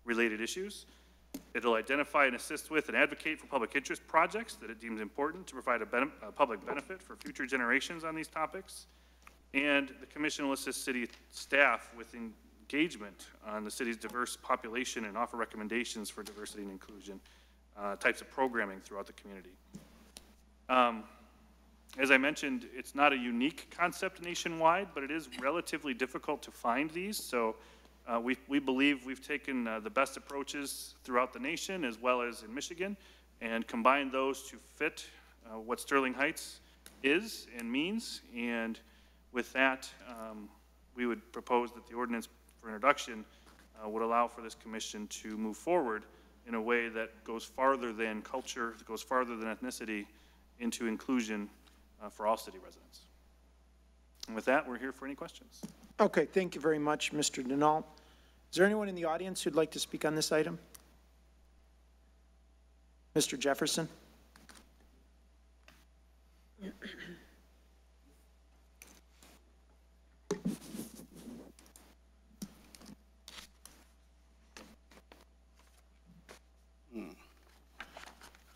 inclusion-related issues. It'll identify and assist with and advocate for public interest projects that it deems important to provide a, bene- a public benefit for future generations on these topics. And the commission will assist city staff with engagement on the city's diverse population and offer recommendations for diversity and inclusion uh, types of programming throughout the community. Um, as I mentioned, it's not a unique concept nationwide, but it is relatively difficult to find these. So uh, we, we believe we've taken uh, the best approaches throughout the nation as well as in Michigan and combined those to fit uh, what Sterling Heights is and means. And with that, um, we would propose that the ordinance for introduction uh, would allow for this commission to move forward in a way that goes farther than culture, goes farther than ethnicity into inclusion uh, for all city residents. And with that, we're here for any questions. Okay, thank you very much, Mr. Denault. Is there anyone in the audience who'd like to speak on this item? Mr. Jefferson?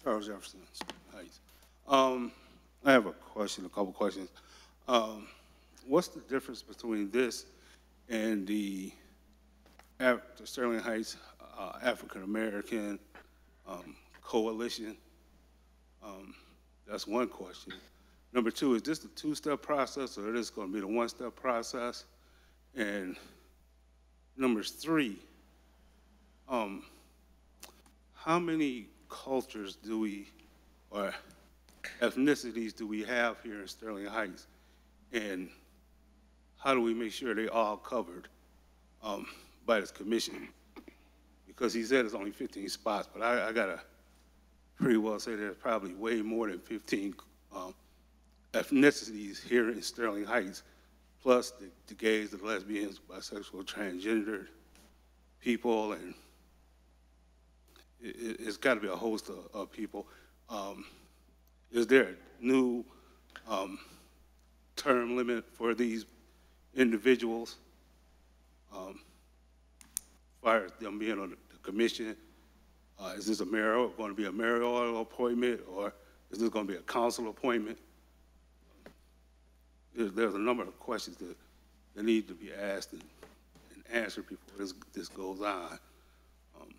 Charles Jefferson. Um, I have a question, a couple questions. Um, what's the difference between this and the, Af- the Sterling Heights uh, African American um, Coalition? Um, that's one question. Number two, is this a two-step process or is this going to be the one-step process? And number three, um, how many cultures do we, or ethnicities do we have here in Sterling Heights? And how do we make sure they're all covered um, by this commission? Because he said it's only 15 spots, but I, I gotta pretty well say there's probably way more than 15 um, ethnicities here in Sterling Heights, plus the, the gays, the lesbians, bisexual, transgender people, and it, it's got to be a host of, of people. Um, is there a new um, term limit for these individuals? Um, as far as them being on the commission, uh, is this a mayor, going to be a mayoral appointment, or is this going to be a council appointment? There's, there's a number of questions that, that need to be asked and, and answered before this, this goes on. Um,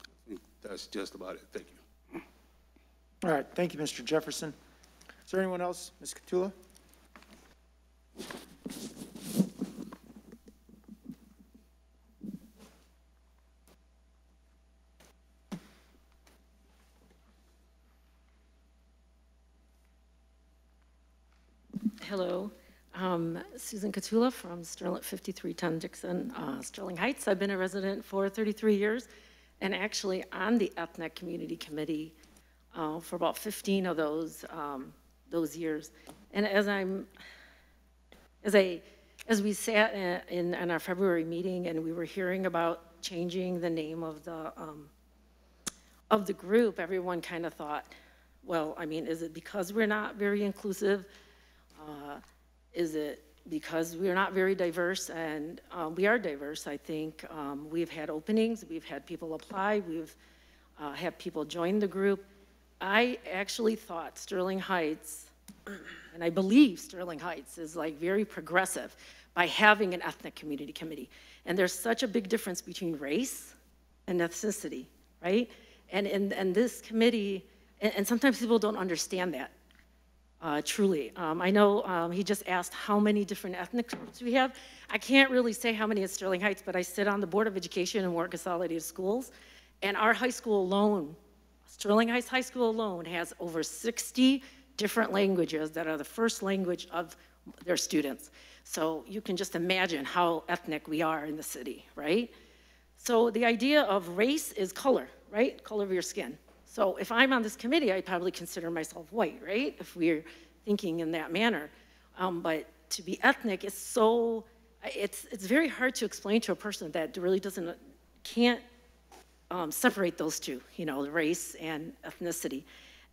I think that's just about it. Thank you. All right, thank you, Mr. Jefferson. Is there anyone else? Ms. Catula? Hello, um, Susan Catula from Sterling, 5310 Dixon, uh, Sterling Heights. I've been a resident for 33 years and actually on the Ethnic Community Committee uh, for about 15 of those, um, those years. And as I'm, as I, as we sat in, in, our February meeting and we were hearing about changing the name of the, um, of the group, everyone kind of thought, well, I mean, is it because we're not very inclusive? Uh, Is it because we're not very diverse? And uh, we are diverse, I think. Um, We've had openings, we've had people apply, we've uh, had people join the group. I actually thought Sterling Heights, and I believe Sterling Heights is like very progressive by having an ethnic community committee. And there's such a big difference between race and ethnicity, right? And, and, and this committee, and, and sometimes people don't understand that uh, truly. Um, I know um, he just asked how many different ethnic groups we have. I can't really say how many at Sterling Heights, but I sit on the Board of Education and Warren Consolidated Schools, and our high school alone, Sterling Heights High School alone, has over 60 different languages that are the first language of their students. So you can just imagine how ethnic we are in the city, right? So the idea of race is color, right? Color of your skin. So if I'm on this committee, I'd probably consider myself white, right? If we're thinking in that manner. Um, but to be ethnic is so, it's, it's very hard to explain to a person that really doesn't, can't um, separate those two, you know, race and ethnicity.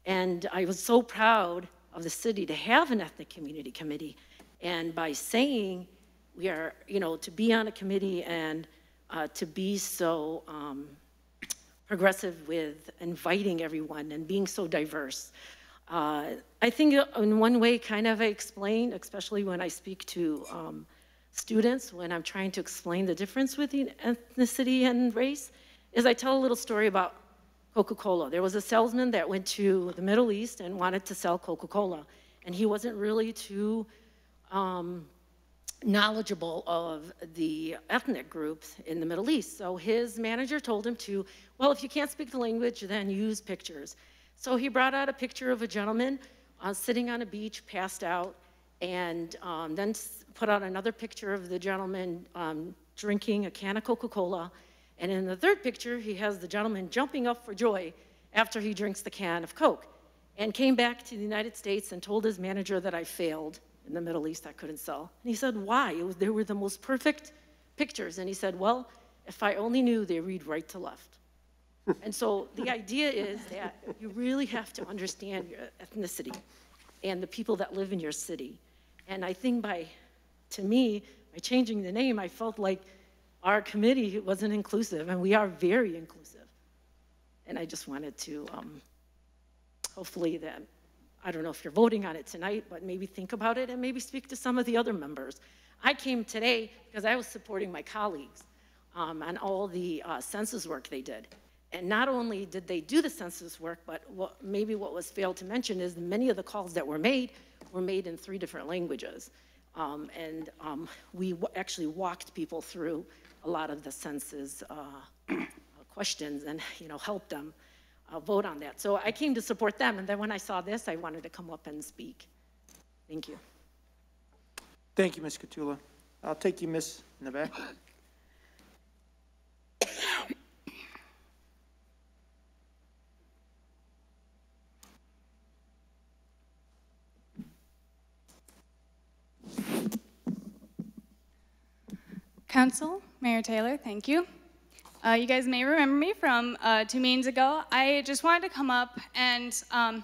And I was so proud of the city to have an ethnic community committee. And by saying we are, you know, to be on a committee and uh, to be so, um, progressive with inviting everyone and being so diverse. Uh, I think in one way, kind of I explain, especially when I speak to um, students, when I'm trying to explain the difference between ethnicity and race, is I tell a little story about Coca-Cola. There was a salesman that went to the Middle East and wanted to sell Coca-Cola, and he wasn't really too um, knowledgeable of the ethnic groups in the Middle East. So his manager told him to, well, if you can't speak the language, then use pictures. So he brought out a picture of a gentleman uh, sitting on a beach, passed out, and um, then put out another picture of the gentleman um, drinking a can of Coca-Cola. And in the third picture, he has the gentleman jumping up for joy after he drinks the can of Coke and came back to the United States and told his manager that I failed in the Middle East I couldn't sell. And he said, why? It was, they were the most perfect pictures. And he said, well, if I only knew they read right to left. and so the idea is that you really have to understand your ethnicity and the people that live in your city. And I think by, to me, by changing the name, I felt like our committee wasn't inclusive, and we are very inclusive. And I just wanted to, um, hopefully that I don't know if you're voting on it tonight, but maybe think about it and maybe speak to some of the other members. I came today because I was supporting my colleagues um, on all the uh, census work they did. And not only did they do the census work, but what, maybe what was failed to mention is many of the calls that were made were made in three different languages. Um, and um, we actually walked people through a lot of the census uh, questions and you know helped them uh, vote on that. So I came to support them, and then when I saw this, I wanted to come up and speak. Thank you. Thank you, Ms. Catula. I'll take you, Ms. in Council, Mayor Taylor, thank you. Uh, you guys may remember me from uh, two meetings ago. I just wanted to come up and um,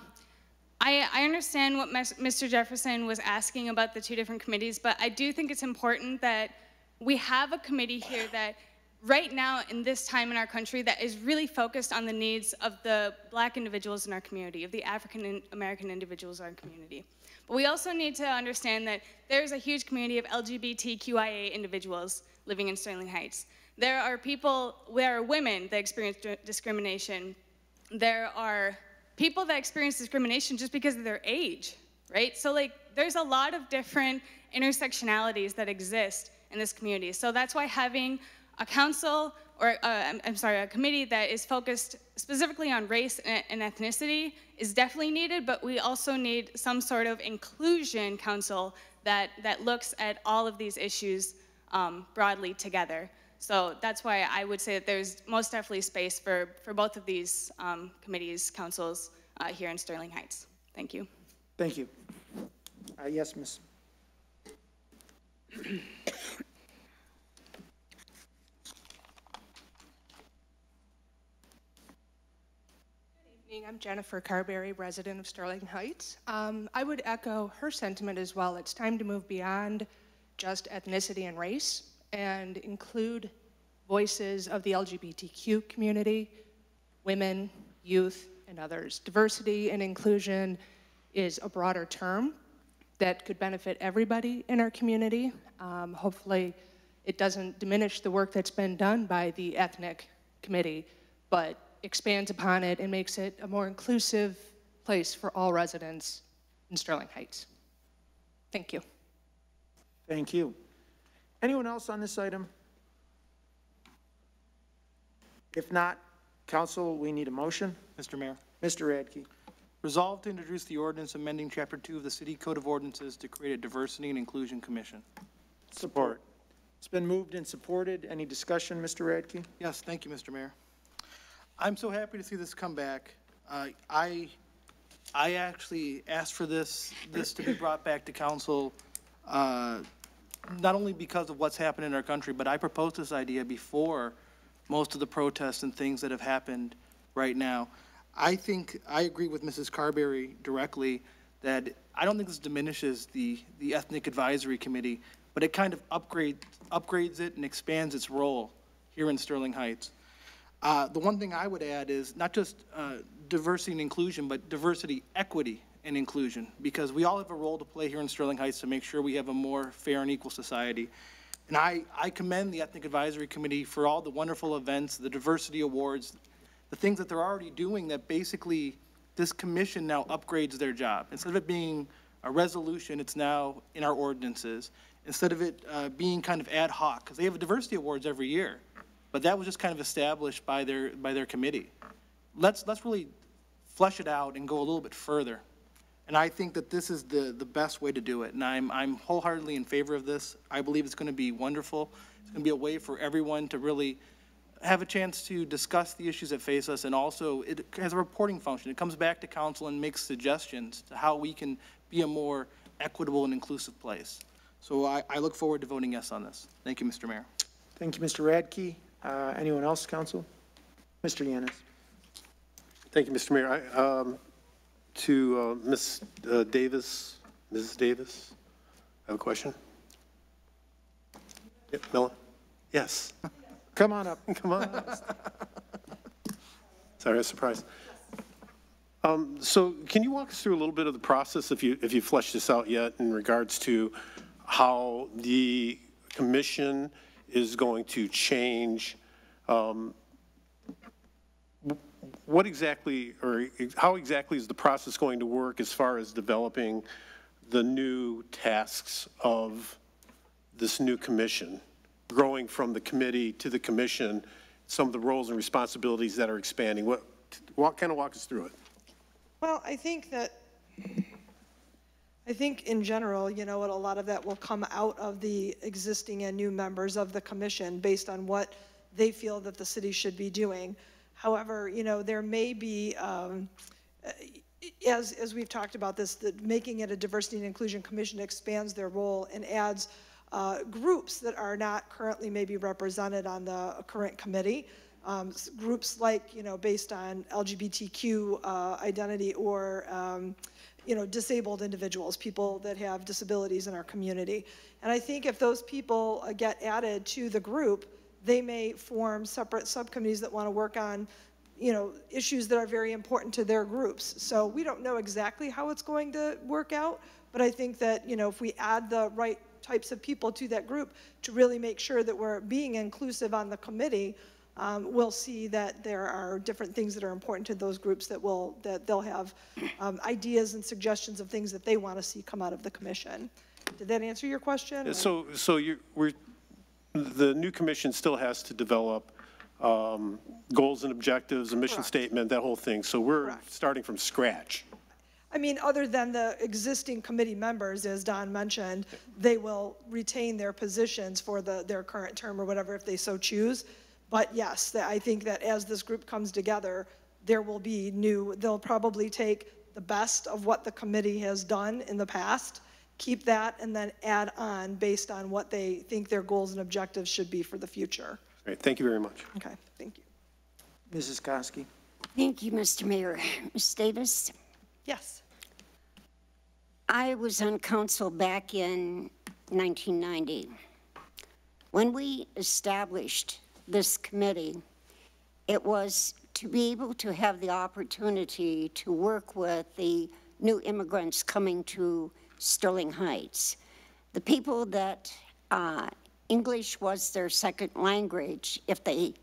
I, I, understand what Mr. Jefferson was asking about the two different committees, but I do think it's important that we have a committee here that right now in this time in our country that is really focused on the needs of the black individuals in our community, of the African American individuals in our community. But we also need to understand that there's a huge community of LGBTQIA individuals living in Sterling Heights. There are people, there are women that experience discrimination. There are people that experience discrimination just because of their age, right? So like there's a lot of different intersectionalities that exist in this community. So that's why having a council or uh, I'm, I'm, sorry, a committee that is focused specifically on race and, and, ethnicity is definitely needed, but we also need some sort of inclusion council that, that looks at all of these issues um, broadly together. So that's why I would say that there's most definitely space for, for both of these um, committees, councils uh, here in Sterling Heights. Thank you. Thank you. Uh, yes, Ms. I'm Jennifer Carberry, resident of Sterling Heights. Um, I would echo her sentiment as well. It's time to move beyond just ethnicity and race and include voices of the LGBTQ community, women, youth, and others. Diversity and inclusion is a broader term that could benefit everybody in our community. Um, hopefully, it doesn't diminish the work that's been done by the ethnic committee, but expands upon it and makes it a more inclusive place for all residents in Sterling Heights. Thank you. Thank you. Anyone else on this item? If not, council, we need a motion. Mr. Mayor. Mr. Radtke. Resolved to introduce the ordinance amending Chapter 2 of the City Code of Ordinances to create a Diversity and Inclusion Commission. Support. It's been moved and supported. Any discussion, Mr. Radtke? Yes, thank you, Mr. Mayor. I'm so happy to see this come back. Uh, I, I actually asked for this, this to be brought back to council, uh, not only because of what's happened in our country, but I proposed this idea before most of the protests and things that have happened right now. I think, I agree with Mrs. Carberry directly that I don't think this diminishes the, the Ethnic Advisory Committee, but it kind of upgrades, upgrades it and expands its role here in Sterling Heights. Uh, the one thing I would add is not just uh, diversity and inclusion, but diversity, equity, and inclusion, because we all have a role to play here in Sterling Heights to make sure we have a more fair and equal society. And I, I commend the Ethnic Advisory Committee for all the wonderful events, the diversity awards, the things that they're already doing that basically this commission now upgrades their job. Instead of it being a resolution, it's now in our ordinances. Instead of it uh, being kind of ad hoc, because they have a diversity awards every year. But that was just kind of established by their, by their committee. Let's, let's really flesh it out and go a little bit further. And I think that this is the, the best way to do it. And I'm, I'm wholeheartedly in favor of this. I believe it's going to be wonderful. It's going to be a way for everyone to really have a chance to discuss the issues that face us. And also, it has a reporting function. It comes back to council and makes suggestions to how we can be a more equitable and inclusive place. So I, I look forward to voting yes on this. Thank you, Mr. Mayor. Thank you, Mr. Radtke. Uh, anyone else, council? Mr. Yanez. Thank you, Mr. Mayor. I, um, to uh, Ms. Uh, Davis, Mrs. Davis, I have a question. Yep, Miller? Yes. Come on up. Come on Sorry, I was surprised. Um, so can you walk us through a little bit of the process if you, if you fleshed this out yet in regards to how the commission is going to change. Um, what exactly, or how exactly is the process going to work as far as developing the new tasks of this new commission, growing from the committee to the commission, some of the roles and responsibilities that are expanding? What, kind of walk us through it? Well, I think that I think in general, you know, a lot of that will come out of the existing and new members of the commission based on what they feel that the city should be doing. However, you know, there may be, um, as, as we've talked about this, that making it a diversity and inclusion commission expands their role and adds uh, groups that are not currently maybe represented on the current committee. Um, groups like, you know, based on LGBTQ uh, identity or um, you know, disabled individuals, people that have disabilities in our community. And I think if those people uh, get added to the group, they may form separate subcommittees that want to work on, you know, issues that are very important to their groups. So we don't know exactly how it's going to work out, but I think that, you know, if we add the right types of people to that group to really make sure that we're being inclusive on the committee, um, we'll see that there are different things that are important to those groups that will, that they'll have um, ideas and suggestions of things that they want to see come out of the commission. Did that answer your question? or- So, so you, we're, the new commission still has to develop um, goals and objectives, a mission Correct. statement, that whole thing. So we're Correct. starting from scratch. I mean, other than the existing committee members, as Don mentioned, they will retain their positions for the, their current term or whatever if they so choose. But yes, that- I think that as this group comes together, there will be new, they'll probably take the best of what the committee has done in the past, keep that, and then add on based on what they think their goals and objectives should be for the future. Great, thank you very much. Okay, thank you. Mrs. Koski? Thank you, Mr. Mayor. Ms. Davis? Yes. I was on council back in 1990. When we established this committee, it was to be able to have the opportunity to work with the new immigrants coming to Sterling Heights. The people that uh, English was their second language, if they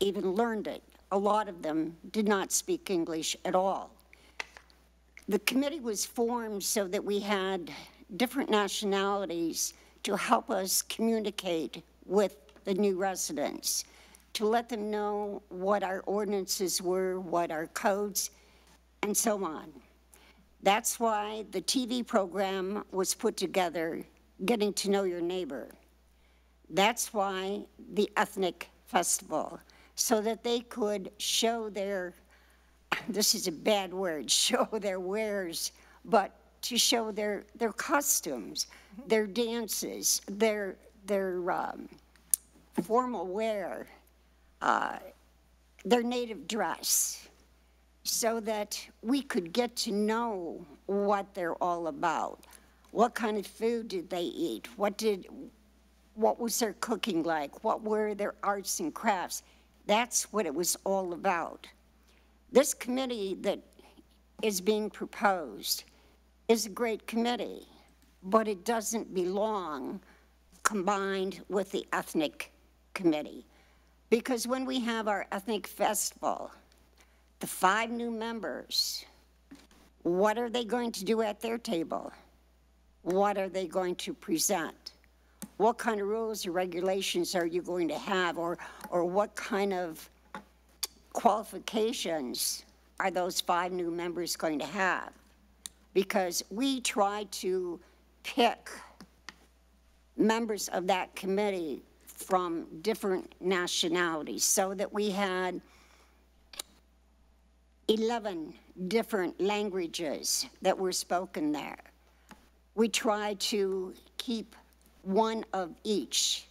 even learned it. A lot of them did not speak English at all. The committee was formed so that we had different nationalities to help us communicate with the new residents, to let them know what our ordinances were, what our codes, and so on. That's why the TV program was put together, Getting to Know Your Neighbor. That's why the ethnic festival, so that they could show their, this is a bad word, show their wares, but to show their, their costumes, their dances, their, their um, formal wear, uh, their native dress, so that we could get to know what they're all about. What kind of food did they eat? What did, what was their cooking like? What were their arts and crafts? That's what it was all about. This committee that is being proposed is a great committee, but it doesn't belong combined with the ethnic committee. Because when we have our ethnic festival, the five new members, what are they going to do at their table? What are they going to present? What kind of rules or regulations are you going to have, or, or what kind of qualifications are those five new members going to have? Because we try to pick members of that committee from different nationalities so that we had 11 different languages that were spoken there. We try to keep one of each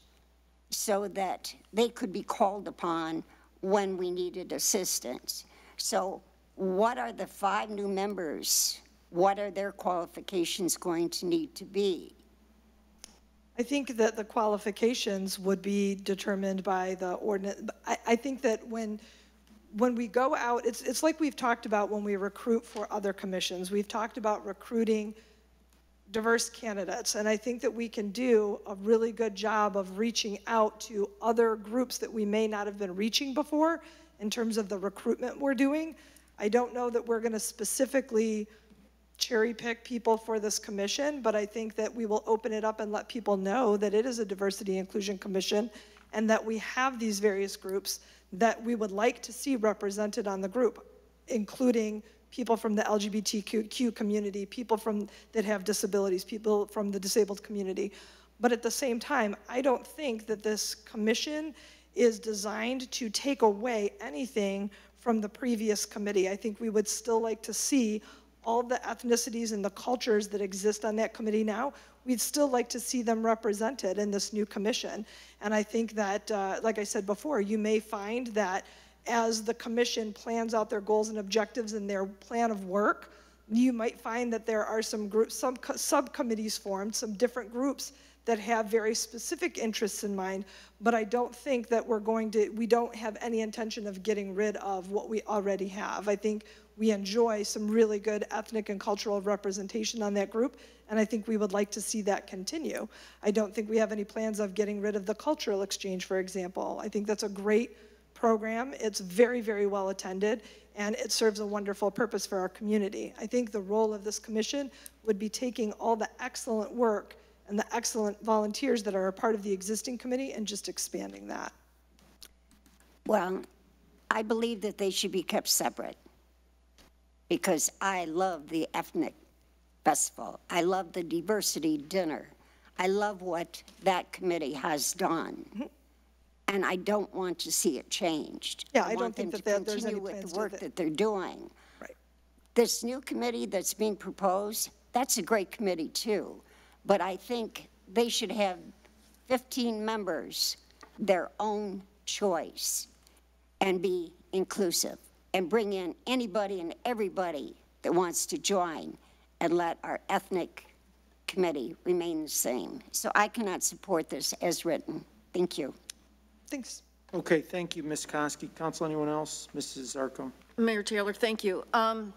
so that they could be called upon when we needed assistance. So what are the five new members? What are their qualifications going to need to be? I think that the qualifications would be determined by the ordinance. I, I think that when, when we go out, it's, it's like we've talked about when we recruit for other commissions. We've talked about recruiting diverse candidates, and I think that we can do a really good job of reaching out to other groups that we may not have been reaching before in terms of the recruitment we're doing. I don't know that we're going to specifically cherry pick people for this commission, but I think that we will open it up and let people know that it is a diversity inclusion commission and that we have these various groups that we would like to see represented on the group, including people from the LGBTQ community, people from, that have disabilities, people from the disabled community. But at the same time, I don't think that this commission is designed to take away anything from the previous committee. I think we would still like to see all the ethnicities and the cultures that exist on that committee now, we'd still like to see them represented in this new commission. And I think that, uh, like I said before, you may find that as the commission plans out their goals and objectives and their plan of work, you might find that there are some groups, some subcommittees formed, some different groups that have very specific interests in mind, but I don't think that we're going to, we don't have any intention of getting rid of what we already have. I think we enjoy some really good ethnic and cultural representation on that group, and I think we would like to see that continue. I don't think we have any plans of getting rid of the cultural exchange, for example. I think that's a great program. It's very, very well attended, and it serves a wonderful purpose for our community. I think the role of this commission would be taking all the excellent work and the excellent volunteers that are a part of the existing committee and just expanding that. Well, I believe that they should be kept separate because I love the ethnic festival. I love the diversity dinner. I love what that committee has done. And I don't want to see it changed. Yeah, I don't want think them that there's any continue with the work that- that they're doing. Right. This new committee that's being proposed, that's a great committee too. But I think they should have 15 members, their own choice, and be inclusive, and bring in anybody and everybody that wants to join, and let our ethnic committee remain the same. So I cannot support this as written. Thank you. Thanks. Okay, thank you, Ms. Koski. Council, anyone else? Mrs. Ziarko? Mayor Taylor, thank you. Um,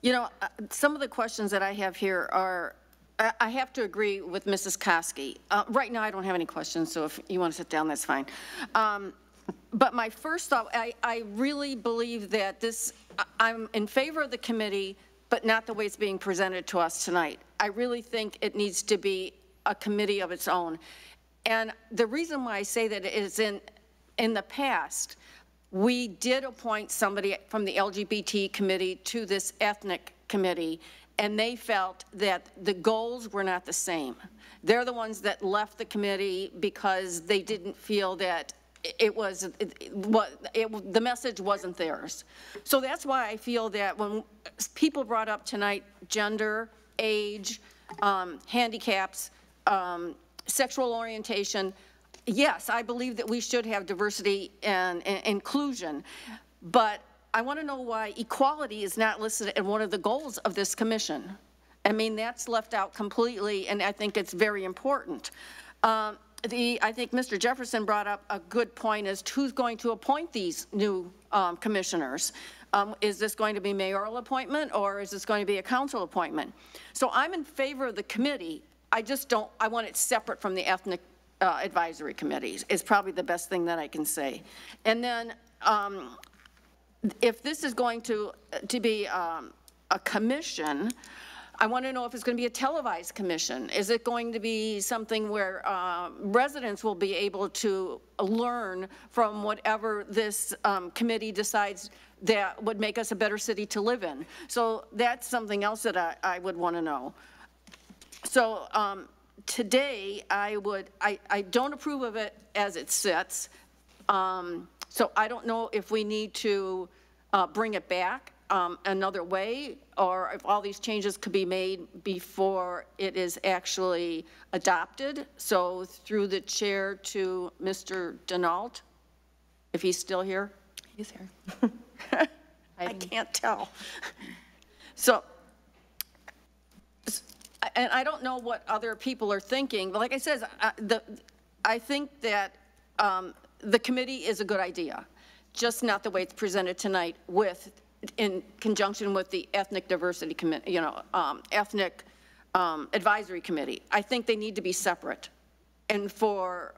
You know, uh, some of the questions that I have here are, I I have to agree with Mrs. Koski. Uh, Right now, I don't have any questions, so if you want to sit down, that's fine. Um, But my first thought, I, I really believe that this, I'm in favor of the committee, but not the way it's being presented to us tonight. I really think it needs to be a committee of its own. And the reason why I say that is in, in the past, we did appoint somebody from the LGBT committee to this ethnic committee, and they felt that the goals were not the same. They're the ones that left the committee because they didn't feel that it was, it- it- the message wasn't theirs. So that's why I feel that when people brought up tonight, gender, age, um, handicaps, um, sexual orientation, yes, I believe that we should have diversity and, and inclusion, but I want to know why equality is not listed in one of the goals of this commission. I mean, that's left out completely, and I think it's very important. Um, The, I think Mr. Jefferson brought up a good point as to who's going to appoint these new um, commissioners. Um, Is this going to be mayoral appointment, or is this going to be a council appointment? So I'm in favor of the committee, I just don't, I want it separate from the ethnic uh, advisory committees, is probably the best thing that I can say. And then, um, if this is going to, to be um, a commission, I want to know if it's going to be a televised commission. Is it going to be something where uh, residents will be able to learn from whatever this um, committee decides that would make us a better city to live in? So that's something else that I, I would want to know. So um, today, I would, I, I don't approve of it as it sits. Um, So I don't know if we need to uh, bring it back um, another way, or if all these changes could be made before it is actually adopted. So through the chair to Mr. Denault, if he's still here? He's here. I can't tell. So, and I don't know what other people are thinking, but like I said, I- the, I think that um, the committee is a good idea, just not the way it's presented tonight with, in conjunction with the ethnic diversity committee, you know, um, ethnic um, advisory committee. I think they need to be separate. And for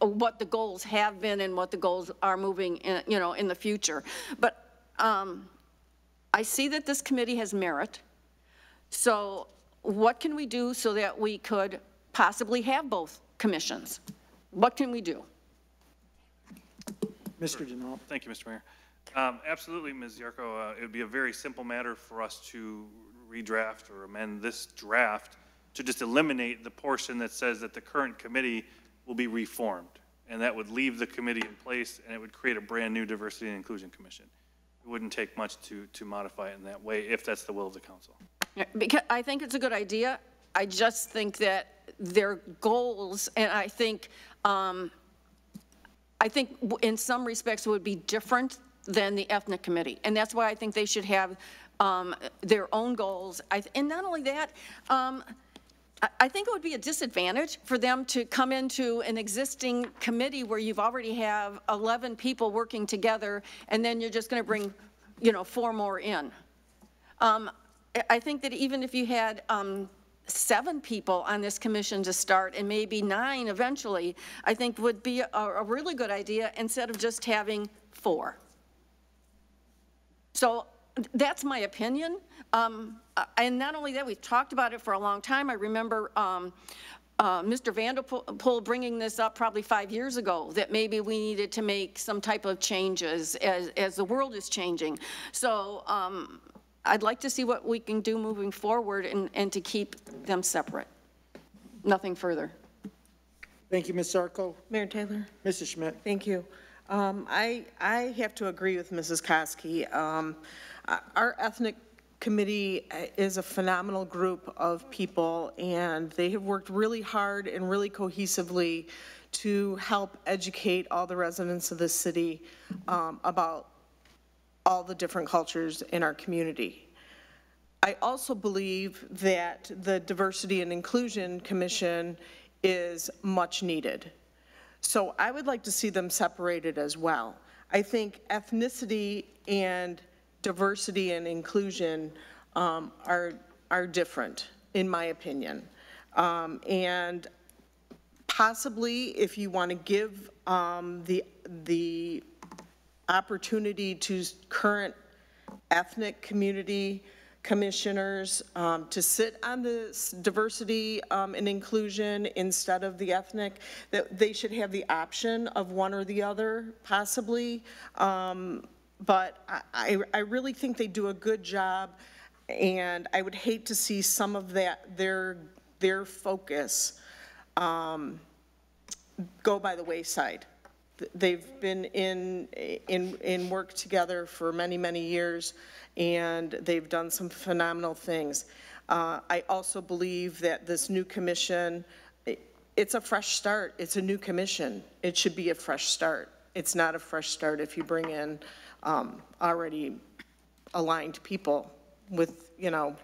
what the goals have been and what the goals are moving, in, you know, in the future. But um, I see that this committee has merit. So what can we do so that we could possibly have both commissions? What can we do? Mr. Denault? Thank you, Mr. Mayor. Um, Absolutely, Ms. Ziarko, uh, it would be a very simple matter for us to redraft or amend this draft to just eliminate the portion that says that the current committee will be reformed. And that would leave the committee in place, and it would create a brand-new Diversity and Inclusion Commission. It wouldn't take much to, to modify it in that way, if that's the will of the council. Because I think it's a good idea. I just think that their goals, and I think, um, I think in some respects would be different than the ethnic committee. And that's why I think they should have um, their own goals. I And not only that, um, I- think it would be a disadvantage for them to come into an existing committee where you've already have 11 people working together, and then you're just going to bring, you know, four more in. Um, I- I think that even if you had um, seven people on this commission to start, and maybe nine eventually, I think would be a a really good idea, instead of just having four. So that's my opinion. Um, uh, And not only that, we've talked about it for a long time. I remember um, uh, Mr. Vanderpool bringing this up probably five years ago, that maybe we needed to make some type of changes as, as the world is changing. So um, I'd like to see what we can do moving forward and, and to keep them separate. Nothing further. Thank you, Ms. Ziarko. Mayor Taylor? Mrs. Schmidt. Thank you. Um, I, I have to agree with Mrs. Koski. Um, uh, Our ethnic committee uh, is a phenomenal group of people, and they have worked really hard and really cohesively to help educate all the residents of the city um, about all the different cultures in our community. I also believe that the Diversity and Inclusion Commission is much needed. So I would like to see them separated as well. I think ethnicity and diversity and inclusion um, are, are different, in my opinion. Um, And possibly, if you want to give um, the, the opportunity to current ethnic community commissioners um, to sit on the diversity um, and inclusion instead of the ethnic, that they should have the option of one or the other, possibly. Um, But I, I really think they do a good job, and I would hate to see some of that, their, their focus um, go by the wayside. They've been in, in, in work together for many, many years, and they've done some phenomenal things. Uh, I also believe that this new commission, it's a fresh start. It's a new commission. It should be a fresh start. It's not a fresh start if you bring in um, already aligned people with, you know,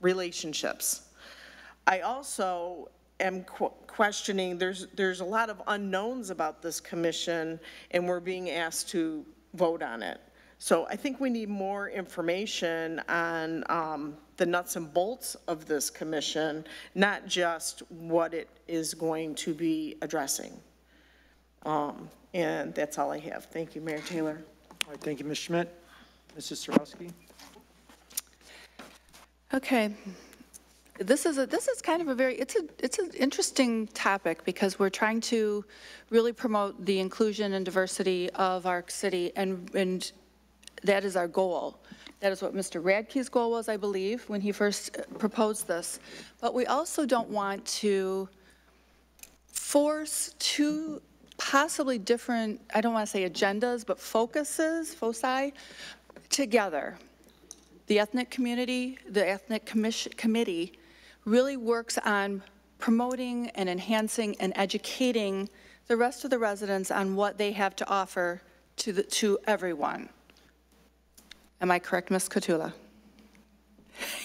relationships. I also am qu- questioning, there's, there's a lot of unknowns about this commission, and we're being asked to vote on it. So I think we need more information on um, the nuts and bolts of this commission, not just what it is going to be addressing. Um, And that's all I have. Thank you, Mayor Taylor. All right, thank you, Ms. Schmidt. Mrs. Sierawski. Okay. This is a, this is kind of a very, it's a, it's an interesting topic because we're trying to really promote the inclusion and diversity of our city and, and that is our goal. That is what Mr. Radtke's goal was, I believe, when he first uh, proposed this. But we also don't want to force two possibly different, I don't want to say agendas, but focuses, foci, together. The ethnic community, the ethnic commission, committee really works on promoting and enhancing and educating the rest of the residents on what they have to offer to the, to everyone. Am I correct, Ms. Kotula?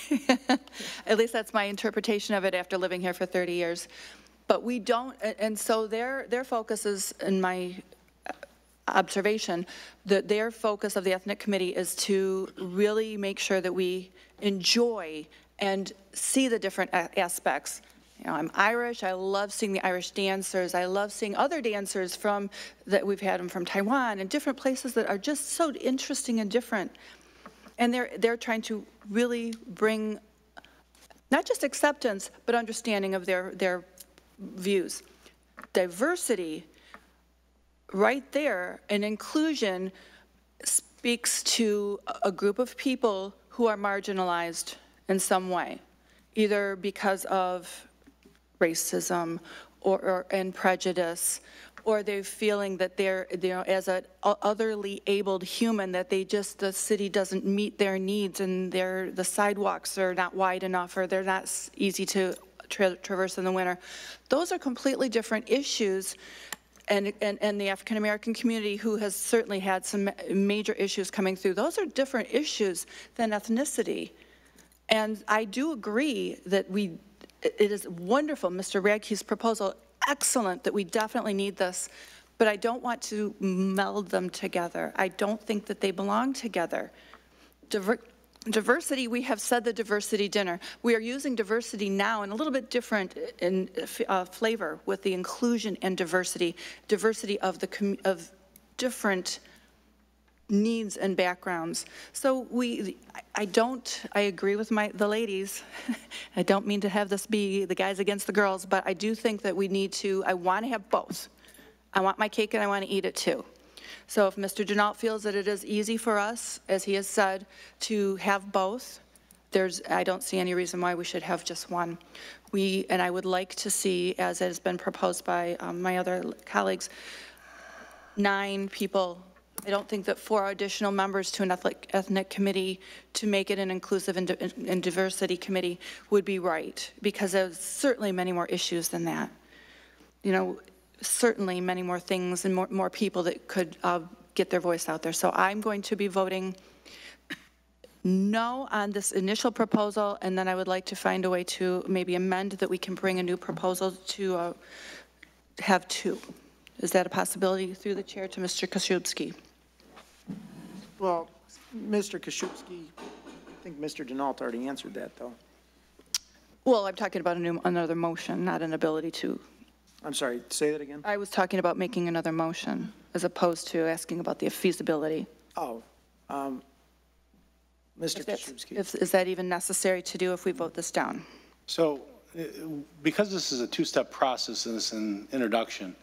At least that's my interpretation of it after living here for 30 years. But we don't, and so their, their focus is, in my uh, observation, that their focus of the ethnic committee is to really make sure that we enjoy and see the different aspects. You know, I'm Irish, I love seeing the Irish dancers, I love seeing other dancers from, that we've had them from Taiwan and different places that are just so interesting and different. And they're, they're trying to really bring not just acceptance, but understanding of their, their views. Diversity, right there, and inclusion speaks to a- a group of people who are marginalized in some way, either because of racism or, or and prejudice, or they're feeling that they're, you know, as a otherly abled human, that they just, the city doesn't meet their needs and their, the sidewalks are not wide enough, or they're not easy to tra- traverse in the winter. Those are completely different issues. And, and, and the African-American community, who has certainly had some major issues coming through, those are different issues than ethnicity. And I do agree that we, it is wonderful, Mr. Radtke's proposal, excellent, that we definitely need this, but I don't want to meld them together. I don't think that they belong together. Diver- Diversity, we have said the diversity dinner. We are using diversity now in a little bit different in uh, flavor with the inclusion and diversity, diversity of the, of different needs and backgrounds. So we, I- don't, I agree with my, the ladies. I don't mean to have this be the guys against the girls, but I do think that we need to, I want to have both. I want my cake and I want to eat it too. So if Mr. Denault feels that it is easy for us, as he has said, to have both, there's, I don't see any reason why we should have just one. We, and I would like to see, as it has been proposed by um, my other colleagues, nine people. I don't think that four additional members to an ethnic, ethnic committee to make it an inclusive and, and diversity committee would be right, because there's certainly many more issues than that. You know, certainly many more things and more, more people that could uh, get their voice out there. So I'm going to be voting no on this initial proposal, and then I would like to find a way to maybe amend that we can bring a new proposal to uh, have two. Is that a possibility through the chair to Mr. Kaszubski? Well, Mr. Kaszubski, I think Mr. Denault already answered that, though. Well, I'm talking about a new, another motion, not an ability to. I'm sorry, say that again? I was talking about making another motion as opposed to asking about the feasibility. Oh, um, Mr. If that's- Kaszubski. if- Is that even necessary to do if we vote this down? So, uh, because this is a two-step process and it's an introduction,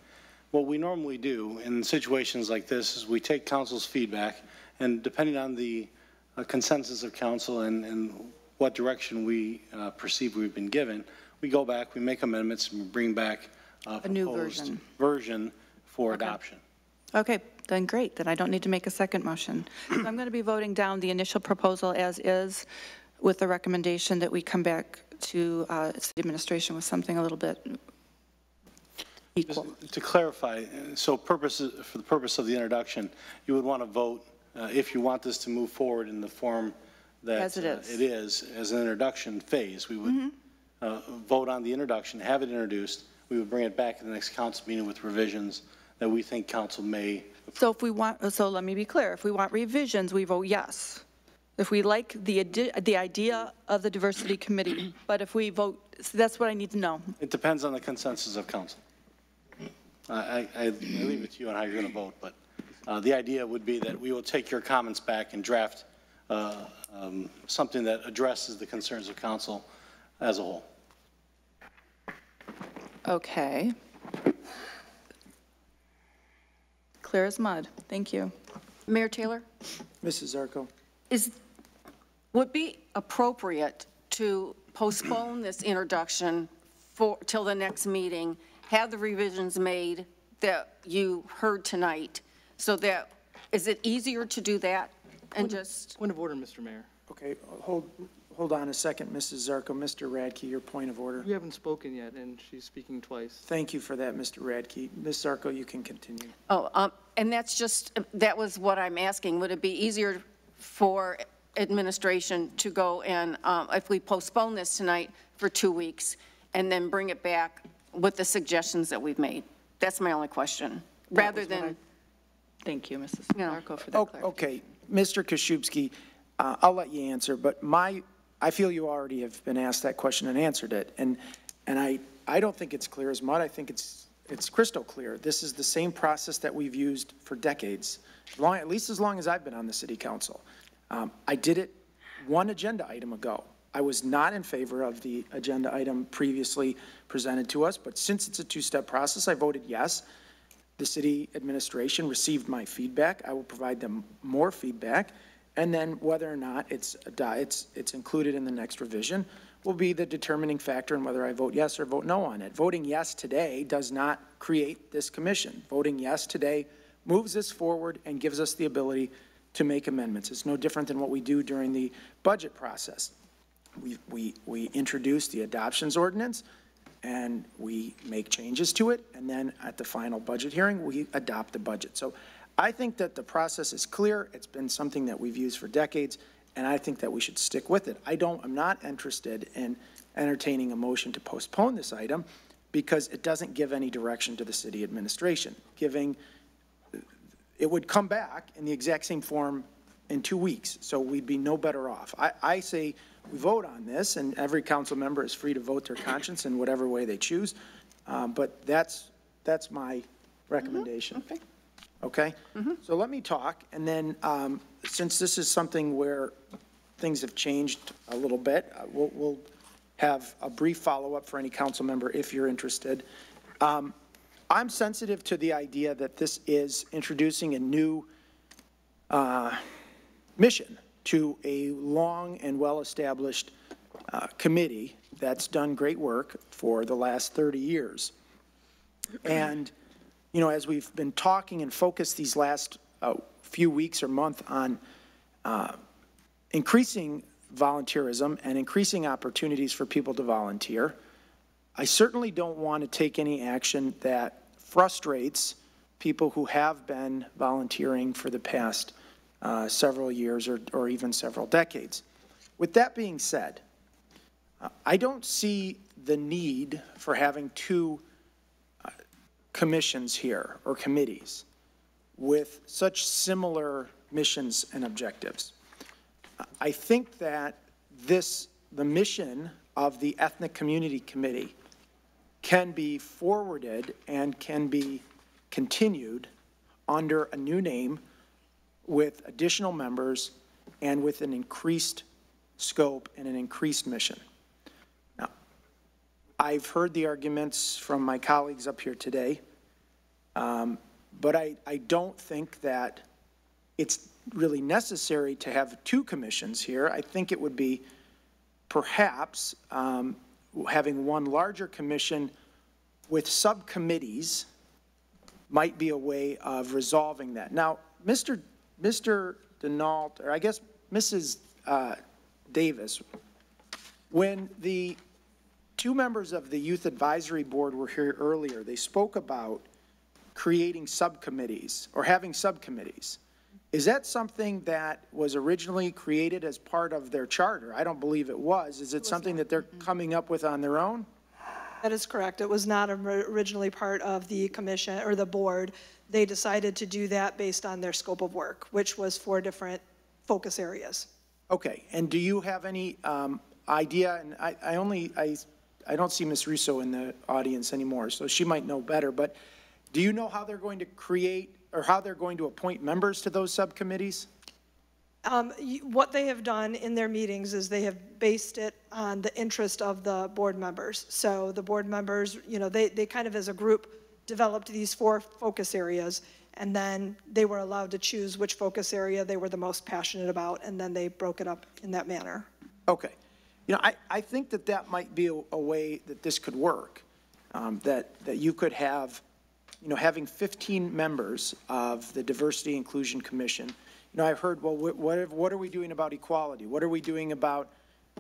what we normally do in situations like this is we take council's feedback, and depending on the uh, consensus of council and, and what direction we uh, perceive we've been given, we go back, we make amendments, and we bring back uh, A new version. version for adoption. Okay, then great, then I don't need to make a second motion. So I'm going to be voting down the initial proposal as is with the recommendation that we come back to uh, city administration with something a little bit equal. To clarify, so purposes, for the purpose of the introduction, you would want to vote, uh, if you want this to move forward in the form that As it uh, is. it is, as an introduction phase, we would uh, vote on the introduction, have it introduced, we would bring it back at the next council meeting with revisions that we think council may, So if we want, so let me be clear, if we want revisions, we vote yes. If we like the, adi- the idea of the diversity committee, but if we vote, so that's what I need to know. it depends on the consensus of council. I, I, I leave it to you on how you're going to vote, but uh, the idea would be that we will take your comments back and draft uh, um, something that addresses the concerns of council as a whole. Okay. Clear as mud, thank you. Mayor Taylor? Mrs. Ziarko. Is, would be appropriate to postpone this introduction for, till the next meeting, have the revisions made that you heard tonight, so that, is it easier to do that and just? Point of order, Mr. Mayor. Okay, hold, hold on a second, Mrs. Ziarko. Mr. Radtke, your point of order. You haven't spoken yet, and she's speaking twice. Thank you for that, Mr. Radtke. Ms. Ziarko, you can continue. Oh, um, and that's just, that was what I'm asking. Would it be easier for administration to go and, um, if we postpone this tonight for two weeks and then bring it back with the suggestions that we've made? That's my only question, rather was what than, Thank you, Mrs. Yeah. Ziarko, for that Oh, clarification. Okay, Mr. Kaszubski, uh, I'll let you answer, but my, I feel you already have been asked that question and answered it. And, and I, I don't think it's clear as mud. I think it's, it's crystal clear. This is the same process that we've used for decades, long, at least as long as I've been on the city council. Um, I did it one agenda item ago. I was not in favor of the agenda item previously presented to us, but since it's a two-step process, I voted yes. The city administration received my feedback. I will provide them more feedback. And then whether or not it's, uh, it's, it's included in the next revision will be the determining factor in whether I vote yes or vote no on it. Voting yes today does not create this commission. Voting yes today moves us forward and gives us the ability to make amendments. It's no different than what we do during the budget process. We, we, we introduce the adoptions ordinance, and we make changes to it, and then at the final budget hearing, we adopt the budget. So I think that the process is clear, it's been something that we've used for decades, and I think that we should stick with it. I don't, I'm not interested in entertaining a motion to postpone this item because it doesn't give any direction to the city administration, giving, it would come back in the exact same form in two weeks, so we'd be no better off. I, I say we vote on this, and every council member is free to vote their conscience in whatever way they choose, um, but that's, that's my recommendation. Okay. Okay? So let me talk, and then, um, since this is something where things have changed a little bit, uh, we'll, we'll have a brief follow-up for any council member if you're interested. Um, I'm sensitive to the idea that this is introducing a new uh, mission to a long and well-established uh, committee that's done great work for the last 30 years. And, you know, as we've been talking and focused these last uh, few weeks or month on uh, increasing volunteerism and increasing opportunities for people to volunteer, I certainly don't want to take any action that frustrates people who have been volunteering for the past uh, several years or, or even several decades. With that being said, uh, I don't see the need for having two uh, commissions here or committees with such similar missions and objectives. I think that this, the mission of the Ethnic Community Committee can be forwarded and can be continued under a new name with additional members and with an increased scope and an increased mission. Now, I've heard the arguments from my colleagues up here today, um, but I, I don't think that it's really necessary to have two commissions here. I think it would be perhaps um, having one larger commission with subcommittees might be a way of resolving that. Now, Mr. Mr. Denault, or I guess Mrs. uh, Davis, when the two members of the Youth Advisory Board were here earlier, they spoke about creating subcommittees or having subcommittees. Is that something that was originally created as part of their charter? I don't believe it was. Is it something that they're coming up with on their own? That is correct. It was not originally part of the commission or the board. They decided to do that based on their scope of work, which was four different focus areas. Okay, and do you have any um, idea, and I, I only, I, I don't see Ms. Russo in the audience anymore, so she might know better, but do you know how they're going to create, or how they're going to appoint members to those subcommittees? Um, What they have done in their meetings is they have based it on the interest of the board members. So the board members, you know, they, they kind of as a group developed these four focus areas, and then they were allowed to choose which focus area they were the most passionate about, and then they broke it up in that manner. Okay. You know, I, I think that that might be a, a way that this could work, um, that, that you could have, you know, having 15 members of the Diversity Inclusion Commission. Know, I've heard, well, what, what, what are we doing about equality? What are we doing about,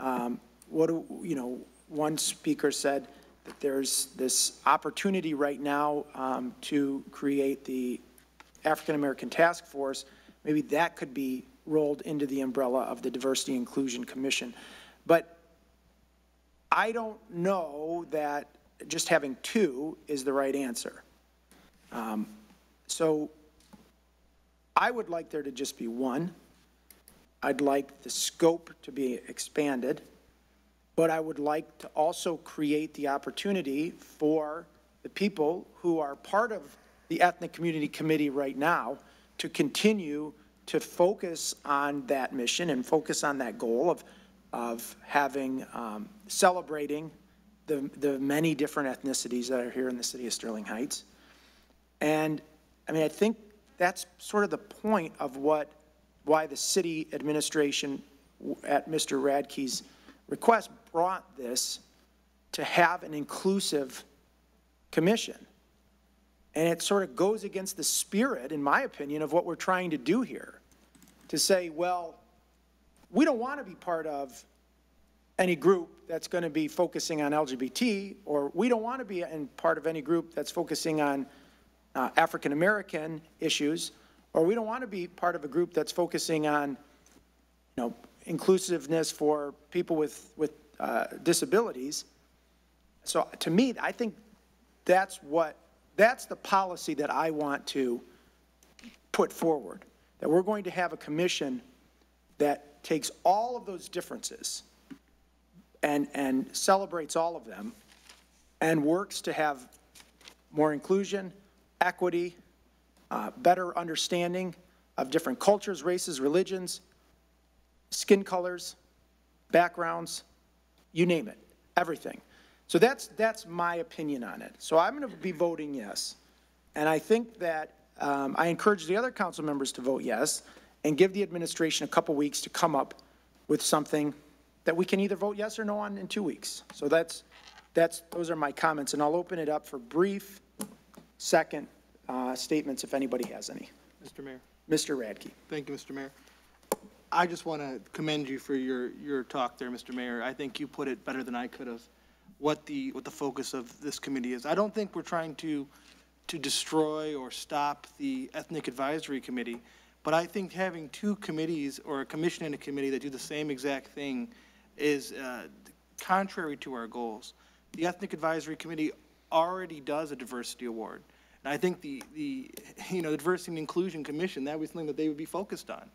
um, what, do, you know, one speaker said that there's this opportunity right now, um, to create the African American Task Force. Maybe that could be rolled into the umbrella of the Diversity Inclusion Commission. But I don't know that just having two is the right answer. Um, So I would like there to just be one. I'd like the scope to be expanded, but I would like to also create the opportunity for the people who are part of the Ethnic Community Committee right now to continue to focus on that mission and focus on that goal of, of having, um, celebrating the, the many different ethnicities that are here in the city of Sterling Heights. And, I mean, I think that's sort of the point of what, why the city administration, at Mr. Radtke's request, brought this to have an inclusive commission. And it sort of goes against the spirit, in my opinion, of what we're trying to do here. To say, well, we don't want to be part of any group that's going to be focusing on LGBT, or we don't want to be in part of any group that's focusing on uh, African-American issues, or we don't want to be part of a group that's focusing on, you know, inclusiveness for people with, with uh, disabilities. So to me, I think that's what, that's the policy that I want to put forward, that we're going to have a commission that takes all of those differences and, and celebrates all of them and works to have more inclusion, equity, uh, better understanding of different cultures, races, religions, skin colors, backgrounds, you name it, everything. So that's, that's my opinion on it. So I'm going to be voting yes. And I think that, um, I encourage the other council members to vote yes and give the administration a couple weeks to come up with something that we can either vote yes or no on in two weeks. So that's, that's, those are my comments, and I'll open it up for brief second uh, statements if anybody has any. Mr. Mayor. Mr. Radtke. Thank you, Mr. Mayor. I just want to commend you for your, your talk there, Mr. Mayor. I think you put it better than I could have, what the, what the focus of this committee is. I don't think we're trying to, to destroy or stop the Ethnic Advisory Committee, but I think having two committees or a commission and a committee that do the same exact thing is uh, contrary to our goals. The Ethnic Advisory Committee already does a diversity award. And I think the, the, you know, the Diversity and Inclusion Commission, that was something that they would be focused on.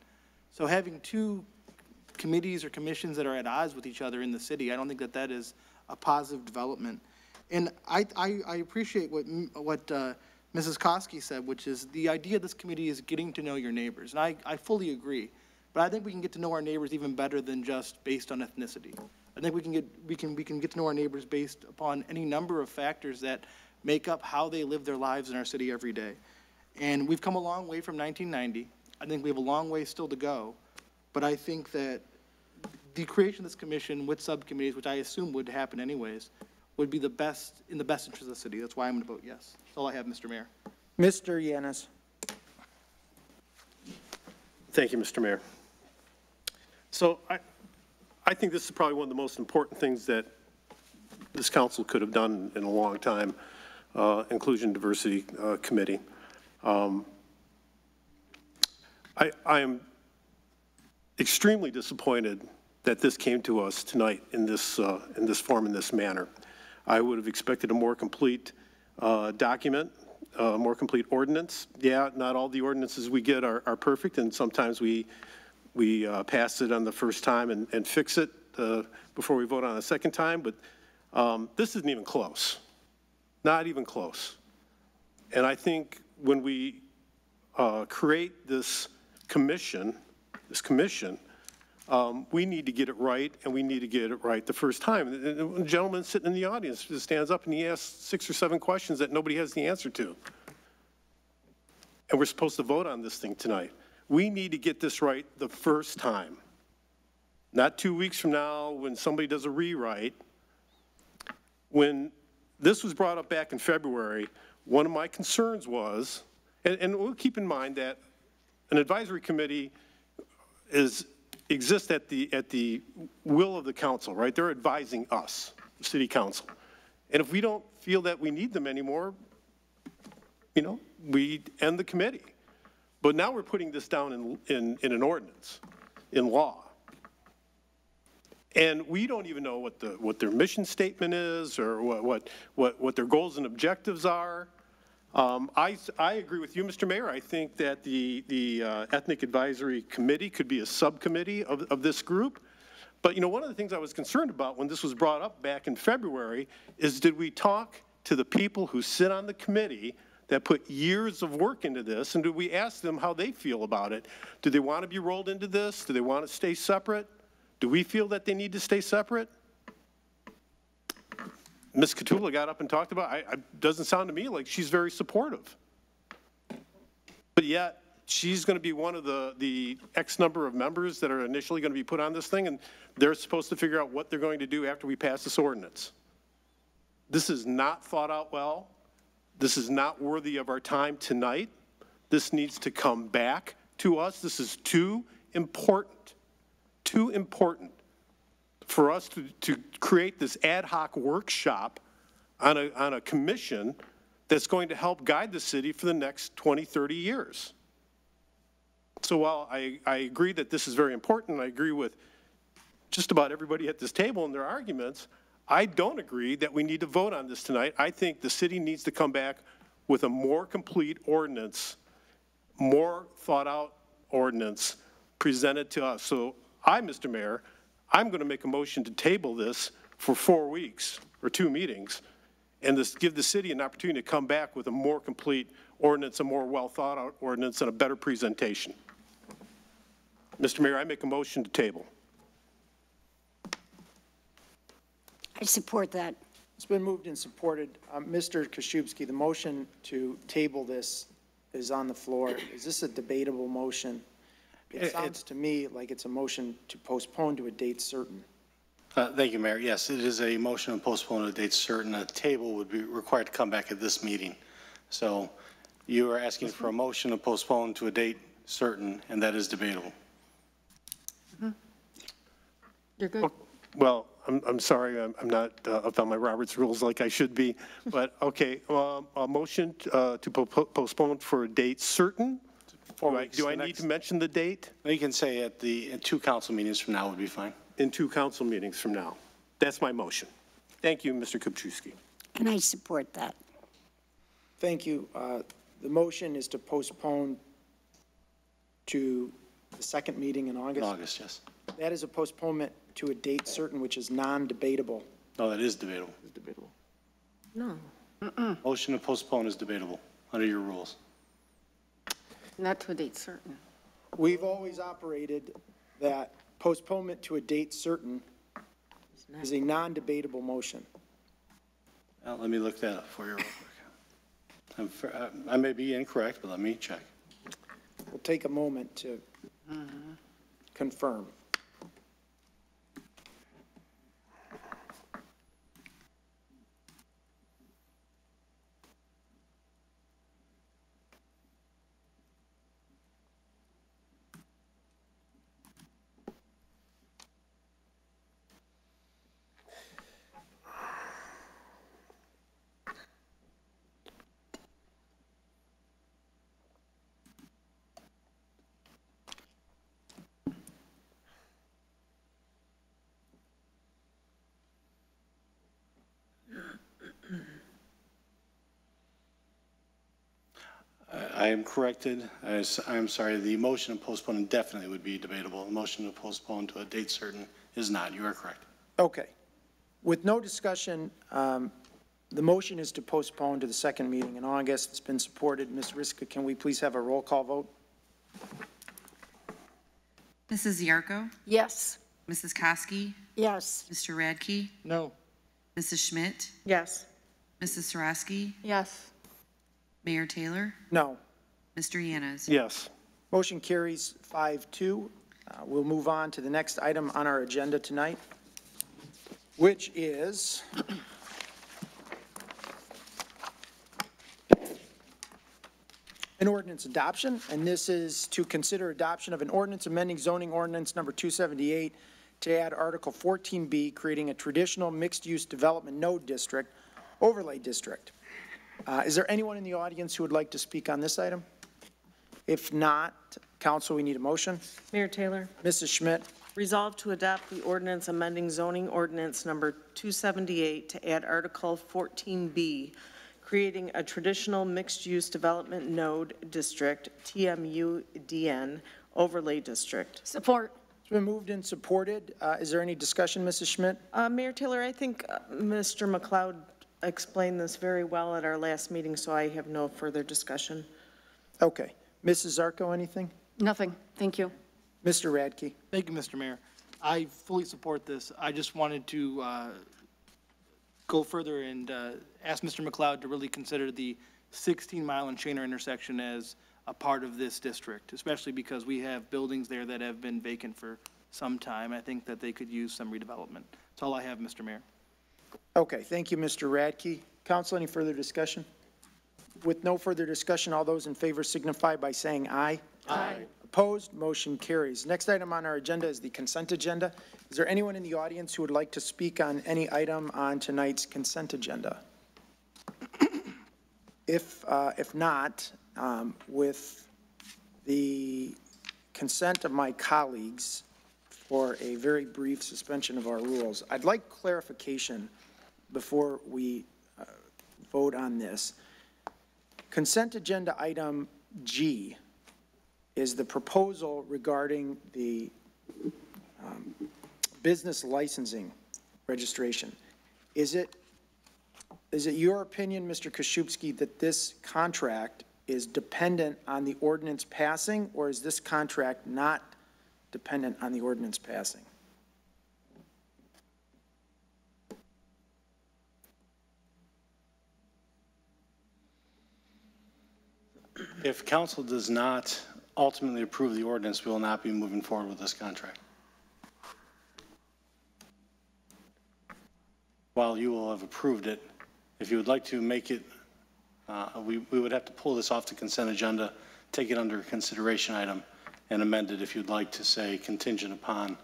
So having two committees or commissions that are at odds with each other in the city, I don't think that that is a positive development. And I, I, I appreciate what, what uh, Mrs. Koski said, which is the idea of this committee is getting to know your neighbors. And I, I fully agree. But I think we can get to know our neighbors even better than just based on ethnicity. I think we can get, we can, we can get to know our neighbors based upon any number of factors that make up how they live their lives in our city every day. And we've come a long way from 1990. I think we have a long way still to go. But I think that the creation of this commission with subcommittees, which I assume would happen anyways, would be the best, in the best interest of the city. That's why I'm going to vote yes. That's all I have, Mr. Mayor. Mr. Yanez. Thank you, Mr. Mayor. So I, I think this is probably one of the most important things that this council could have done in a long time, uh, Inclusion Diversity uh, Committee. Um, I, am extremely disappointed that this came to us tonight in this, uh, in this form, in this manner. I would have expected a more complete uh, document, a more complete ordinance. Yeah, not all the ordinances we get are, are perfect, and sometimes we, we uh, pass it on the first time and, and fix it uh, before we vote on a second time, but um, this isn't even close. Not even close. And I think when we uh, create this commission, this commission, um, we need to get it right, and we need to get it right the first time. And The gentleman sitting in the audience stands up and he asks six or seven questions that nobody has the answer to. And we're supposed to vote on this thing tonight. We need to get this right the first time. Not two weeks from now when somebody does a rewrite. When this was brought up back in February, one of my concerns was, and, and we'll keep in mind that an advisory committee is, exists at the, at the will of the council, right? They're advising us, the city council. And if we don't feel that we need them anymore, you know, we end the committee. But now we're putting this down in, in, in an ordinance, in law. And we don't even know what the, what their mission statement is or what, what, what, what their goals and objectives are. Um, I, I agree with you, Mr. Mayor. I think that the, the uh, Ethnic Advisory Committee could be a subcommittee of, of this group. But, you know, one of the things I was concerned about when this was brought up back in February is did we talk to the people who sit on the committee that put years of work into this, and do we ask them how they feel about it? Do they want to be rolled into this? Do they want to stay separate? Do we feel that they need to stay separate? Ms. Catula got up and talked about, I, I, doesn't sound to me like she's very supportive. But yet, she's going to be one of the, the X number of members that are initially going to be put on this thing, and they're supposed to figure out what they're going to do after we pass this ordinance. This is not thought out well. This is not worthy of our time tonight. This needs to come back to us. This is too important, too important for us to, to create this ad hoc workshop on a, on a commission that's going to help guide the city for the next 20, 30 years. So while I, I agree that this is very important, I agree with just about everybody at this table in their arguments, I don't agree that we need to vote on this tonight. I think the city needs to come back with a more complete ordinance, more thought-out ordinance presented to us. So I, Mr. Mayor, I'm going to make a motion to table this for four weeks or two meetings and this, give the city an opportunity to come back with a more complete ordinance, a more well-thought-out ordinance, and a better presentation. Mr. Mayor, I make a motion to table. I support that. It's been moved and supported. Um, Mr. Kaszubski, the motion to table this is on the floor. Is this a debatable motion? It- It sounds to me like it's a motion to postpone to a date certain. Uh, Thank you, Mayor. Yes, it is a motion to postpone to a date certain. A table would be required to come back at this meeting. So you are asking for a motion to postpone to a date certain, and that is debatable. You're good. Well, I'm, I'm sorry, I'm, I'm not uh, up on my Roberts rules like I should be, but, okay, um, a motion uh, to po- po- postpone for a date certain? Four Do I- weeks, Do the I need next- to mention the date? You can say at the, in two council meetings from now would be fine. In two council meetings from now. That's my motion. Thank you, Mr. Kaszubski. And I support that. Thank you. Uh, The motion is to postpone to the second meeting in In August. August, yes. That is a postponement to a date certain, which is non-debatable. No, that is debatable. Debatable. No, Motion to postpone is debatable under your rules. Not to a date certain. We've always operated that postponement to a date certain is a non-debatable motion. Now, let me look that up for you real quick. I'm fr- uh, I may be incorrect, but let me check. We'll take a moment to confirm. I I am corrected. I'm sorry, the motion to postpone indefinitely would be debatable. The motion to postpone to a date certain is not. You are correct. Okay. With no discussion, um, the motion is to postpone to the second meeting in August. It's been supported. Ms. Ryska, can we please have a roll call vote? Mrs. Ziarko? Yes. Mrs. Koski? Yes. Mr. Radtke? No. Mrs. Schmidt? Yes. Mrs. Sierawski? Yes. Mayor Taylor? No. Mr. Yanez? Yes. Motion carries 5-2. Uh, We'll move on to the next item on our agenda tonight, which is an ordinance adoption, and this is to consider adoption of an ordinance amending zoning ordinance number 278 to add Article 14B, creating a traditional mixed-use development node district, overlay district. Uh, Is there anyone in the audience who would like to speak on this item? If not, council, we need a motion. Mayor Taylor, Mrs. Schmidt, resolve to adopt the ordinance amending zoning ordinance number 278 to add Article 14B, creating a traditional mixed-use development node district, TMUDN, overlay district. Support. it's been moved and supported. Uh, Is there any discussion, Mrs. Schmidt? Uh, Mayor Taylor, I think uh, Mr. McLeod explained this very well at our last meeting, so I have no further discussion. Okay. Mrs. Ziarko, anything? Nothing. Thank you. Mr. Radtke? Thank you, Mr. Mayor. I fully support this. I just wanted to uh, go further and uh, ask Mr. McLeod to really consider the 16-mile and Schoenherr intersection as a part of this district, especially because we have buildings there that have been vacant for some time. I think that they could use some redevelopment. That's all I have, Mr. Mayor. Okay, thank you, Mr. Radtke. Council, any further discussion? With no further discussion, all those in favor signify by saying aye. Aye. Opposed, motion carries. Next item on our agenda is the consent agenda. Is there anyone in the audience who would like to speak on any item on tonight's consent agenda? If, uh, if not, um, with the consent of my colleagues, for a very brief suspension of our rules. I'd like clarification before we uh, vote on this. Consent agenda item G is the proposal regarding the um, business licensing registration. Is it, is it your opinion, Mr. Kaszubski, that this contract is dependent on the ordinance passing, or is this contract not dependent on the ordinance passing? If council does not ultimately approve the ordinance, we will not be moving forward with this contract. While you will have approved it, if you would like to make it, uh, we, we would have to pull this off the consent agenda, take it under consideration item, and amend it if you'd like to say contingent upon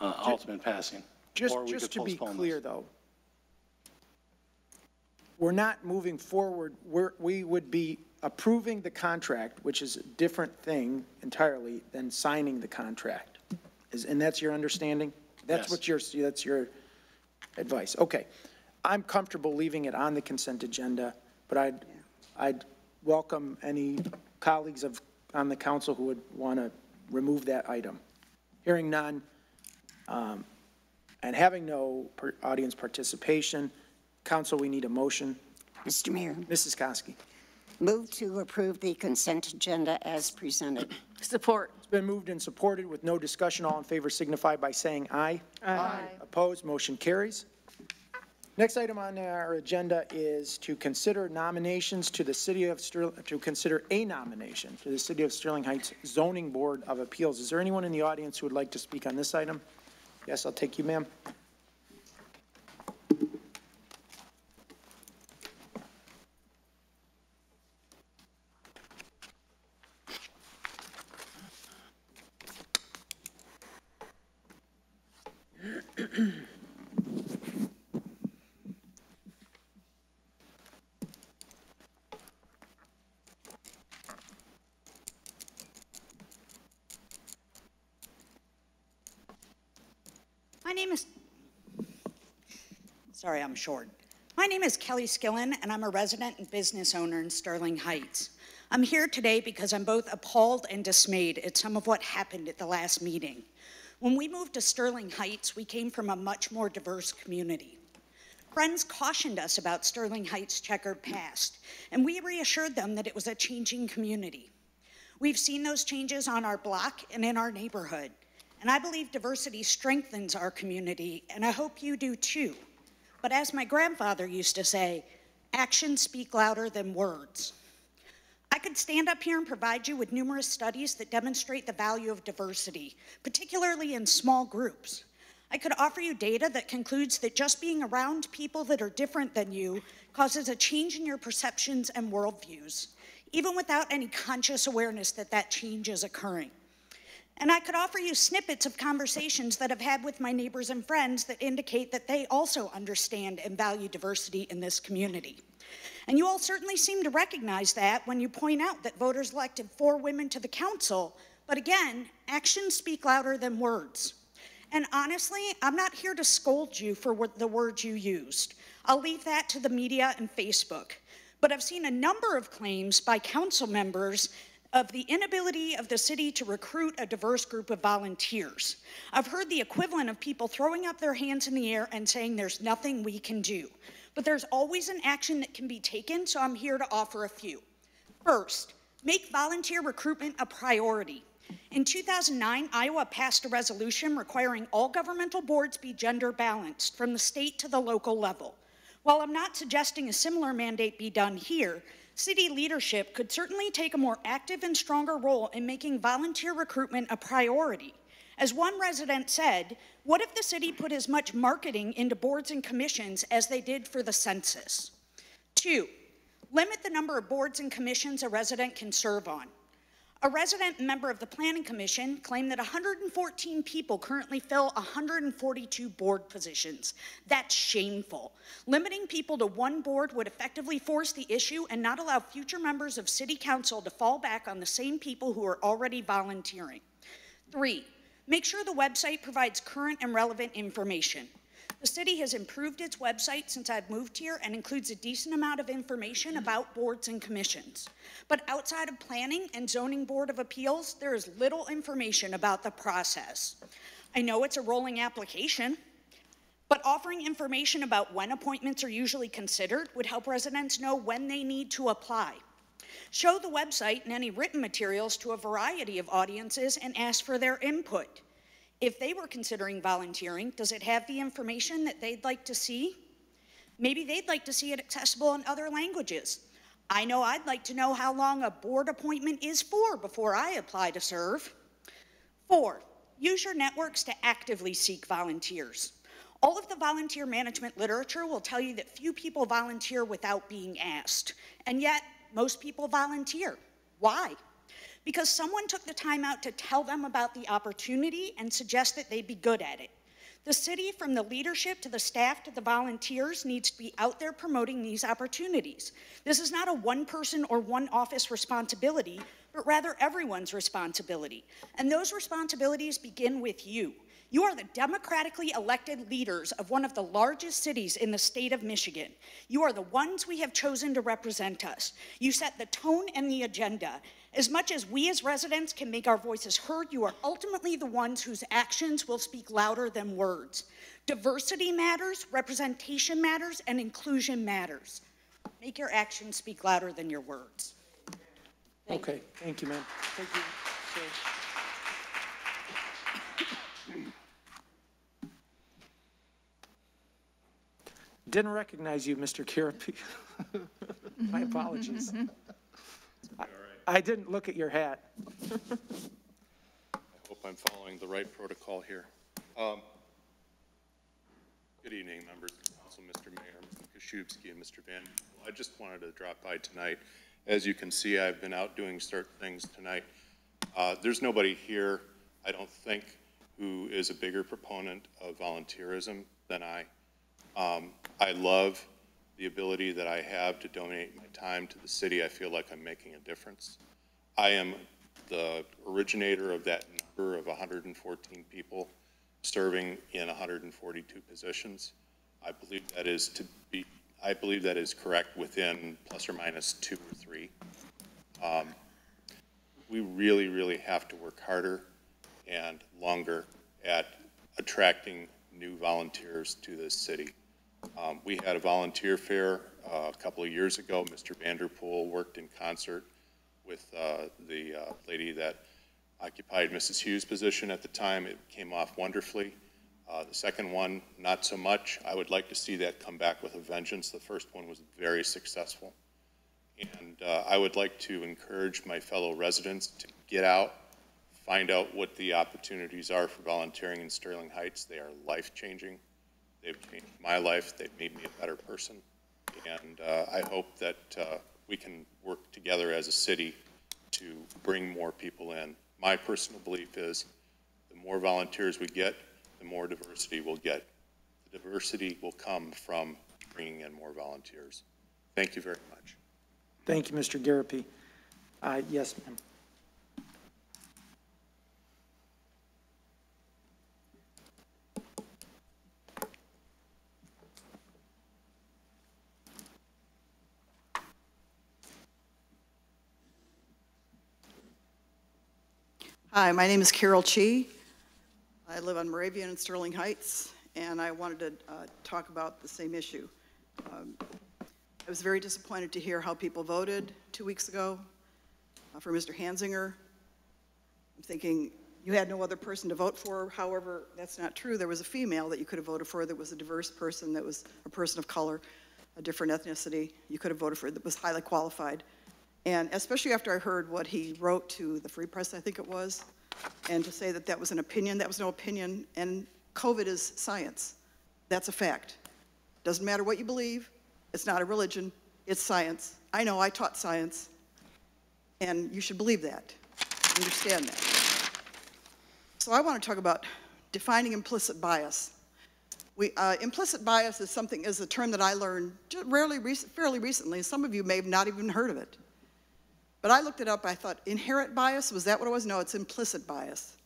uh, ultimate passing. Just, just to be postpone this. clear, though, we're not moving forward, we're, we would be approving the contract, which is a different thing entirely than signing the contract. Is, and that's your understanding? That's Yes. what your, that's your advice, okay. I'm comfortable leaving it on the consent agenda, but I'd, I'd welcome any colleagues of, on the council who would want to remove that item. Hearing none, um, and having no per- audience participation, council, we need a motion. Mr. Mayor, Mrs. Koski. Move to approve the consent agenda as presented. Support. It's been moved and supported with no discussion. All in favor signify by saying aye. Aye. Opposed, motion carries. Next item on our agenda is to consider nominations to the City of Sterling, to consider a nomination to the City of Sterling Heights Zoning Board of Appeals. Is there anyone in the audience who would like to speak on this item? Yes, I'll take you, ma'am. My name is, sorry, I'm short. My name is Kelly Skillen, and I'm a resident and business owner in Sterling Heights. I'm here today because I'm both appalled and dismayed at some of what happened at the last meeting. When we moved to Sterling Heights, we came from a much more diverse community. Friends cautioned us about Sterling Heights' checkered past, and we reassured them that it was a changing community. We've seen those changes on our block and in our neighborhood, and I believe diversity strengthens our community, and I hope you do too. But as my grandfather used to say, actions speak louder than words. I could stand up here and provide you with numerous studies that demonstrate the value of diversity, particularly in small groups. I could offer you data that concludes that just being around people that are different than you causes a change in your perceptions and worldviews, even without any conscious awareness that that change is occurring. And I could offer you snippets of conversations that I've had with my neighbors and friends that indicate that they also understand and value diversity in this community. And you all certainly seem to recognize that when you point out that voters elected four women to the council. But again, actions speak louder than words. And honestly, I'm not here to scold you for the words you used. I'll leave that to the media and Facebook. But I've seen a number of claims by council members of the inability of the city to recruit a diverse group of volunteers. I've heard the equivalent of people throwing up their hands in the air and saying there's nothing we can do. But there's always an action that can be taken, so I'm here to offer a few. First, make volunteer recruitment a priority. In 2009, Iowa passed a resolution requiring all governmental boards be gender balanced from the state to the local level. While I'm not suggesting a similar mandate be done here, city leadership could certainly take a more active and stronger role in making volunteer recruitment a priority. As one resident said, what if the city put as much marketing into boards and commissions as they did for the census? Two, limit the number of boards and commissions a resident can serve on. A resident member of the Planning Commission claimed that 114 people currently fill 142 board positions. That's shameful. Limiting people to one board would effectively force the issue and not allow future members of City Council to fall back on the same people who are already volunteering. Three, Make sure the website provides current and relevant information. The city has improved its website since I've moved here and includes a decent amount of information about boards and commissions. But outside of planning and zoning board of appeals, there is little information about the process. I know it's a rolling application, but offering information about when appointments are usually considered would help residents know when they need to apply. Show the website and any written materials to a variety of audiences and ask for their input. If they were considering volunteering, does it have the information that they'd like to see? Maybe they'd like to see it accessible in other languages. I know I'd like to know how long a board appointment is for before I apply to serve. Four, use your networks to actively seek volunteers. All of the volunteer management literature will tell you that few people volunteer without being asked, and yet most people volunteer. Why? Because someone took the time out to tell them about the opportunity and suggest that they'd be good at it. The city, from the leadership to the staff to the volunteers, needs to be out there promoting these opportunities. This is not a one person or one office responsibility, but rather everyone's responsibility. And those responsibilities begin with you. You are the democratically elected leaders of one of the largest cities in the state of Michigan. You are the ones we have chosen to represent us. You set the tone and the agenda, as much as we as residents can make our voices heard, you are ultimately the ones whose actions will speak louder than words. Diversity matters, representation matters, and inclusion matters. Make your actions speak louder than your words. Okay, thank you, ma'am. Thank you. Didn't recognize you, Mr. Kirapi. My apologies. I didn't look at your hat. I hope I'm following the right protocol here. Um, Good evening, members of council, Mr. Mayor, Mr. And Mr. Van. I just wanted to drop by tonight. As you can see, I've been out doing certain things tonight. Uh, There's nobody here, I don't think, who is a bigger proponent of volunteerism than I. Um, I love the ability that I have to donate my time to the city, I feel like I'm making a difference. I am the originator of that number of 114 people serving in 142 positions. I believe that is to be, I believe that is correct within plus or minus two or three. Um, we really, really have to work harder and longer at attracting new volunteers to this city. Um, we had a volunteer fair uh, a couple of years ago. Mr. Vanderpool worked in concert with uh, the uh, lady that occupied Mrs. Hughes' position at the time. It came off wonderfully. Uh, the second one, not so much. I would like to see that come back with a vengeance. The first one was very successful. And uh, I would like to encourage my fellow residents to get out, find out what the opportunities are for volunteering in Sterling Heights. They are life-changing. They've changed my life. They've made me a better person. And uh, I hope that uh, we can work together as a city to bring more people in. My personal belief is the more volunteers we get, the more diversity we'll get. The diversity will come from bringing in more volunteers. Thank you very much. Thank you, Mr. Garapi. Uh, yes, ma'am. Hi, my name is Carol Chi. I live on Moravian in Sterling Heights, and I wanted to uh, talk about the same issue. Um, I was very disappointed to hear how people voted two weeks ago uh, for Mr. Hansinger. I'm thinking you had no other person to vote for. However, that's not true. There was a female that you could have voted for that was a diverse person, that was a person of color, a different ethnicity. You could have voted for that was highly qualified. And especially after I heard what he wrote to the Free Press, I think it was, and to say that that was an opinion, that was no opinion, and COVID is science. That's a fact. Doesn't matter what you believe, it's not a religion, it's science. I know, I taught science, and you should believe that, understand that. So I want to talk about defining implicit bias. We, uh, implicit bias is something, is a term that I learned rarely, fairly recently. Some of you may have not even heard of it. But I looked it up, I thought, inherent bias, was that what it was? No, it's implicit bias.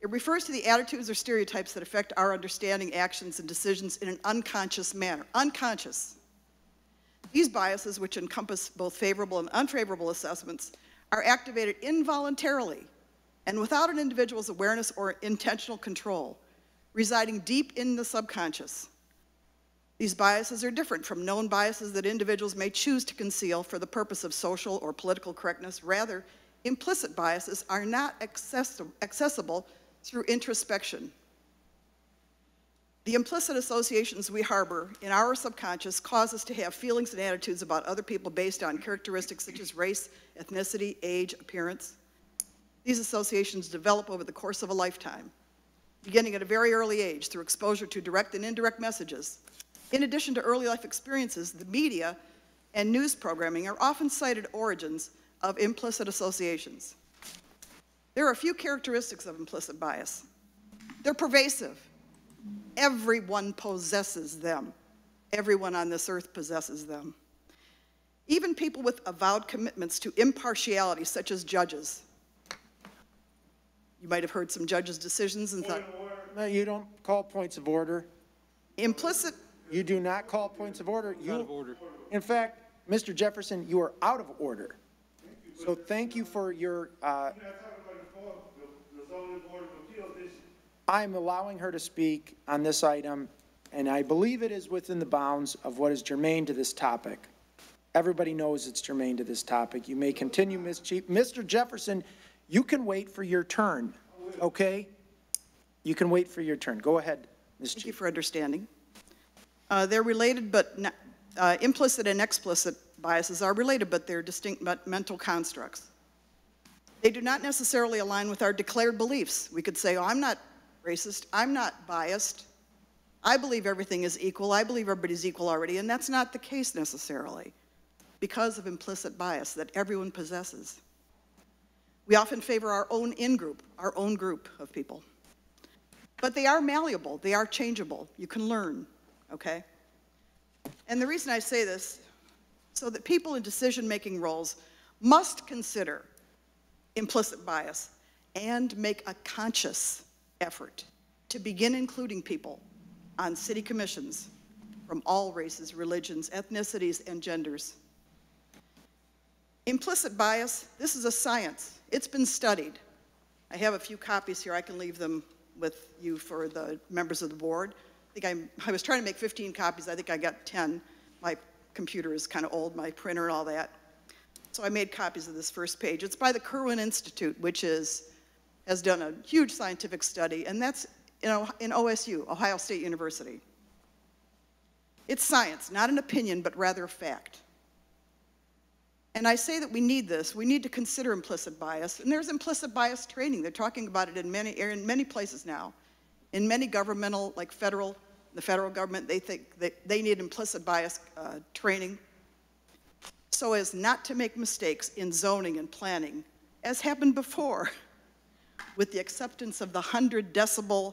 It refers to the attitudes or stereotypes that affect our understanding, actions, and decisions in an unconscious manner. Unconscious. These biases, which encompass both favorable and unfavorable assessments, are activated involuntarily and without an individual's awareness or intentional control, residing deep in the subconscious. These biases are different from known biases that individuals may choose to conceal for the purpose of social or political correctness. Rather, implicit biases are not accessible through introspection. The implicit associations we harbor in our subconscious cause us to have feelings and attitudes about other people based on characteristics such as race, ethnicity, age, appearance. These associations develop over the course of a lifetime, beginning at a very early age through exposure to direct and indirect messages. In addition to early life experiences, the media and news programming are often cited origins of implicit associations. There are a few characteristics of implicit bias. They're pervasive. Everyone possesses them. Everyone on this earth possesses them. Even people with avowed commitments to impartiality, such as judges. You might have heard some judges' decisions and thought. No, you don't call points of order. Implicit. You do not call points of order. You, Out of order. In fact, Mr. Jefferson, you are out of order. So thank you for your, uh, I'm allowing her to speak on this item, and I believe it is within the bounds of what is germane to this topic. Everybody knows it's germane to this topic. You may continue, Ms. Chief. Mr. Jefferson, you can wait for your turn, okay? You can wait for your turn. Go ahead, Ms. Thank Chief. you for understanding. Uh, They're related, but uh, implicit and explicit biases are related, but they're distinct mental constructs. They do not necessarily align with our declared beliefs. We could say, oh, I'm not racist, I'm not biased, I believe everything is equal, I believe everybody's equal already, and that's not the case necessarily because of implicit bias that everyone possesses. We often favor our own in-group, our own group of people. But they are malleable, they are changeable, you can learn, okay? And the reason I say this, so that people in decision-making roles must consider implicit bias and make a conscious effort to begin including people on city commissions from all races, religions, ethnicities, and genders. Implicit bias, this is a science. It's been studied. I have a few copies here. I can leave them with you for the members of the board. I think I'm, I was trying to make 15 copies. I think I got 10. My computer is kind of old, my printer and all that. So I made copies of this first page. It's by the Kirwan Institute, which is, has done a huge scientific study, and that's in, in OSU, Ohio State University. It's science, not an opinion, but rather a fact. And I say that we need this. We need to consider implicit bias. And there's implicit bias training. They're talking about it in many, in many places now. In many governmental, like federal, the federal government, they think that they need implicit bias uh, training so as not to make mistakes in zoning and planning, as happened before with the acceptance of the 100 decibel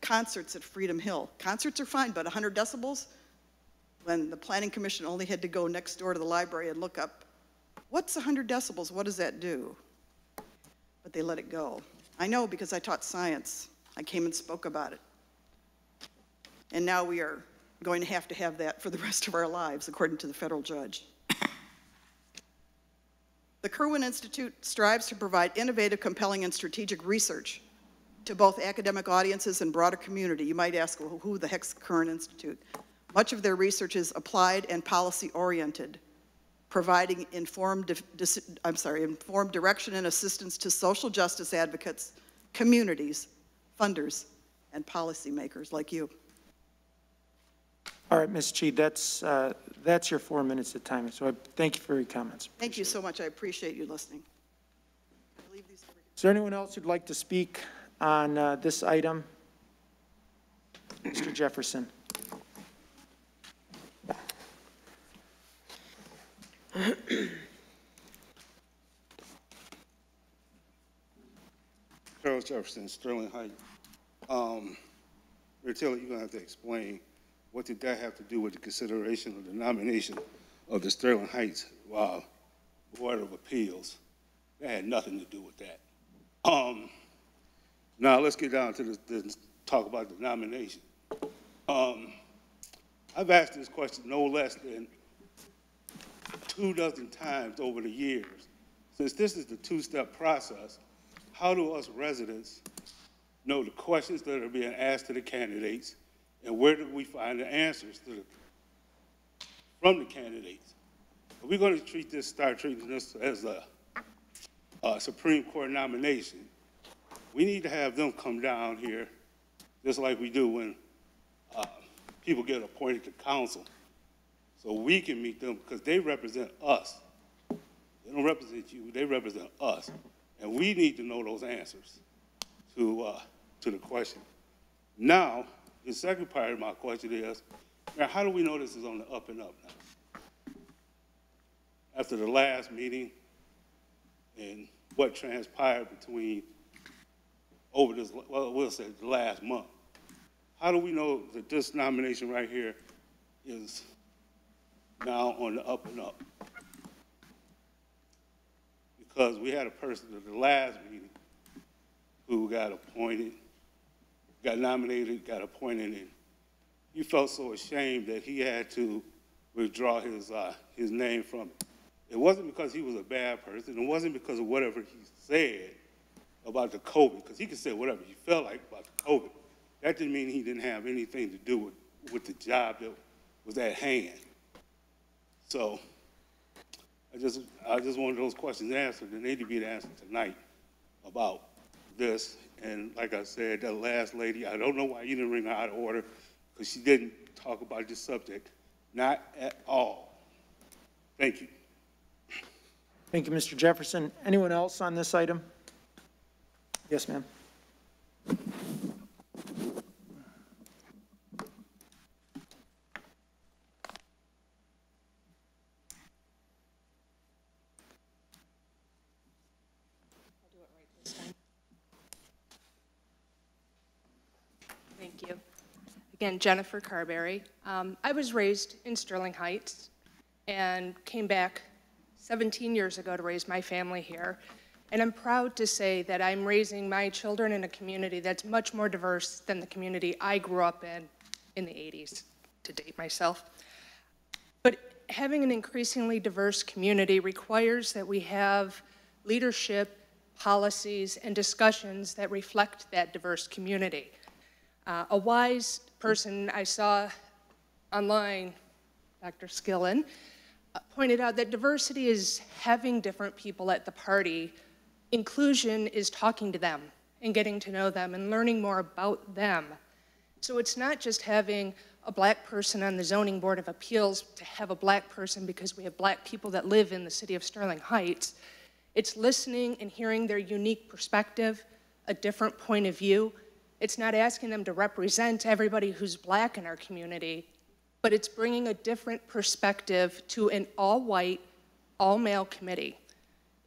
concerts at Freedom Hill. Concerts are fine, but 100 decibels? When the Planning Commission only had to go next door to the library and look up, what's 100 decibels? What does that do? But they let it go. I know because I taught science. I came and spoke about it. And now we are going to have to have that for the rest of our lives, according to the federal judge. The Kirwan Institute strives to provide innovative, compelling, and strategic research to both academic audiences and broader community. You might ask, well, who the heck's Kirwan Institute? Much of their research is applied and policy-oriented, providing informed, I'm sorry, informed direction and assistance to social justice advocates, communities, funders, and policymakers like you. All right, Ms. Chi, that's, uh, that's your four minutes of time, so I thank you for your comments. Thank you so much. I appreciate you listening. Is there anyone else who'd like to speak on uh, this item? Mr. Jefferson. Charles Jefferson, Sterling Heights. Um, Taylor, you're gonna have to explain, what did that have to do with the consideration of the nomination of the Sterling Heights, uh, Board of Appeals? That had nothing to do with that. Um, Now, let's get down to the, the, talk about the nomination. Um, I've asked this question no less than two dozen times over the years. Since this is the two-step process, how do us residents know the questions that are being asked to the candidates, and where do we find the answers the, from the candidates? Are we going to treat this, start treating this as a, a Supreme Court nomination? We need to have them come down here, just like we do when uh, people get appointed to council, so we can meet them, because they represent us. They don't represent you, they represent us. And we need to know those answers to, uh, to the question. Now, the second part of my question is, now, how do we know this is on the up and up now? After the last meeting and what transpired between, over this, well, we'll say the last month, how do we know that this nomination right here is now on the up and up? Because we had a person at the last meeting who got appointed, got nominated, got appointed, and he felt so ashamed that he had to withdraw his, uh, his name from it. It wasn't because he was a bad person. It wasn't because of whatever he said about the COVID, because he could say whatever he felt like about the COVID. That didn't mean he didn't have anything to do with, with the job that was at hand. So I just, I just wanted those questions answered, and they need to be answered tonight about this. And like I said, that last lady, I don't know why you didn't ring her out of order, because she didn't talk about this subject, not at all. Thank you. Thank you, Mr. Jefferson. Anyone else on this item? Yes, ma'am. Thank you. Again, Jennifer Carberry. Um, I was raised in Sterling Heights and came back 17 years ago to raise my family here. And I'm proud to say that I'm raising my children in a community that's much more diverse than the community I grew up in in the 80s, to date myself. But having an increasingly diverse community requires that we have leadership, policies, and discussions that reflect that diverse community. Uh, a wise person I saw online, Dr. Skillen, uh, pointed out that diversity is having different people at the party. Inclusion is talking to them and getting to know them and learning more about them. So it's not just having a black person on the zoning board of appeals to have a black person because we have black people that live in the city of Sterling Heights. It's listening and hearing their unique perspective, a different point of view. It's not asking them to represent everybody who's black in our community, but it's bringing a different perspective to an all-white, all-male committee.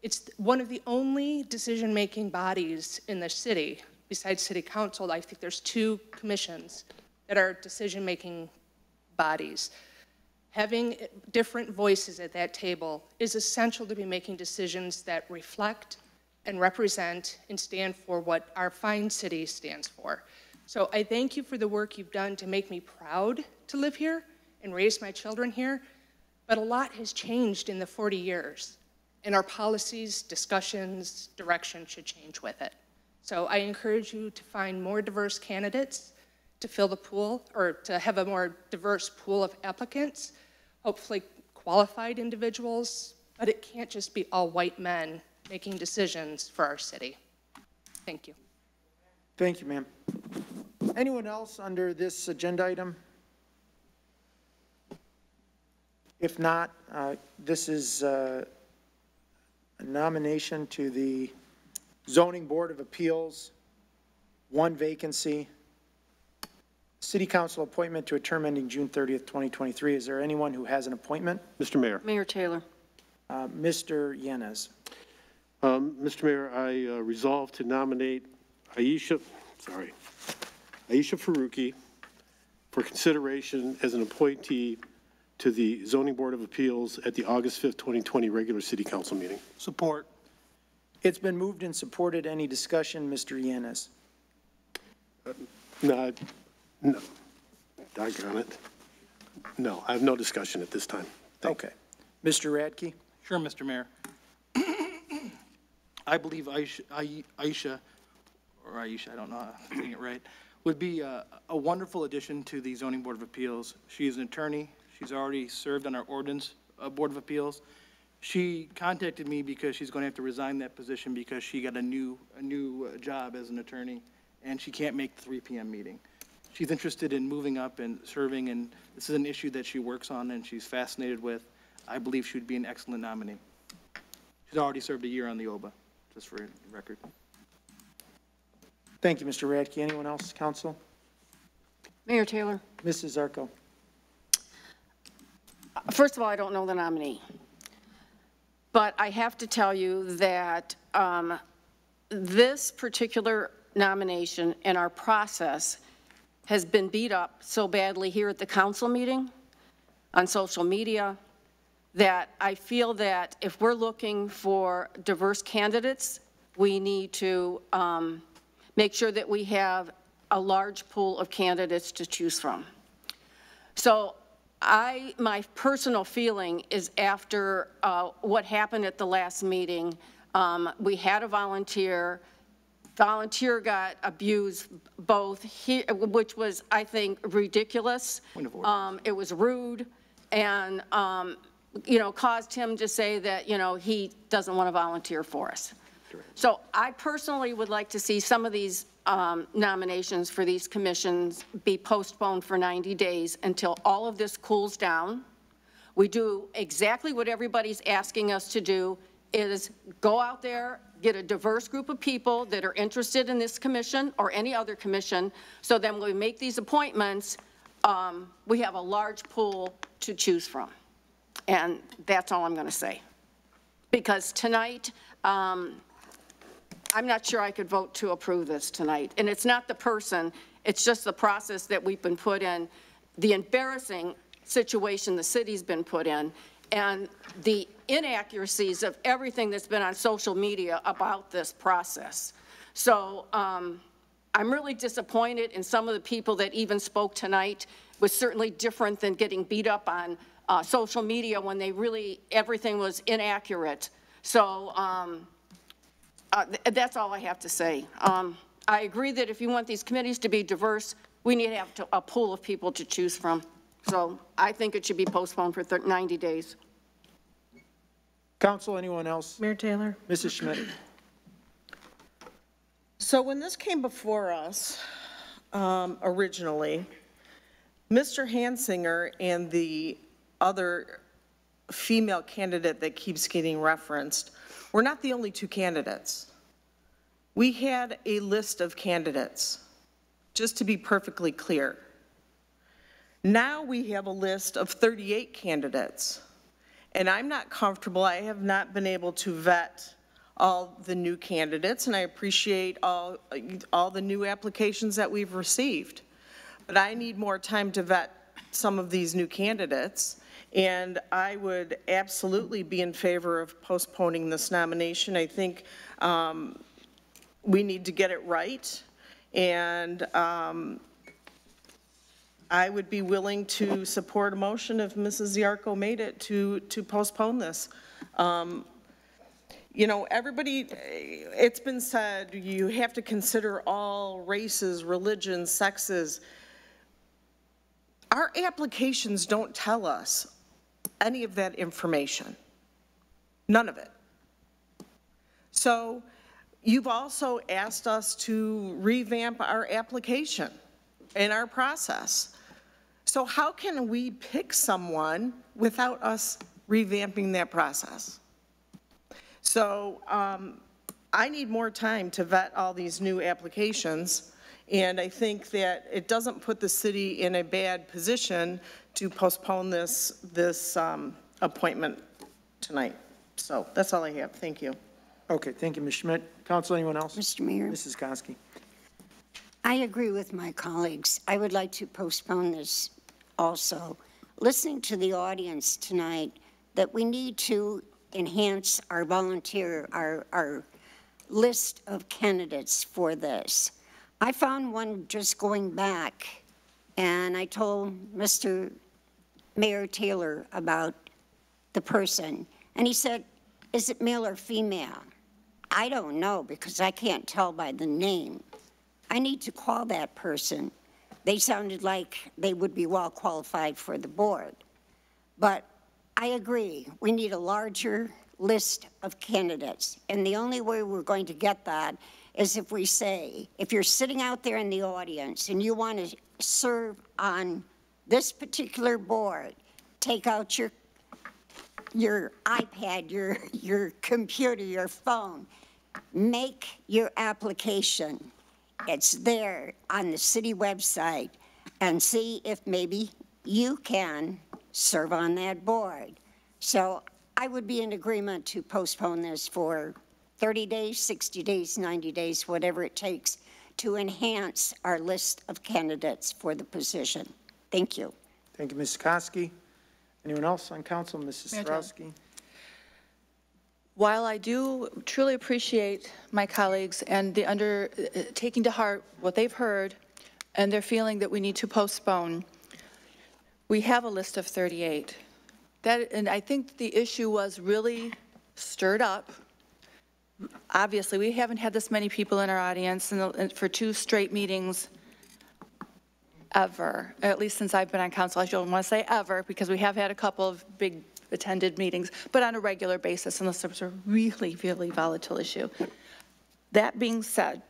It's one of the only decision-making bodies in the city, besides city council, I think there's two commissions that are decision-making bodies. Having eh, different voices at that table is essential to be making decisions that reflect and represent and stand for what our fine city stands for. So I thank you for the work you've done to make me proud to live here and raise my children here, but a lot has changed in the 40 years, and our policies, discussions, direction should change with it. So I encourage you to find more diverse candidates to fill the pool, or to have a more diverse pool of applicants, hopefully qualified individuals, but it can't just be all white men making decisions for our city. Thank you. Thank you, ma'am. Anyone else under this agenda item? If not, uh, this is uh, a nomination to the Zoning Board of Appeals, one vacancy. City Council appointment to a term ending June 30th, 2023. Is there anyone who has an appointment? Mr. Mayor. Mayor Taylor. Uh, Mr. Yanez. Um, Mr. Mayor, I uh, resolve to nominate Aisha, sorry, Aisha Faruqi for consideration as an appointee to the Zoning Board of Appeals at the August 5th, 2020 regular city council meeting. Support. It's been moved and supported. Any discussion, Mr. Yanez? No, no, doggone it. No, I have no discussion at this time. Okay. Mr. Radtke? Sure, Mr. Mayor. I believe Aisha, or Aisha, I don't know how I'm saying it right, would be a, a wonderful addition to the zoning board of appeals. She is an attorney. She's already served on our ordinance uh, board of appeals. She contacted me because she's going to have to resign that position because she got a new, a new uh, job as an attorney, and she can't make the 3 PM meeting. She's interested in moving up and serving, and this is an issue that she works on and she's fascinated with. I believe she would be an excellent nominee. She's already served a year on the OBA, just for record. Thank you, Mr. Radtke. Anyone else, council? Mayor Taylor, Mrs. Ziarko? first of all, I don't know the nominee. But I have to tell you that um, this particular nomination and our process has been beat up so badly here at the council meeting, on social media, that I feel that if we're looking for diverse candidates, we need to um, make sure that we have a large pool of candidates to choose from. So I, my personal feeling is after uh, what happened at the last meeting, um, we had a volunteer, volunteer got abused both, he- which was, I think, ridiculous. Point of order. Um, It was rude and, um, you know, caused him to say that, you know, he doesn't want to volunteer for us. So I personally would like to see some of these um, nominations for these commissions be postponed for 90 days until all of this cools down. We do exactly what everybody's asking us to do, is go out there, get a diverse group of people that are interested in this commission or any other commission, so then when we make these appointments, um, we have a large pool to choose from. And that's all I'm going to say. Because tonight, um, I'm not sure I could vote to approve this tonight. And it's not the person, it's just the process that we've been put in, the embarrassing situation the city's been put in, and the inaccuracies of everything that's been on social media about this process. So um, I'm really disappointed in some of the people that even spoke tonight. Was certainly different than getting beat up on uh, social media when they really, everything was inaccurate. So um, uh, th- That's all I have to say. Um, I agree that if you want these committees to be diverse, we need to have to- a pool of people to choose from. So I think it should be postponed for thir- 90 days. Council, anyone else? Mayor Taylor? Mrs. Schmidt? So when this came before us, um, originally, Mr. Hansinger and the other female candidate that keeps getting referenced we're not the only two candidates. We had a list of candidates, just to be perfectly clear. Now we have a list of 38 candidates, and I'm not comfortable, I have not been able to vet all the new candidates, and I appreciate all, all the new applications that we've received. But I need more time to vet some of these new candidates, and I would absolutely be in favor of postponing this nomination. I think um, we need to get it right, and um, I would be willing to support a motion if Mrs. Ziarko made it to, to postpone this. Um, You know, everybody, it's been said, you have to consider all races, religions, sexes. Our applications don't tell us any of that information. None of it. So you've also asked us to revamp our application and our process. So how can we pick someone without us revamping that process? So um, I need more time to vet all these new applications, and I think that it doesn't put the city in a bad position to postpone this, this um, appointment tonight. So that's all I have. Thank you. Okay, thank you, Ms. Schmidt. Council, anyone else? Mr. Mayor? Mrs. Koski? I agree with my colleagues. I would like to postpone this also. Listening to the audience tonight, that we need to enhance our volunteer, our, our list of candidates for this. I found one just going back, and I told Mr. Mayor Taylor about the person, and he said, is it male or female? I don't know because I can't tell by the name. I need to call that person. They sounded like they would be well qualified for the board. But I agree, we need a larger list of candidates. And the only way we're going to get that is if we say, if you're sitting out there in the audience and you want to serve on this particular board, take out your your iPad, your, your computer, your phone. Make your application. It's there on the city website and see if maybe you can serve on that board. So I would be in agreement to postpone this for 30 days, 60 days, 90 days, whatever it takes to enhance our list of candidates for the position. Thank you. Thank you, Mrs. Koski. Anyone else on council? Mrs. Mayor Sierawski? While I do truly appreciate my colleagues and the under, uh, taking to heart what they've heard and their feeling that we need to postpone, we have a list of 38. That, and I think the issue was really stirred up. Obviously, we haven't had this many people in our audience in the- in- for two straight meetings ever, at least since I've been on council. I don't want to say ever, because we have had a couple of big attended meetings, but on a regular basis, unless there's a really, really volatile issue. That being said,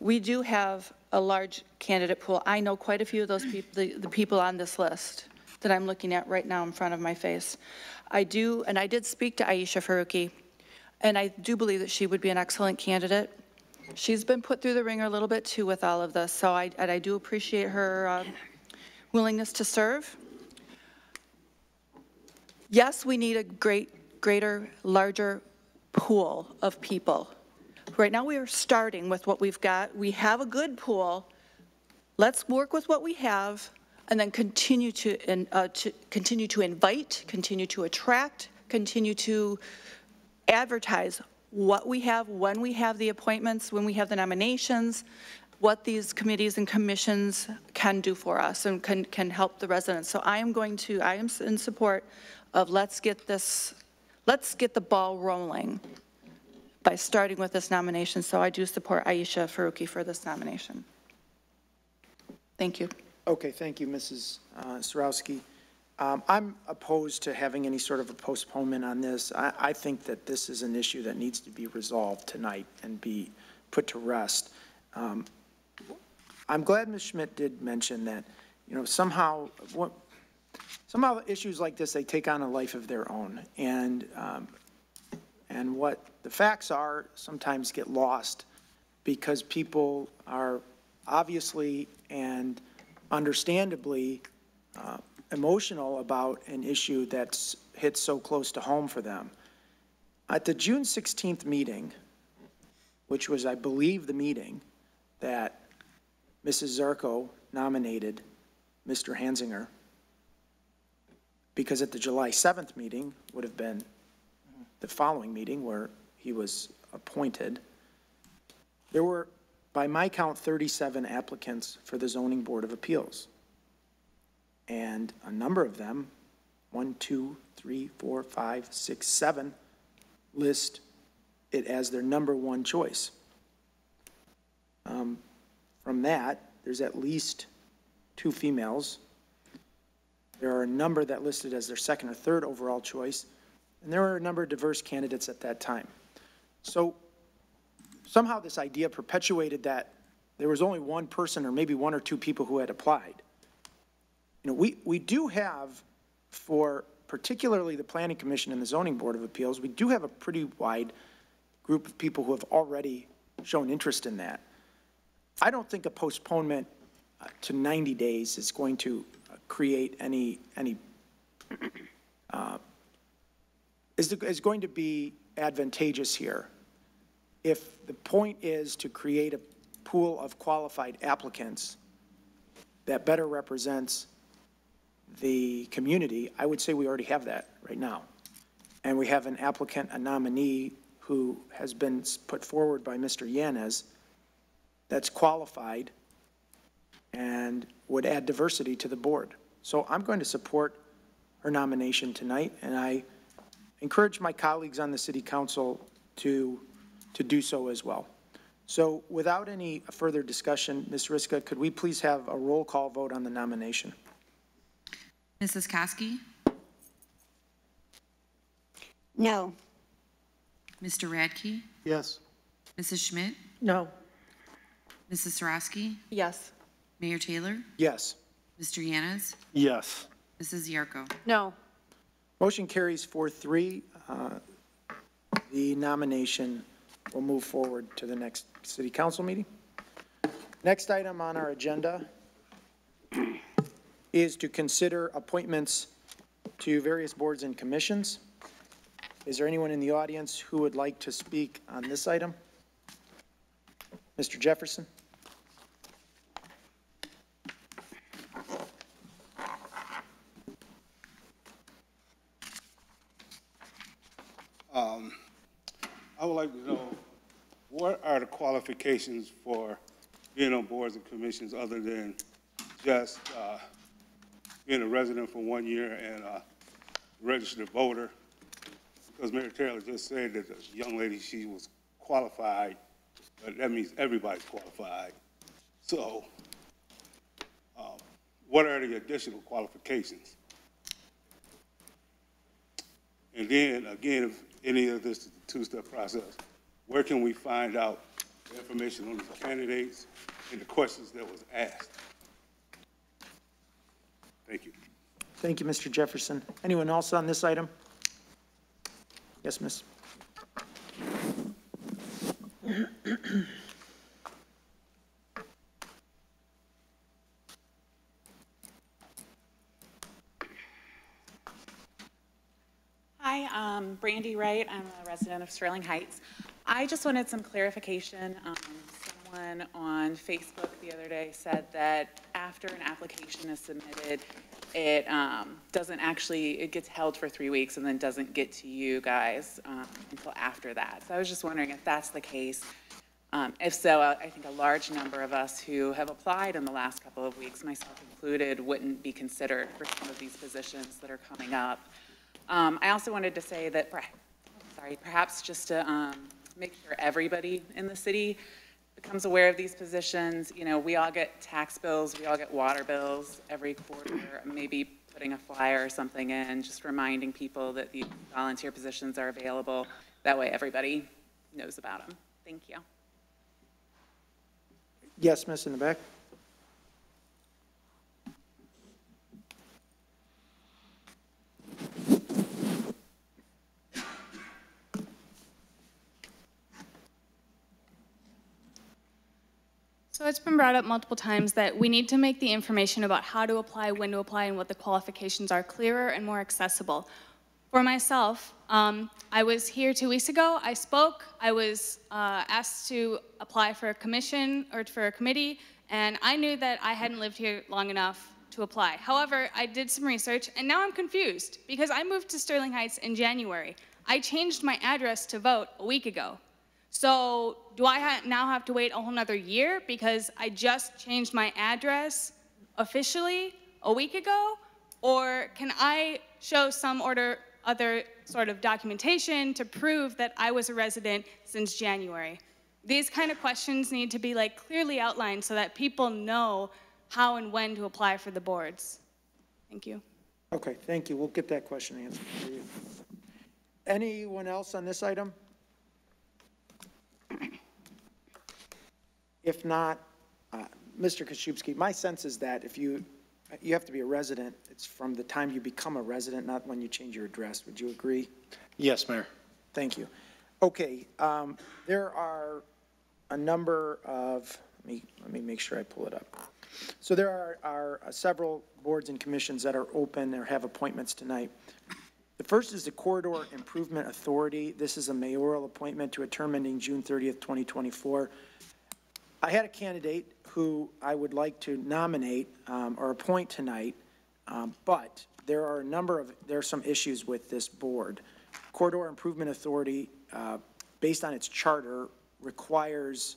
we do have a large candidate pool. I know quite a few of those people, the, the people on this list that I'm looking at right now in front of my face. I do, and I did speak to Aisha Faruqi, and I do believe that she would be an excellent candidate. She's been put through the ringer a little bit too with all of this, so I, and I do appreciate her um, willingness to serve. Yes, we need a great, greater, larger pool of people. Right now, we are starting with what we've got. We have a good pool. Let's work with what we have and then continue to, uh, to, continue to invite, continue to attract, continue to advertise what we have, when we have the appointments, when we have the nominations, what these committees and commissions can do for us and can, can help the residents. So I am going to, I am in support of let's get this, let's get the ball rolling by starting with this nomination. So I do support Aisha Faruqi for this nomination. Thank you. Okay, thank you, Mrs. uh, Sierawski. Um, I'm opposed to having any sort of a postponement on this. I, I think that this is an issue that needs to be resolved tonight and be put to rest. Um, I'm glad Ms. Schmidt did mention that, you know, somehow, what, somehow issues like this, they take on a life of their own. And, um, and what the facts are sometimes get lost because people are obviously and understandably uh, emotional about an issue that's hit so close to home for them. At the June 16th meeting, which was, I believe, the meeting that Mrs. Ziarko nominated Mr. Hansinger, because at the July 7th meeting would have been the following meeting where he was appointed, there were, by my count, 37 applicants for the Zoning Board of Appeals. And a number of them, one, two, three, four, five, six, seven, list it as their number one choice. Um, From that, there's at least two females. There are a number that listed as their second or third overall choice, and there were a number of diverse candidates at that time. So somehow this idea perpetuated that there was only one person or maybe one or two people who had applied. You know, we, we do have, for particularly the Planning Commission and the Zoning Board of Appeals, we do have a pretty wide group of people who have already shown interest in that. I don't think a postponement uh, to 90 days is going to uh, create any, any, uh, is, is going to be advantageous here. If the point is to create a pool of qualified applicants that better represents the community, I would say we already have that right now. And we have an applicant, a nominee, who has been put forward by Mr. Yanez. that's qualified and would add diversity to the board. So I'm going to support her nomination tonight, and I encourage my colleagues on the city council to, to do so as well. So without any further discussion, Ms. Ryska, could we please have a roll call vote on the nomination? Mrs. Koski? No. Mr. Radtke? Yes. Mrs. Schmidt? No. Mrs. Sierawski? Yes. Mayor Taylor? Yes. Mr. Yanez? Yes. Mrs. Ziarko? No. Motion carries four three. Uh, The nomination will move forward to the next city council meeting. Next item on our agenda is to consider appointments to various boards and commissions. Is there anyone in the audience who would like to speak on this item? Mr. Jefferson? Um, I would like to know, what are the qualifications for being on boards and commissions other than just, uh, being a resident for one year and a registered voter? Because Mayor Taylor just said that the young lady, she was qualified, but that means everybody's qualified. So, um, what are the additional qualifications? And then, again, if any of this two-step process, where can we find out the information on the candidates and the questions that was asked? Thank you. Thank you, Mr. Jefferson. Anyone else on this item? Yes, miss? Hi, um, Brandy Wright. I'm a resident of Sterling Heights. I just wanted some clarification. Um, Someone on Facebook the other day said that after an application is submitted, it um, doesn't actually, it gets held for three weeks and then doesn't get to you guys um, until after that. So I was just wondering if that's the case. Um, If so, I I think a large number of us who have applied in the last couple of weeks, myself included, wouldn't be considered for some of these positions that are coming up. Um, I also wanted to say that, sorry, perhaps just to um, make sure everybody in the city becomes aware of these positions, you know, we all get tax bills, we all get water bills every quarter, maybe putting a flyer or something in, just reminding people that these volunteer positions are available. That way, everybody knows about them. Thank you. Yes, miss, in the back? So it's been brought up multiple times that we need to make the information about how to apply, when to apply, and what the qualifications are clearer and more accessible. For myself, um, I was here two weeks ago. I spoke. I was uh, asked to apply for a commission or for a committee, and I knew that I hadn't lived here long enough to apply. However, I did some research, and now I'm confused because I moved to Sterling Heights in January. I changed my address to vote a week ago. So do I ha- now have to wait a whole nother year because I just changed my address officially a week ago? Or can I show some order, other sort of documentation to prove that I was a resident since January? These kind of questions need to be like clearly outlined so that people know how and when to apply for the boards. Thank you. Okay, thank you. We'll get that question answered for you. Anyone else on this item? If not, uh, Mr. Kaszubski, my sense is that if you, you have to be a resident, it's from the time you become a resident, not when you change your address. Would you agree? Yes, Mayor. Thank you. Okay, um, there are a number of, let me, let me make sure I pull it up. So there are, are uh, several boards and commissions that are open or have appointments tonight. The first is the Corridor Improvement Authority. This is a mayoral appointment to a term ending June 30th, 2024. I had a candidate who I would like to nominate um, or appoint tonight, um, but there are a number of, there are some issues with this board. Corridor Improvement Authority, uh, based on its charter, requires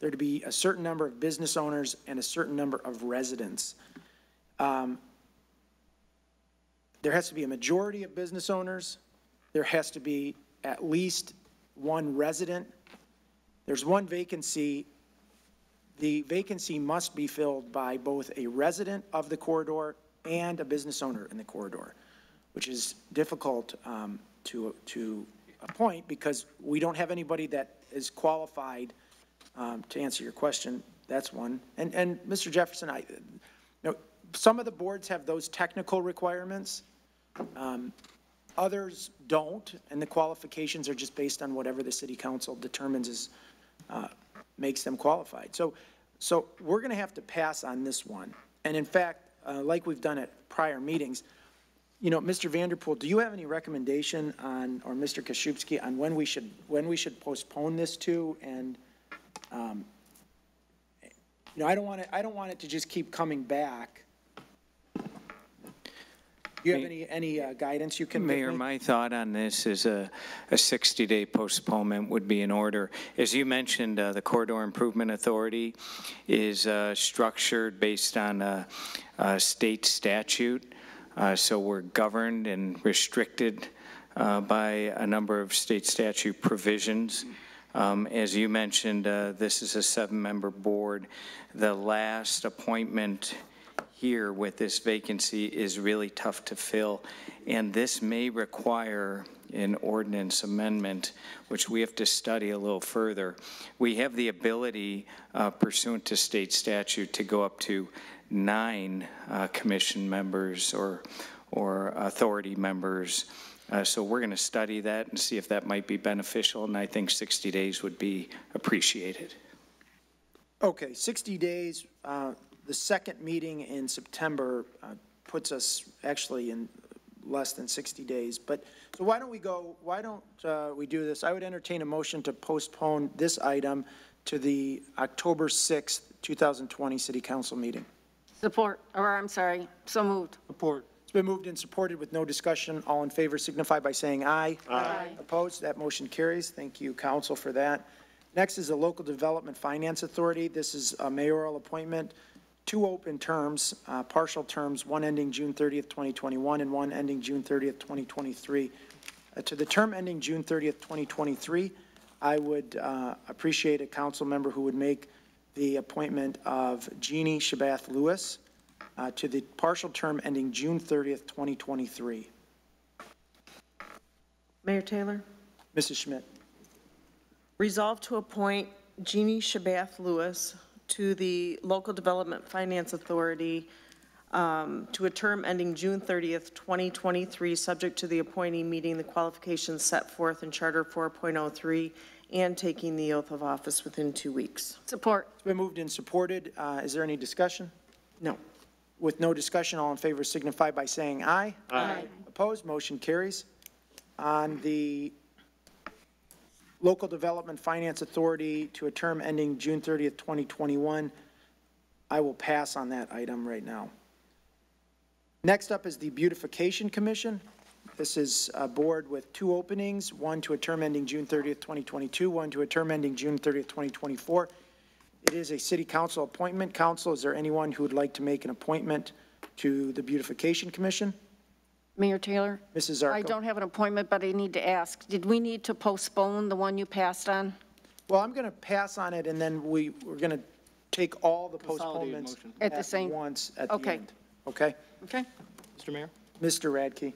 there to be a certain number of business owners and a certain number of residents. Um, There has to be a majority of business owners. There has to be at least one resident. There's one vacancy. The vacancy must be filled by both a resident of the corridor and a business owner in the corridor, which is difficult um, to, to appoint because we don't have anybody that is qualified um, to answer your question. That's one. And, and Mr. Jefferson, I, you know, some of the boards have those technical requirements. Um, Others don't, and the qualifications are just based on whatever the city council determines is, uh, makes them qualified. So, so we're going to have to pass on this one. And in fact, uh, like we've done at prior meetings, you know, Mr. Vanderpool, do you have any recommendation on, or Mr. Kaszubski, on when we should, when we should postpone this to? And, um, you know, I don't want it, I don't want it to just keep coming back. Do you have any, any uh, guidance you can give Mayor, me? my thought on this is a, a 60-day postponement would be in order. As you mentioned, uh, the Corridor Improvement Authority is uh, structured based on a, a state statute, uh, so we're governed and restricted uh, by a number of state statute provisions. Um, As you mentioned, uh, this is a seven-member board. The last appointment here with this vacancy is really tough to fill, and this may require an ordinance amendment, which we have to study a little further. We have the ability uh, pursuant to state statute to go up to nine uh, commission members or, or authority members. Uh, So we're going to study that and see if that might be beneficial, and I think 60 days would be appreciated. Okay, 60 days, uh, the second meeting in September uh, puts us actually in less than 60 days. But, so why don't we go, why don't uh, we do this? I would entertain a motion to postpone this item to the October 6th, 2020 City Council meeting. Support, or I'm sorry, so moved. Support. It's been moved and supported with no discussion. All in favor signify by saying aye. Aye. Opposed? That motion carries. Thank you, council, for that. Next is the Local Development Finance Authority. This is a mayoral appointment, two open terms, uh, partial terms, one ending June 30th, 2021, and one ending June 30th, 2023. Uh, To the term ending June 30th, 2023, I would uh, appreciate a council member who would make the appointment of Jeannie Shabath Lewis uh, to the partial term ending June 30th, 2023. Mayor Taylor? Mrs. Schmidt. Resolve to appoint Jeannie Shabath Lewis to the Local Development Finance Authority um, to a term ending June 30th, 2023, subject to the appointee meeting the qualifications set forth in Charter 4.03 and taking the oath of office within two weeks. Support. It's been moved and supported. Uh, Is there any discussion? No. With no discussion, all in favor signify by saying aye. Aye. Opposed, motion carries. On the Local Development Finance Authority to a term ending June 30th, 2021, I will pass on that item right now. Next up is the Beautification Commission. This is a board with two openings, one to a term ending June 30th, 2022, one to a term ending June 30th, 2024. It is a city council appointment. Council, is there anyone who would like to make an appointment to the Beautification Commission? Mayor Taylor? Mrs. Ziarko? I don't have an appointment, but I need to ask, did we need to postpone the one you passed on? Well, I'm going to pass on it, and then we, we're going to take all the Consolidated postponements motion. At the same- once at the Okay. end. Okay? Okay. Mr. Mayor? Mr. Radtke.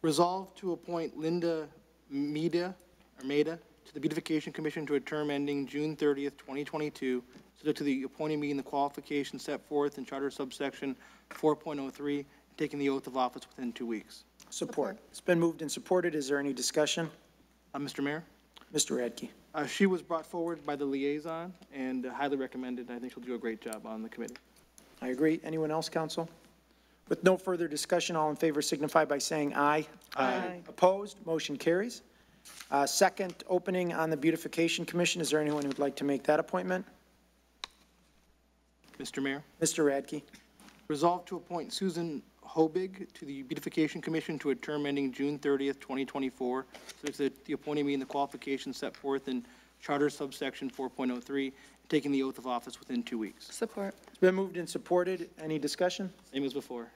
Resolve to appoint Linda Meda, or Maida, to the Beautification Commission to a term ending June 30th, 2022, subject to the appointing meeting the qualifications set forth in Charter subsection 4.03, and taking the oath of office within two weeks. Support. It's been moved and supported. Is there any discussion? Uh, Mr. Mayor? Mr. Radtke. Uh, She was brought forward by the liaison and highly recommended. I think she'll do a great job on the committee. I agree. Anyone else, council? With no further discussion, all in favor signify by saying aye. Aye. Opposed, motion carries. Uh, Second opening on the Beautification Commission, is there anyone who'd like to make that appointment? Mr. Mayor? Mr. Radtke. Resolved to appoint Susan Hobig to the Beautification Commission to a term ending June 30th, 2024, subject to the appointing meeting the qualifications set forth in Charter subsection 4.03, taking the oath of office within two weeks. Support. It's been moved and supported. Any discussion? Same as before.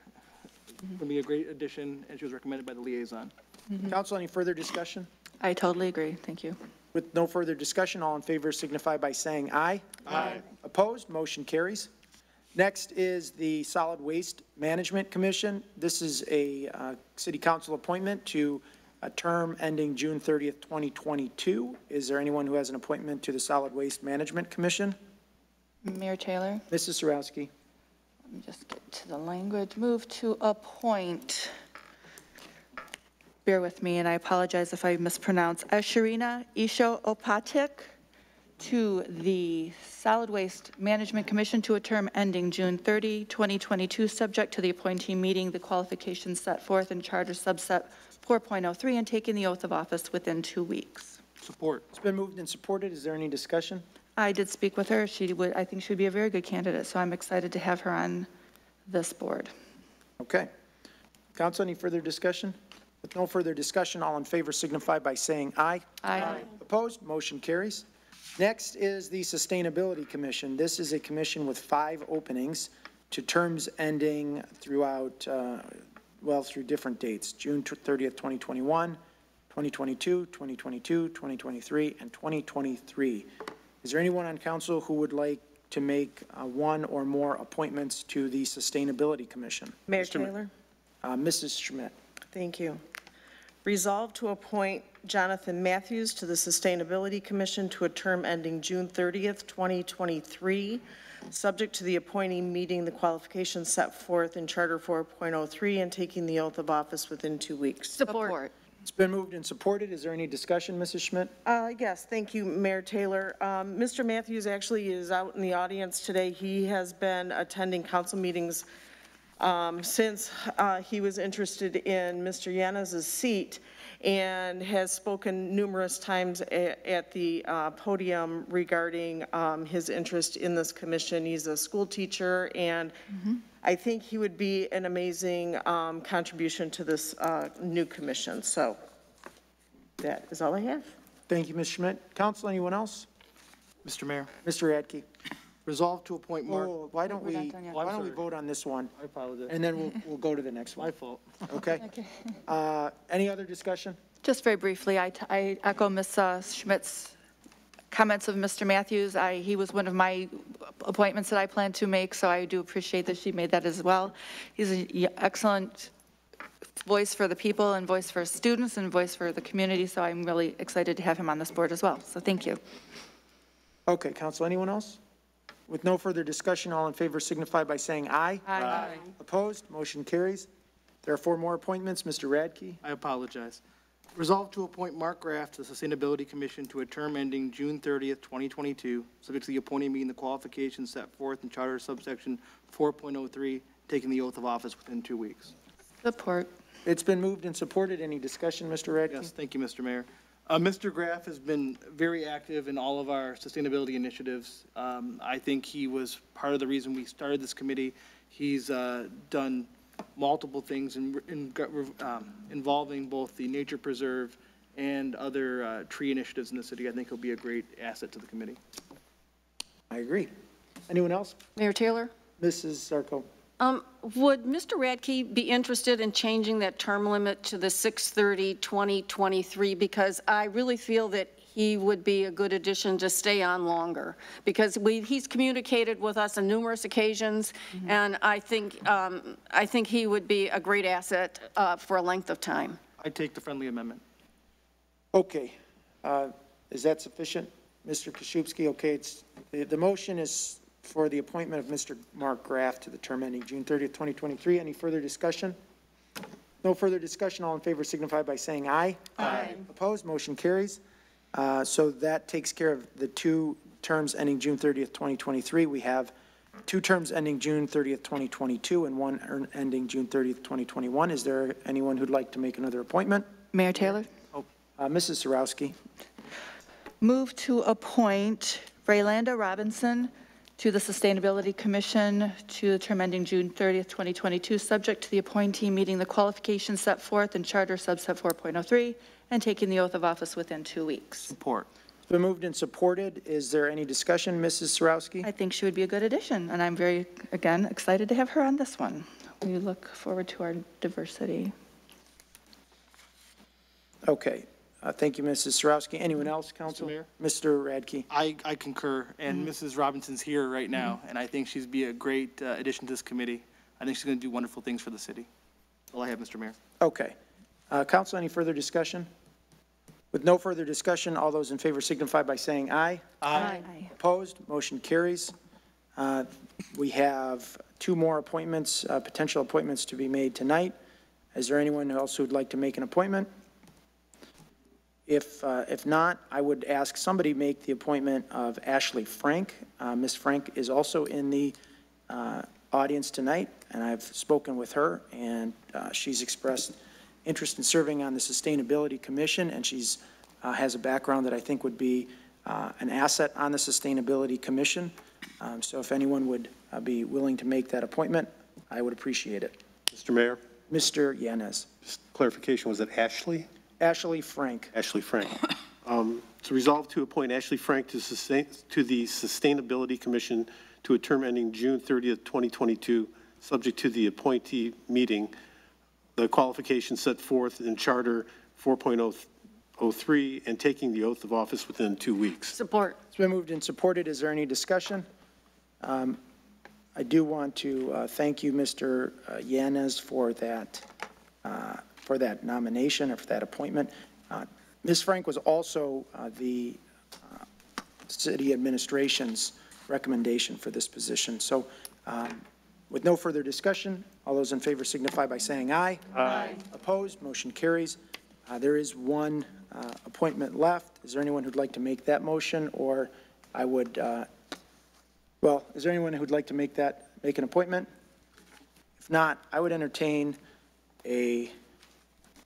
Going to be a great addition, and she was recommended by the liaison. Mm-hmm. Council, any further discussion? I totally agree. Thank you. With no further discussion, all in favor signify by saying aye. Aye. Opposed, motion carries. Next is the Solid Waste Management Commission. This is a uh, city council appointment to a term ending June 30th, 2022. Is there anyone who has an appointment to the Solid Waste Management Commission? Mayor Taylor, Mrs. Sierawski. let me just get to the language. Move to appoint, bear with me, and I apologize if I mispronounce, Asharina Isho Opatik to the Solid Waste Management Commission to a term ending June 30, 2022, subject to the appointee meeting the qualifications set forth in Charter subset 4.03 and taking the oath of office within two weeks. Support. It's been moved and supported. Is there any discussion? I did speak with her. She would, I think she would be a very good candidate, so I'm excited to have her on this board. Okay. Council, any further discussion? With no further discussion, all in favor signify by saying aye. Aye. Opposed, motion carries. Next is the Sustainability Commission. This is a commission with five openings to terms ending throughout, uh, well, through different dates, June 30th, 2021, 2022, 2022, 2023, and 2023. Is there anyone on council who would like to make uh, one or more appointments to the Sustainability Commission? Mayor Taylor? Uh, Mrs. Schmidt. Thank you. Resolved to appoint Jonathan Matthews to the Sustainability Commission to a term ending June 30th, 2023, subject to the appointee meeting the qualifications set forth in Charter 4.03 and taking the oath of office within two weeks. Support. It's been moved and supported. Is there any discussion, Mrs. Schmidt? Uh, Yes, thank you, Mayor Taylor. Um, Mr. Matthews actually is out in the audience today. He has been attending council meetings um, since uh, he was interested in Mr. Yanez's seat and has spoken numerous times a- at the uh, podium regarding um, his interest in this commission. He's a school teacher, and I think he would be an amazing um, contribution to this uh, new commission. So that is all I have. Thank you, Ms. Schmidt. Council, anyone else? Mr. Mayor, Mr. Radtke? Resolve to appoint Mark. Oh, why don't We're not done yet. why don't we vote on this one, I apologize. and then we'll, we'll go to the next My one, fault. okay? Uh, Any other discussion? Just very briefly, I, I echo Ms. uh, Schmidt's comments of Mr. Matthews. I, he was one of my appointments that I planned to make, so I do appreciate that she made that as well. He's an excellent voice for the people and voice for students and voice for the community, so I'm really excited to have him on this board as well. So thank you. Okay, council, anyone else? With no further discussion, all in favor signify by saying aye. Aye. Opposed, motion carries. There are four more appointments. Mr. Radtke? I apologize. Resolved to appoint Mark Graff to the Sustainability Commission to a term ending June 30th, 2022, subject to the appointee meeting the qualifications set forth in Charter subsection 4.03, taking the oath of office within two weeks. Support. It's been moved and supported. Any discussion, Mr. Radtke? Yes, thank you, Mr. Mayor. Uh, Mr. Graff has been very active in all of our sustainability initiatives. Um, I think he was part of the reason we started this committee. He's uh, done multiple things in, in, um, involving both the nature preserve and other uh, tree initiatives in the city. I think he'll be a great asset to the committee. I agree. Anyone else? Mayor Taylor? Mrs. Ziarko? Um, Would Mr. Radtke be interested in changing that term limit to the 6/30/2023? Because I really feel that he would be a good addition to stay on longer. Because we, he's communicated with us on numerous occasions, and I think, um, I think he would be a great asset uh, for a length of time. I take the friendly amendment. Okay. Uh, Is that sufficient, Mr. Kaszubski? Okay, it's, the, the motion is for the appointment of Mr. Mark Graff to the term ending June 30th, 2023. Any further discussion? No further discussion. All in favor signify by saying aye. Aye. Opposed, motion carries. Uh, So that takes care of the two terms ending June 30th, 2023. We have two terms ending June 30th, 2022, and one ending June 30th, 2021. Is there anyone who'd like to make another appointment? Mayor Taylor? Uh, Mrs. Sierawski? Move to appoint Raylanda Robinson to the Sustainability Commission to the term ending June 30th, 2022, subject to the appointee meeting the qualifications set forth in Charter subset 4.03 and taking the oath of office within two weeks. Support. Been moved and supported. Is there any discussion, Mrs. Sierawski? I think she would be a good addition, and I'm very, again, excited to have her on this one. We look forward to our diversity. Okay. Uh, Thank you, Mrs. Sierawski. Anyone else, council? Mayor? Mr. Radtke? I, I concur, and Mrs. Robinson's here right now, and I think she'd be a great uh, addition to this committee. I think she's going to do wonderful things for the city. All I have, Mr. Mayor. Okay. Uh, Council, any further discussion? With no further discussion, all those in favor signify by saying aye. Aye. Opposed? Motion carries. Uh, We have two more appointments, uh, potential appointments to be made tonight. Is there anyone else who'd like to make an appointment? If, uh, if not, I would ask somebody make the appointment of Ashley Frank. Uh, Ms. Frank is also in the uh, audience tonight, and I've spoken with her, and uh, she's expressed interest in serving on the Sustainability Commission, and she's, uh, has a background that I think would be uh, an asset on the Sustainability Commission. Um, So if anyone would uh, be willing to make that appointment, I would appreciate it. Mr. Mayor, Mr. Yanez. just clarification, was it Ashley? Ashley Frank. Ashley Frank. Um, It's resolved to appoint Ashley Frank to sustain, to the Sustainability Commission to a term ending June 30th, 2022, subject to the appointee meeting the qualifications set forth in Charter 4.03 and taking the oath of office within two weeks. Support. It's been moved and supported. Is there any discussion? Um, I do want to uh, thank you, Mr. Yanez, for that, uh, for that nomination or for that appointment. Uh, Ms. Frank was also uh, the uh, city administration's recommendation for this position. So um, with no further discussion, all those in favor signify by saying aye. Aye. Opposed, motion carries. Uh, There is one uh, appointment left. Is there anyone who'd like to make that motion, or I would, uh, well, is there anyone who'd like to make that, make an appointment? If not, I would entertain a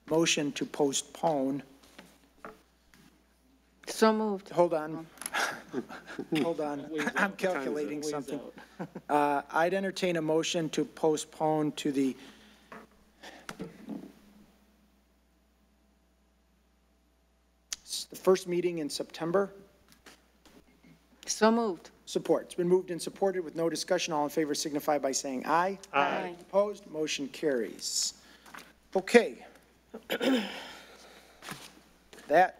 motion to postpone. So moved. Hold on. Hold on. I'm calculating something. Uh, I'd entertain a motion to postpone to the, the first meeting in September. So moved. Support. It's been moved and supported with no discussion. All in favor signify by saying aye. Aye. Opposed, motion carries. Okay. That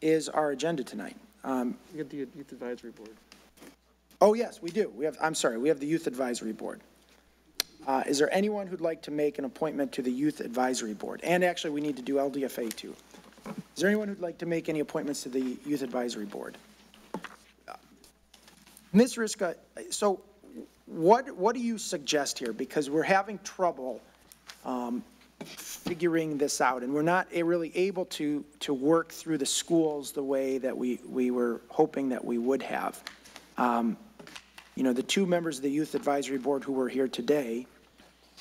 is our agenda tonight. Um, You the Youth Advisory Board. Oh, yes, we do. We have, I'm sorry, we have the Youth Advisory Board. Uh, Is there anyone who'd like to make an appointment to the Youth Advisory Board? And actually, we need to do LDFA too. Is there anyone who'd like to make any appointments to the Youth Advisory Board? Ms. Ryska, so what, what do you suggest here? Because we're having trouble um, figuring this out, and we're not really able to, to work through the schools the way that we, we were hoping that we would have. Um, You know, the two members of the Youth Advisory Board who were here today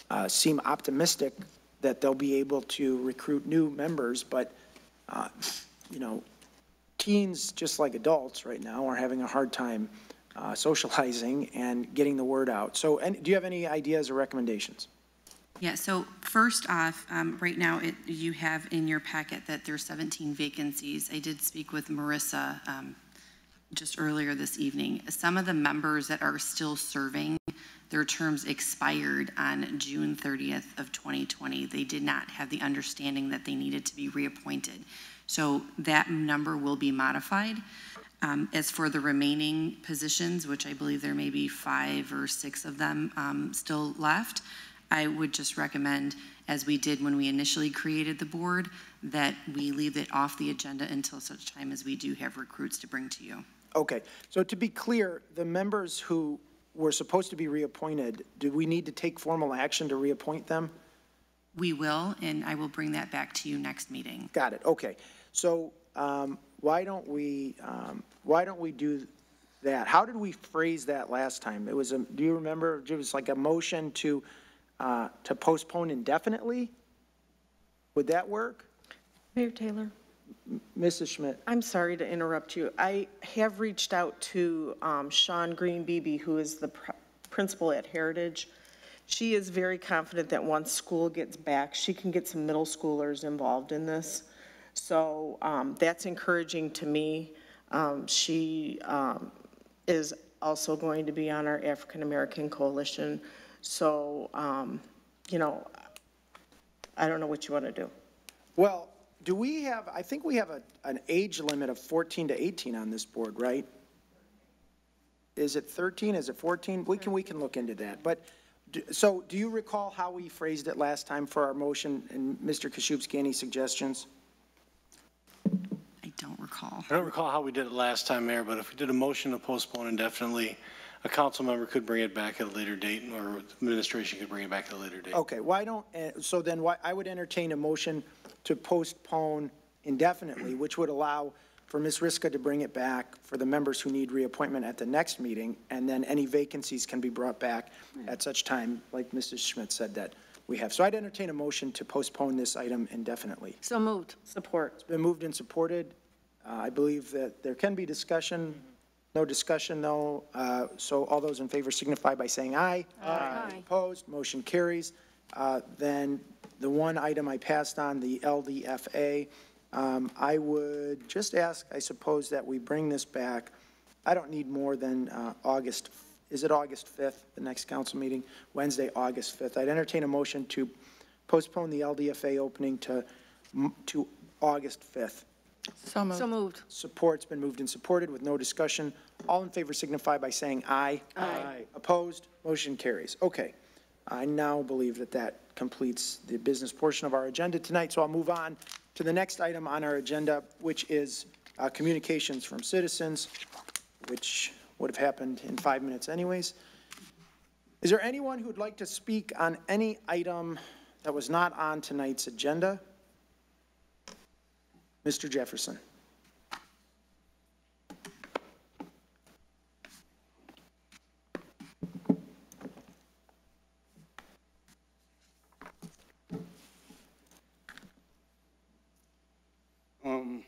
uh, seem optimistic that they'll be able to recruit new members, but, uh, you know, teens, just like adults right now, are having a hard time uh, socializing and getting the word out. So, and, do you have any ideas or recommendations? Yeah, so first off, um, right now, it, you have in your packet that there are 17 vacancies. I did speak with Marissa, um, just earlier this evening. Some of the members that are still serving, their terms expired on June 30th of 2020. They did not have the understanding that they needed to be reappointed. So that number will be modified. Um, As for the remaining positions, which I believe there may be five or six of them um, still left, I would just recommend, as we did when we initially created the board, that we leave it off the agenda until such time as we do have recruits to bring to you. Okay, so to be clear, the members who were supposed to be reappointed, do we need to take formal action to reappoint them? We will, and I will bring that back to you next meeting. Got it, okay. So um, why don't we, um, why don't we do that? How did we phrase that last time? It was, a. do you remember, it was like a motion to, uh, to postpone indefinitely? Would that work? Mayor Taylor? Mrs. Schmidt? I'm sorry to interrupt you. I have reached out to um, Sean Green Beebe, who is the pr- principal at Heritage. She is very confident that once school gets back, she can get some middle schoolers involved in this. So um, that's encouraging to me. Um, She um, is also going to be on our African American Coalition. So, um, you know, I don't know what you want to do. Well, do we have, I think we have a, an age limit of 14 to 18 on this board, right? Is it 13? Is it 14? We can, we can look into that. But, do- so do you recall how we phrased it last time for our motion? And Mr. Kaszubski, any suggestions? I don't recall. I don't recall how we did it last time, Mayor, but if we did a motion to postpone indefinitely, a council member could bring it back at a later date, or administration could bring it back at a later date. Okay, why don't, uh, so then why, I would entertain a motion to postpone indefinitely, which would allow for Ms. Ryska to bring it back for the members who need reappointment at the next meeting, and then any vacancies can be brought back at such time, like Mrs. Schmidt said that we have. So I'd entertain a motion to postpone this item indefinitely. So moved. Support. It's been moved and supported. Uh, I believe that there can be discussion. No discussion, though. Uh, So all those in favor signify by saying aye. Aye. Opposed, motion carries. Uh, Then the one item I passed on, the LDFA, um, I would just ask, I suppose, that we bring this back. I don't need more than uh, August, is it August 5th, the next council meeting? Wednesday, August 5th. I'd entertain a motion to postpone the LDFA opening to, to August 5th. So moved. So moved. Support's been moved and supported with no discussion. All in favor signify by saying aye. Aye. Opposed? Motion carries. Okay. I now believe that that completes the business portion of our agenda tonight, so I'll move on to the next item on our agenda, which is uh, communications from citizens, which would have happened in five minutes anyways. Is there anyone who would like to speak on any item that was not on tonight's agenda? Mr. Jefferson. Um,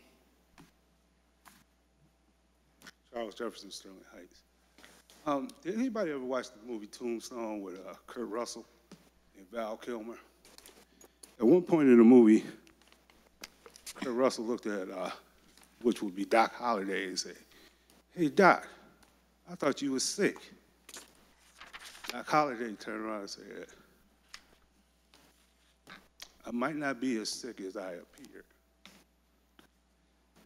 Charles Jefferson, Sterling Heights. Um, did anybody ever watch the movie Tombstone with uh, Kurt Russell and Val Kilmer? At one point in the movie, Kurt Russell looked at, uh, which would be Doc Holliday, and said, "Hey Doc, I thought you was sick." Doc Holliday turned around and said, "I might not be as sick as I appear."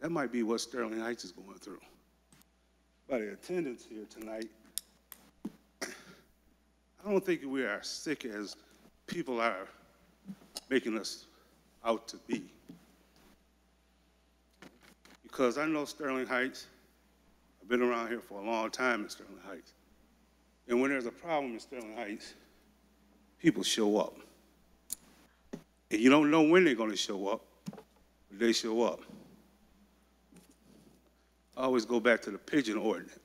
That might be what Sterling Heights is going through. By the attendance here tonight, I don't think we are as sick as people are making us out to be. Because I know Sterling Heights, I've been around here for a long time in Sterling Heights. And when there's a problem in Sterling Heights, people show up. And you don't know when they're gonna show up, but they show up. I always go back to the pigeon ordinance.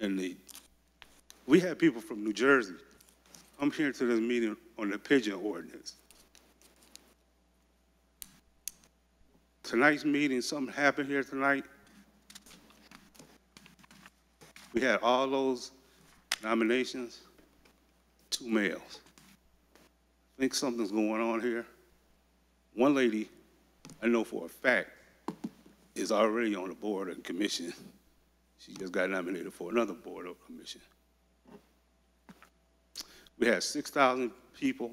And the, we had people from New Jersey come here to this meeting on the pigeon ordinance. Tonight's meeting, something happened here tonight. We had all those nominations, two males. I think something's going on here. One lady, I know for a fact, is already on the board and commission. She just got nominated for another board or commission. We had 6,000 people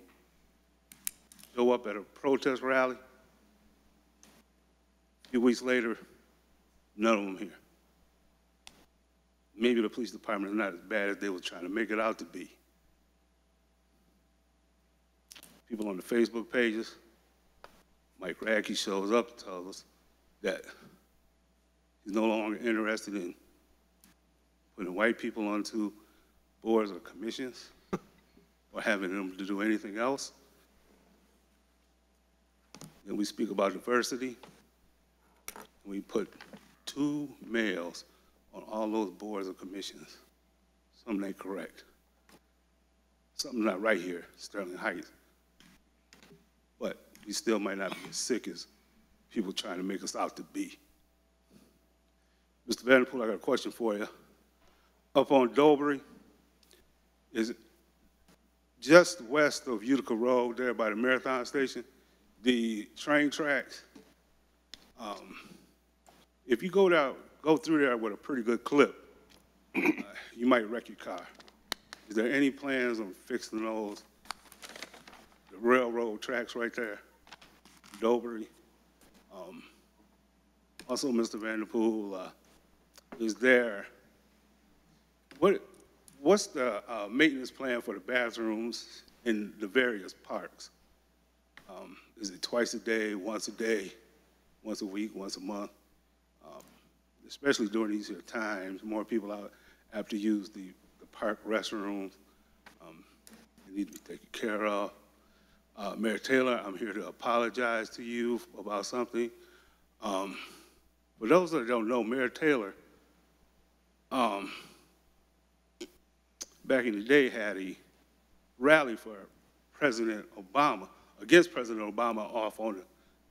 show up at a protest rally. A few weeks later, none of them here. Maybe the police department is not as bad as they were trying to make it out to be. People on the Facebook pages, Mike Radtke shows up and tells us that he's no longer interested in putting white people onto boards or commissions or having them to do anything else. Then we speak about diversity. We put two males on all those boards or commissions. Something ain't correct. Something not right here, Sterling Heights. But we still might not be as sick as people trying to make us out to be. Mr. Vanderpool, I got a question for you. Up on Dobry, is just west of Utica Road there by the Marathon Station, the train tracks? um, if you go down, go through there with a pretty good clip, uh, you might wreck your car. Is there any plans on fixing those? The railroad tracks right there, Dobry. Um, Also, Mr. Vanderpool, uh, is there, what, what's the, uh, maintenance plan for the bathrooms in the various parks? Um, is it twice a day, once a day, once a week, once a month? Um, Especially during these times, more people out have to use the, the park restrooms. Um, They need to be taken care of. Uh, Mayor Taylor, I'm here to apologize to you about something. Um, for those that don't know, Mayor Taylor, um, back in the day had a rally for President Obama, against President Obama off on the,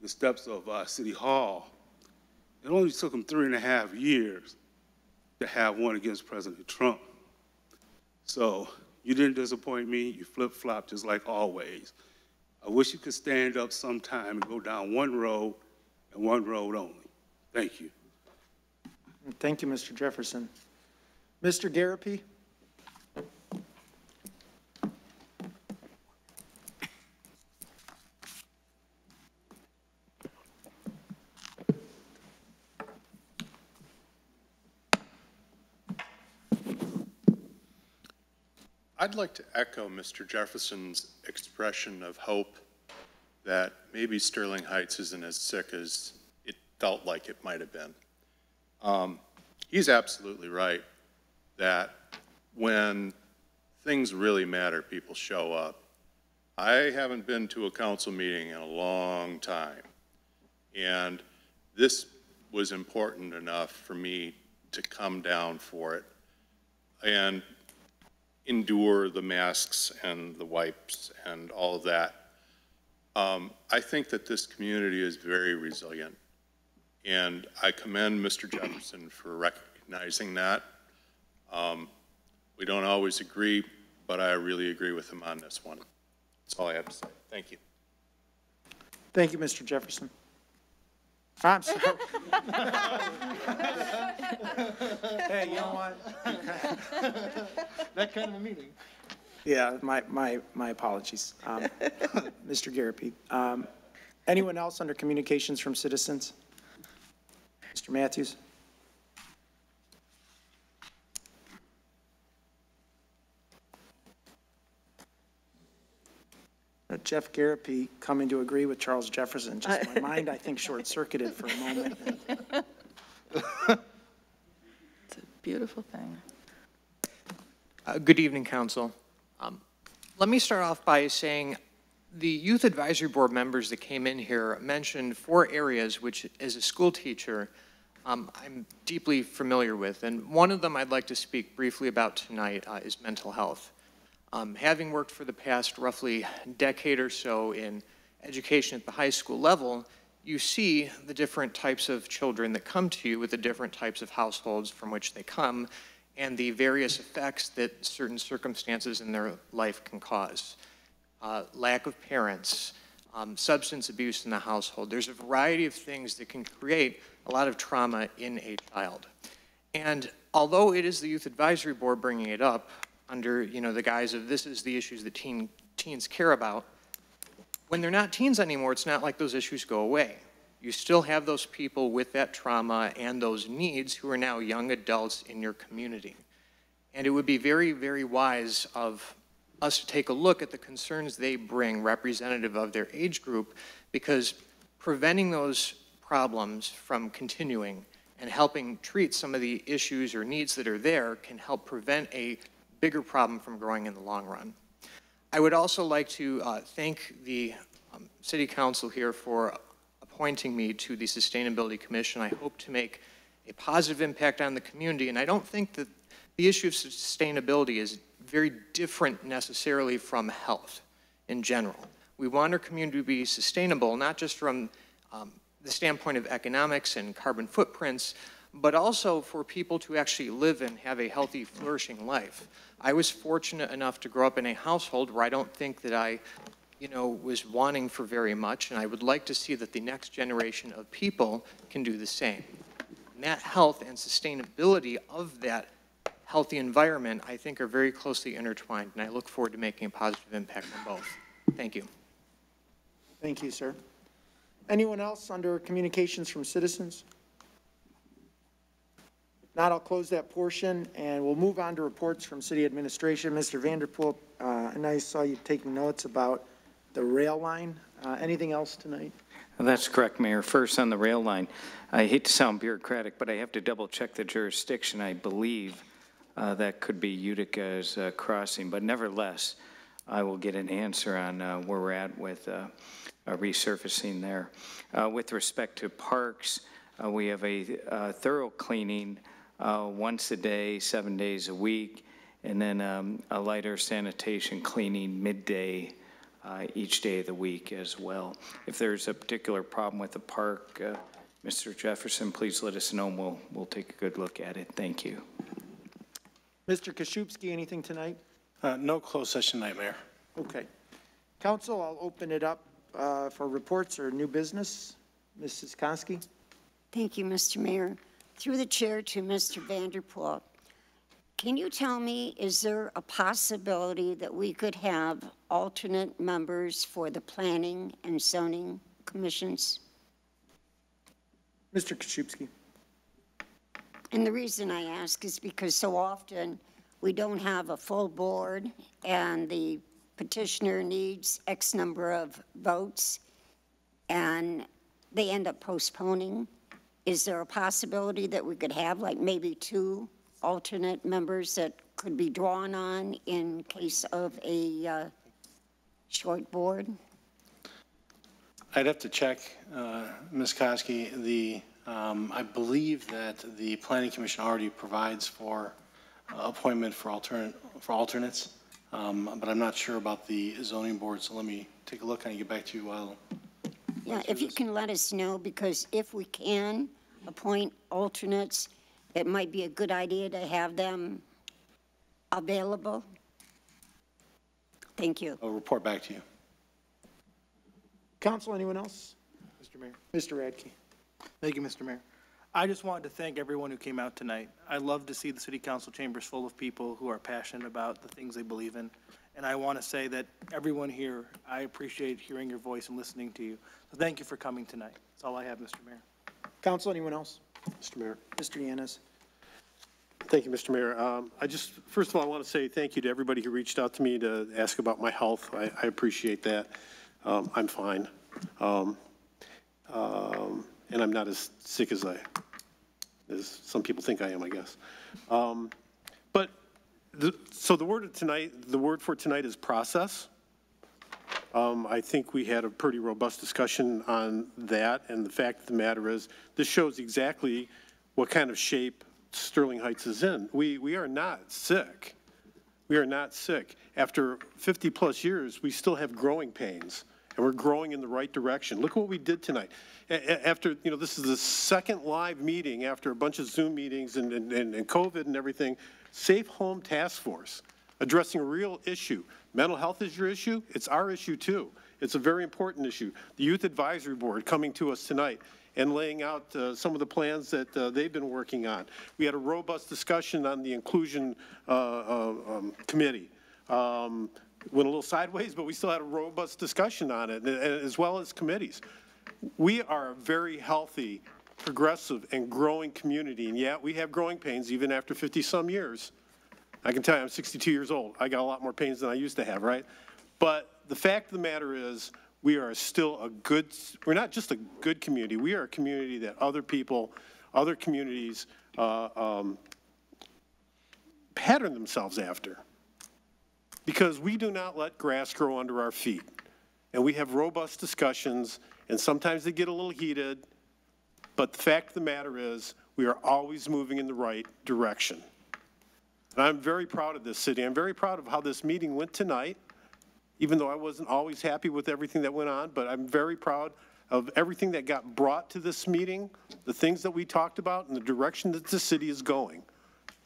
the steps of uh, City Hall. It only took him three and a half years to have one against President Trump. So you didn't disappoint me. You flip-flopped just like always. I wish you could stand up sometime and go down one road and one road only. Thank you. Thank you, Mr. Jefferson. Mr. Garapi? I'd like to echo Mr. Jefferson's expression of hope that maybe Sterling Heights isn't as sick as it felt like it might have been. Um, he's absolutely right that when things really matter, people show up. I haven't been to a council meeting in a long time, and this was important enough for me to come down for it and endure the masks and the wipes and all of that. Um, I think that this community is very resilient. And I commend Mr. Jefferson for recognizing that. Um, we don't always agree, but I really agree with him on this one. That's all I have to say. Thank you. Thank you, Mr. Jefferson. I'm sorry. Hey, you know what? That kind of a meeting. Yeah, my, my, my apologies. Um, Mr. Garapi. Um, Anyone else under communications from citizens? Mr. Matthews? Jeff Garapi coming to agree with Charles Jefferson. Just my mind, I think, short-circuited for a moment. It's a beautiful thing. Uh, Good evening, council. Um, Let me start off by saying the Youth Advisory Board members that came in here mentioned four areas which, as a school teacher, um, I'm deeply familiar with. And one of them I'd like to speak briefly about tonight uh, is mental health. Um, Having worked for the past roughly decade or so in education at the high school level, you see the different types of children that come to you with the different types of households from which they come and the various effects that certain circumstances in their life can cause. Uh, lack of parents, um, substance abuse in the household. There's a variety of things that can create a lot of trauma in a child. And although it is the Youth Advisory Board bringing it up under, you know, the guise of this is the issues that teen, teens care about, when they're not teens anymore, it's not like those issues go away. You still have those people with that trauma and those needs who are now young adults in your community. And it would be very, very wise of us to take a look at the concerns they bring representative of their age group because preventing those problems from continuing and helping treat some of the issues or needs that are there can help prevent a bigger problem from growing in the long run. I would also like to uh, thank the um, City Council here for appointing me to the Sustainability Commission. I hope to make a positive impact on the community, and I don't think that the issue of sustainability is very different necessarily from health in general. We want our community to be sustainable, not just from um, the standpoint of economics and carbon footprints, but also for people to actually live and have a healthy, flourishing life. I was fortunate enough to grow up in a household where I don't think that I you know, was wanting for very much, and I would like to see that the next generation of people can do the same. And that health and sustainability of that healthy environment, I think, are very closely intertwined, and I look forward to making a positive impact on both. Thank you. Thank you, sir. Anyone else under communications from citizens? Not, I'll close that portion, and we'll move on to reports from city administration. Mr. Vanderpool, uh, and I saw you taking notes about the rail line. Uh, Anything else tonight? That's correct, Mayor. First, on the rail line, I hate to sound bureaucratic, but I have to double-check the jurisdiction. I believe uh, that could be Utica's crossing, but nevertheless, I will get an answer on uh, where we're at with uh, resurfacing there. Uh, With respect to parks, we have a thorough cleaning uh, once a day, seven days a week, and then um, a lighter sanitation cleaning midday uh, each day of the week as well. If there's a particular problem with the park, uh, Mr. Jefferson, please let us know, and we'll, we'll take a good look at it. Thank you. Mr. Kaszubski, anything tonight? Uh, No closed session tonight, Mayor. Okay. Council, I'll open it up uh, for reports or new business. Mrs. Koski? Thank you, Mr. Mayor. Through the chair to Mr. Vanderpool, can you tell me, is there a possibility that we could have alternate members for the planning and zoning commissions? Mr. Kaszubski? And the reason I ask is because so often we don't have a full board and the petitioner needs X number of votes and they end up postponing. Is there a possibility that we could have like maybe two alternate members that could be drawn on in case of a uh, short board? I'd have to check, uh, Ms. Koski, the, um, I believe that the planning commission already provides for uh, appointment for alternate, for alternates, um, but I'm not sure about the zoning board, so let me take a look and get back to you while. Yeah, if you can let us know, because if we can appoint alternates, it might be a good idea to have them available. Thank you. I'll report back to you. Council, anyone else? Mr. Mayor. Mr. Radtke? Thank you, Mr. Mayor. I just wanted to thank everyone who came out tonight. I love to see the city council chambers full of people who are passionate about the things they believe in. And I want to say that everyone here, I appreciate hearing your voice and listening to you. So thank you for coming tonight. That's all I have, Mr. Mayor. Council, anyone else? Mr. Mayor. Mr. Yanez? Thank you, Mr. Mayor. Um, I just, first of all, I want to say thank you to everybody who reached out to me to ask about my health. I, I appreciate that. Um, I'm fine. Um, um, and I'm not as sick as I, as some people think I am, I guess. Um, but, the, so the word of tonight, the word for tonight is process. Um, I think we had a pretty robust discussion on that, and the fact of the matter is, this shows exactly what kind of shape Sterling Heights is in. We, we are not sick. We are not sick. After 50-plus years, we still have growing pains, and we're growing in the right direction. Look what we did tonight. A- After, you know, this is the second live meeting after a bunch of Zoom meetings and, and, and COVID and everything. Safe Home Task Force, addressing a real issue. Mental health is your issue, it's our issue too. It's a very important issue. The Youth Advisory Board coming to us tonight and laying out uh, some of the plans that uh, they've been working on. We had a robust discussion on the Inclusion uh, uh, um, Committee. Um, Went a little sideways, but we still had a robust discussion on it, as well as committees. We are a very healthy, progressive, and growing community, and yet we have growing pains even after 50-some years. I can tell you, I'm 62 years old. I got a lot more pains than I used to have, right? But the fact of the matter is, we are still a good, we're not just a good community, we are a community that other people, other communities uh, um, pattern themselves after. Because we do not let grass grow under our feet. And we have robust discussions, and sometimes they get a little heated, but the fact of the matter is, we are always moving in the right direction. And I'm very proud of this city. I'm very proud of how this meeting went tonight, even though I wasn't always happy with everything that went on, but I'm very proud of everything that got brought to this meeting, the things that we talked about, and the direction that the city is going.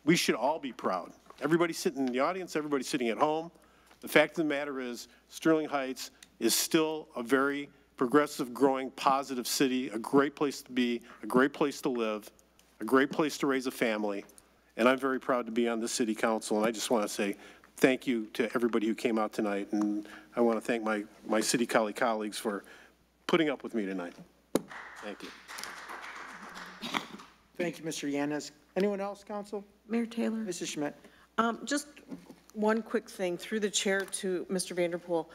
We should all be proud. Everybody sitting in the audience, everybody sitting at home. The fact of the matter is, Sterling Heights is still a very progressive, growing, positive city, a great place to be, a great place to live, a great place to raise a family. And I'm very proud to be on the city council, and I just want to say thank you to everybody who came out tonight, and I want to thank my, my city colleague colleagues for putting up with me tonight. Thank you. Thank you, Mr. Yanez. Anyone else, council? Mayor Taylor? Mrs. Schmidt? Um, just one quick thing through the chair to Mr. Vanderpool.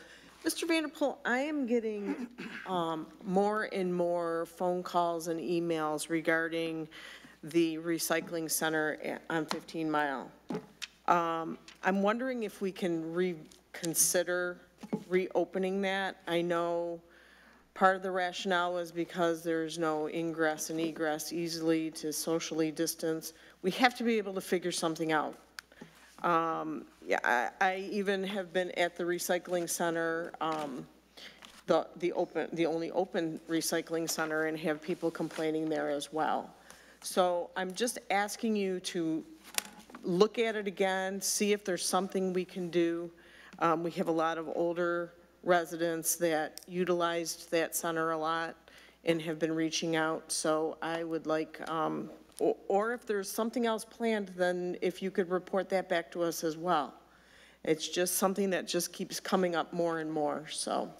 Mr. Vanderpool, I am getting, um, more and more phone calls and emails regarding the recycling center on 15 Mile. Um, I'm wondering if we can reconsider reopening that. I know part of the rationale was because there's no ingress and egress easily to socially distance. We have to be able to figure something out. Um, yeah, I, I even have been at the recycling center, um, the, the open, the only open recycling center and have people complaining there as well. So I'm just asking you to look at it again, see if there's something we can do. Um, we have a lot of older residents that utilized that center a lot and have been reaching out. So I would like, um, or, or if there's something else planned, then if you could report that back to us as well. It's just something that just keeps coming up more and more, so.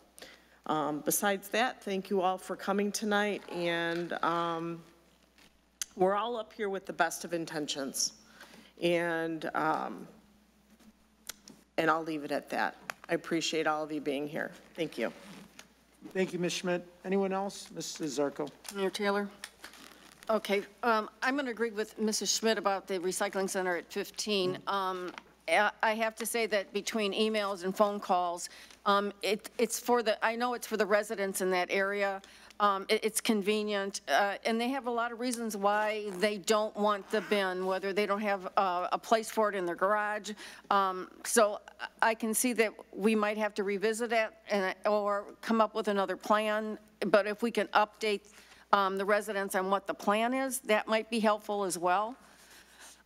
Um, besides that, thank you all for coming tonight, and, um, we're all up here with the best of intentions. And, um, and I'll leave it at that. I appreciate all of you being here. Thank you. Thank you, Ms. Schmidt. Anyone else? Mrs. Ziarko? Mayor Taylor? Okay, um, I'm going to agree with Mrs. Schmidt about the recycling center at 15. Um, I I have to say that between emails and phone calls, um, it, it's for the, I know it's for the residents in that area. Um, it, it's convenient, uh, and they have a lot of reasons why they don't want the bin, whether they don't have uh, a place for it in their garage. Um, so I can see that we might have to revisit it and, or come up with another plan. But if we can update um, the residents on what the plan is, that might be helpful as well.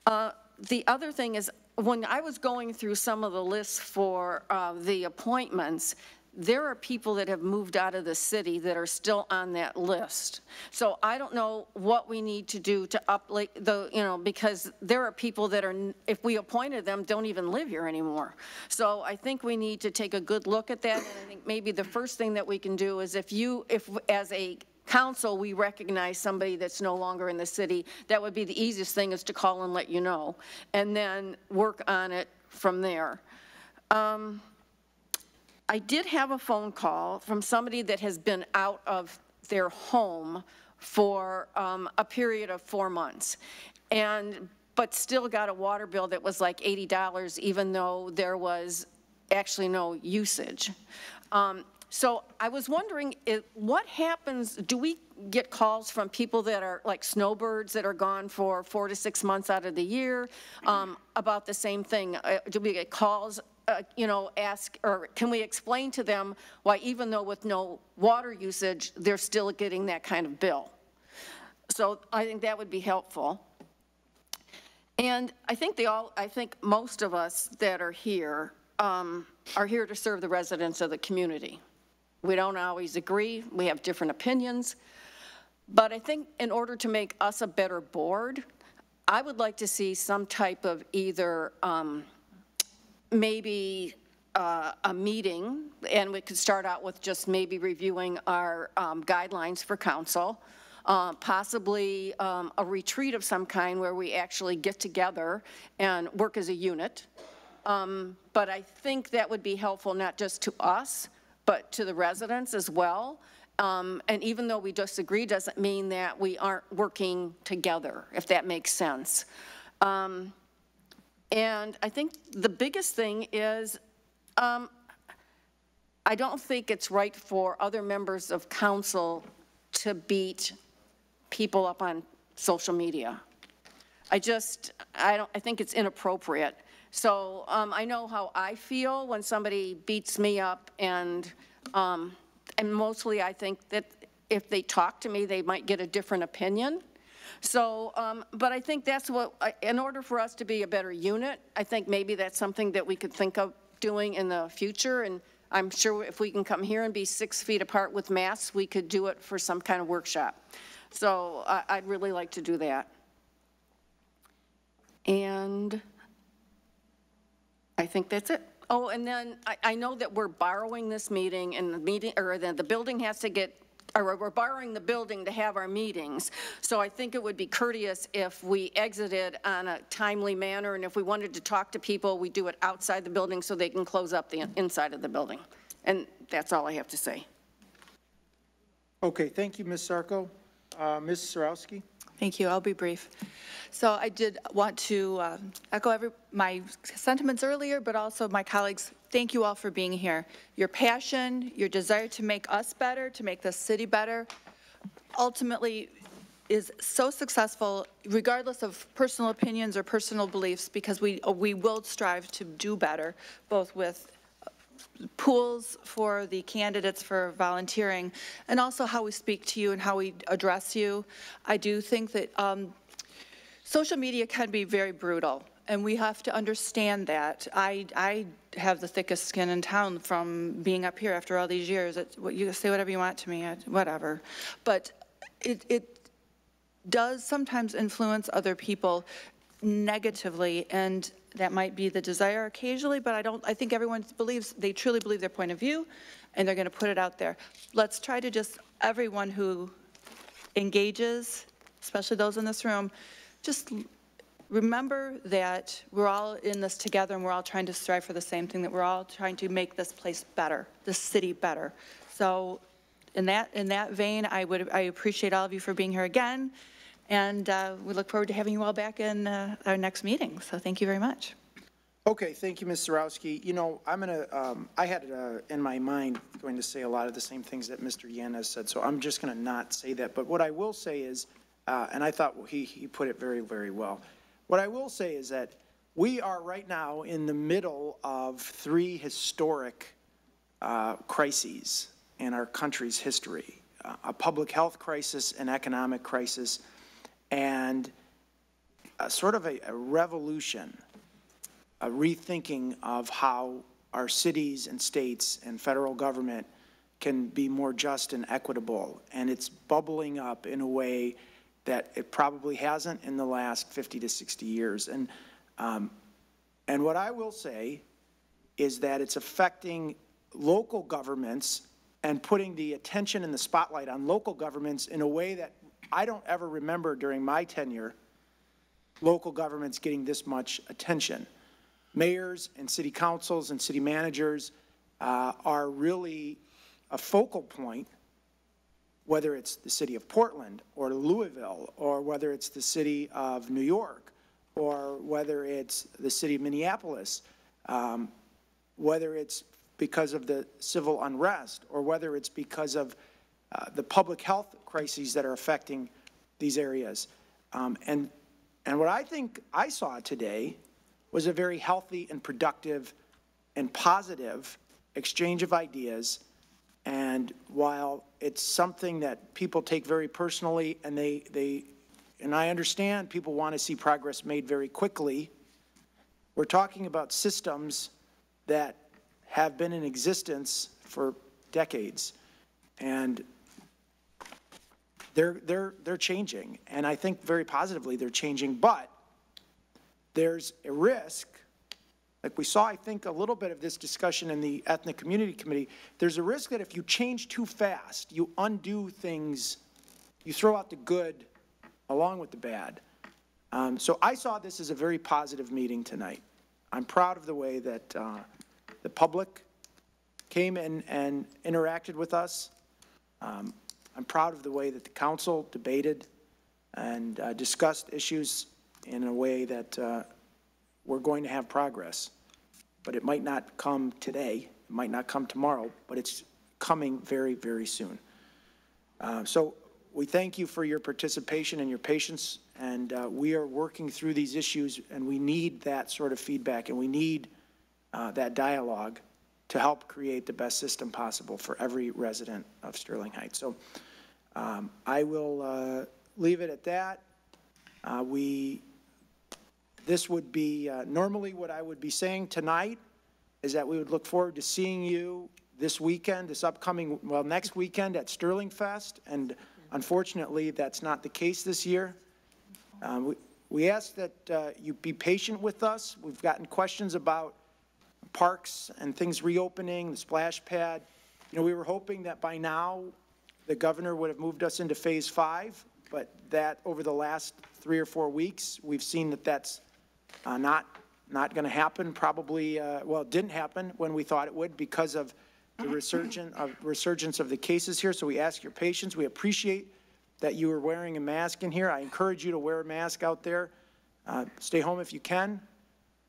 Uh, The other thing is, when I was going through some of the lists for uh, the appointments, there are people that have moved out of the city that are still on that list. So I don't know what we need to do to up, the, you know, because there are people that are, if we appointed them, don't even live here anymore. So I think we need to take a good look at that, and I think maybe the first thing that we can do is if you, if, as a council, we recognize somebody that's no longer in the city, that would be the easiest thing is to call and let you know, and then work on it from there. Um, I did have a phone call from somebody that has been out of their home for um, a period of four months, and, but still got a water bill that was like $80, even though there was actually no usage. Um, So I was wondering, it- what happens, do we get calls from people that are, like snowbirds that are gone for four to six months out of the year um, about the same thing? Uh, Do we get calls, uh, you know, ask, or can we explain to them why even though with no water usage, they're still getting that kind of bill? So I think that would be helpful. And I think they all, I think most of us that are here um, are here to serve the residents of the community. We don't always agree, we have different opinions, but I think in order to make us a better board, I would like to see some type of either um, maybe uh, a meeting, and we could start out with just maybe reviewing our um, guidelines for council, uh, possibly um, a retreat of some kind where we actually get together and work as a unit. Um, But I think that would be helpful not just to us, but to the residents as well. Um, And even though we disagree, doesn't mean that we aren't working together, if that makes sense. Um, And I think the biggest thing is, um, I don't think it's right for other members of council to beat people up on social media. I just, I don't, I think it's inappropriate. So um, I know how I feel when somebody beats me up, and, um, and mostly I think that if they talk to me, they might get a different opinion. So, um, but I think that's what, in order for us to be a better unit, I think maybe that's something that we could think of doing in the future, and I'm sure if we can come here and be six feet apart with masks, we could do it for some kind of workshop. So I- I'd really like to do that. And I think that's it. Oh, and then I, I know that we're borrowing this meeting and the meeting, or the, the building has to get, or we're borrowing the building to have our meetings. So I think it would be courteous if we exited on a timely manner, and if we wanted to talk to people, we do it outside the building so they can close up the inside of the building. And that's all I have to say. Okay, thank you, Ms. Ziarko. Uh, Ms. Sierawski? Thank you. I'll be brief. So I did want to uh, echo every, my sentiments earlier, but also my colleagues, thank you all for being here. Your passion, your desire to make us better, to make this city better, ultimately is so successful regardless of personal opinions or personal beliefs, because we, we will strive to do better, both with pools for the candidates for volunteering, and also how we speak to you and how we address you. I do think that um, social media can be very brutal, and we have to understand that. I, I have the thickest skin in town from being up here after all these years. It's, you say whatever you want to me, whatever. But it, it does sometimes influence other people negatively, and that might be the desire occasionally, but I don't, I think everyone believes, they truly believe their point of view, and they're going to put it out there. Let's try to just, everyone who engages, especially those in this room, just remember that we're all in this together, and we're all trying to strive for the same thing, that we're all trying to make this place better, this city better. So in that, in that vein, I would, I appreciate all of you for being here again, and uh, we look forward to having you all back in uh, our next meeting. So thank you very much. Okay, thank you, Ms. Sierawski. You know, I'm going to, I had uh, in my mind going to say a lot of the same things that Mr. Yanez said, so I'm just going to not say that. But what I will say is, uh, and I thought he, he put it very, very well. What I will say is that we are right now in the middle of three historic uh, crises in our country's history. Uh, A public health crisis, an economic crisis, and a sort of a a revolution a rethinking of how our cities and states and federal government can be more just and equitable. And it's bubbling up in a way that it probably hasn't in the last 50 to 60 years. And, um, and what I will say is that it's affecting local governments and putting the attention and the spotlight on local governments in a way that I don't ever remember during my tenure local governments getting this much attention. Mayors and city councils and city managers uh, are really a focal point, whether it's the city of Portland or Louisville, or whether it's the city of New York, or whether it's the city of Minneapolis, um, whether it's because of the civil unrest, or whether it's because of uh, the public health crises that are affecting these areas. Um, and, and what I think I saw today was a very healthy and productive and positive exchange of ideas. And while it's something that people take very personally and they, they, and I understand people want to see progress made very quickly, we're talking about systems that have been in existence for decades. And they're, they're, they're changing. And I think very positively they're changing, but there's a risk, like we saw, I think, a little bit of this discussion in the Ethnic Community Committee, there's a risk that if you change too fast, you undo things, you throw out the good along with the bad. Um, so I saw this as a very positive meeting tonight. I'm proud of the way that uh, the public came and, and interacted with us. Um, I'm proud of the way that the council debated and uh, discussed issues in a way that uh, we're going to have progress. But it might not come today, it might not come tomorrow, but it's coming very, very soon. Uh, So we thank you for your participation and your patience, and uh, we are working through these issues, and we need that sort of feedback, and we need uh, that dialogue to help create the best system possible for every resident of Sterling Heights. So um, I will uh, leave it at that. Uh, We this would be, uh, normally what I would be saying tonight is that we would look forward to seeing you this weekend, this upcoming, well, next weekend at Sterling Fest, and unfortunately, that's not the case this year. Uh, we- We ask that uh, you be patient with us. We've gotten questions about parks and things reopening, the splash pad. You know, we were hoping that by now, the governor would have moved us into phase five, but that, over the last three or four weeks, we've seen that that's uh, not, not going to happen, probably, uh, well, it didn't happen when we thought it would because of the resurgence of, resurgence of the cases here, so we ask your patience. We appreciate that you are wearing a mask in here. I encourage you to wear a mask out there. Uh, Stay home if you can.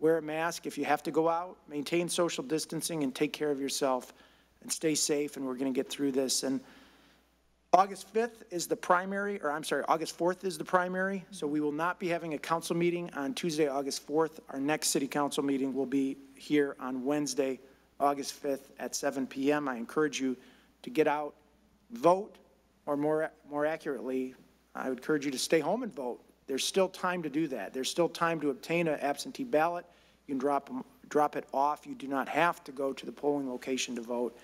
Wear a mask if you have to go out. Maintain social distancing and take care of yourself and stay safe, and we're going to get through this. And August 5th is the primary, or I'm sorry, August 4th is the primary, so we will not be having a council meeting on Tuesday, August 4th. Our next city council meeting will be here on Wednesday, August 5th at 7 PM. I encourage you to get out, vote, or more, more accurately, I would encourage you to stay home and vote. There's still time to do that. There's still time to obtain an absentee ballot. You can drop, drop it off. You do not have to go to the polling location to vote.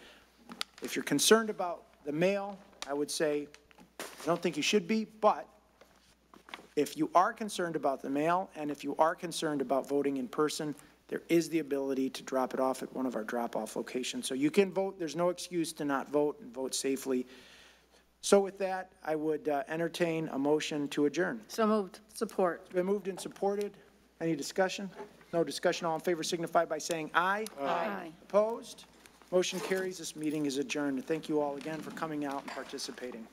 If you're concerned about the mail, I would say, I don't think you should be, but if you are concerned about the mail, and if you are concerned about voting in person, there is the ability to drop it off at one of our drop-off locations. So you can vote, there's no excuse to not vote and vote safely. So with that, I would uh, entertain a motion to adjourn. So moved. Support. It's been moved and supported. Any discussion? No discussion. All in favor signify by saying aye. Aye. Opposed? Motion carries. This meeting is adjourned. Thank you all again for coming out and participating.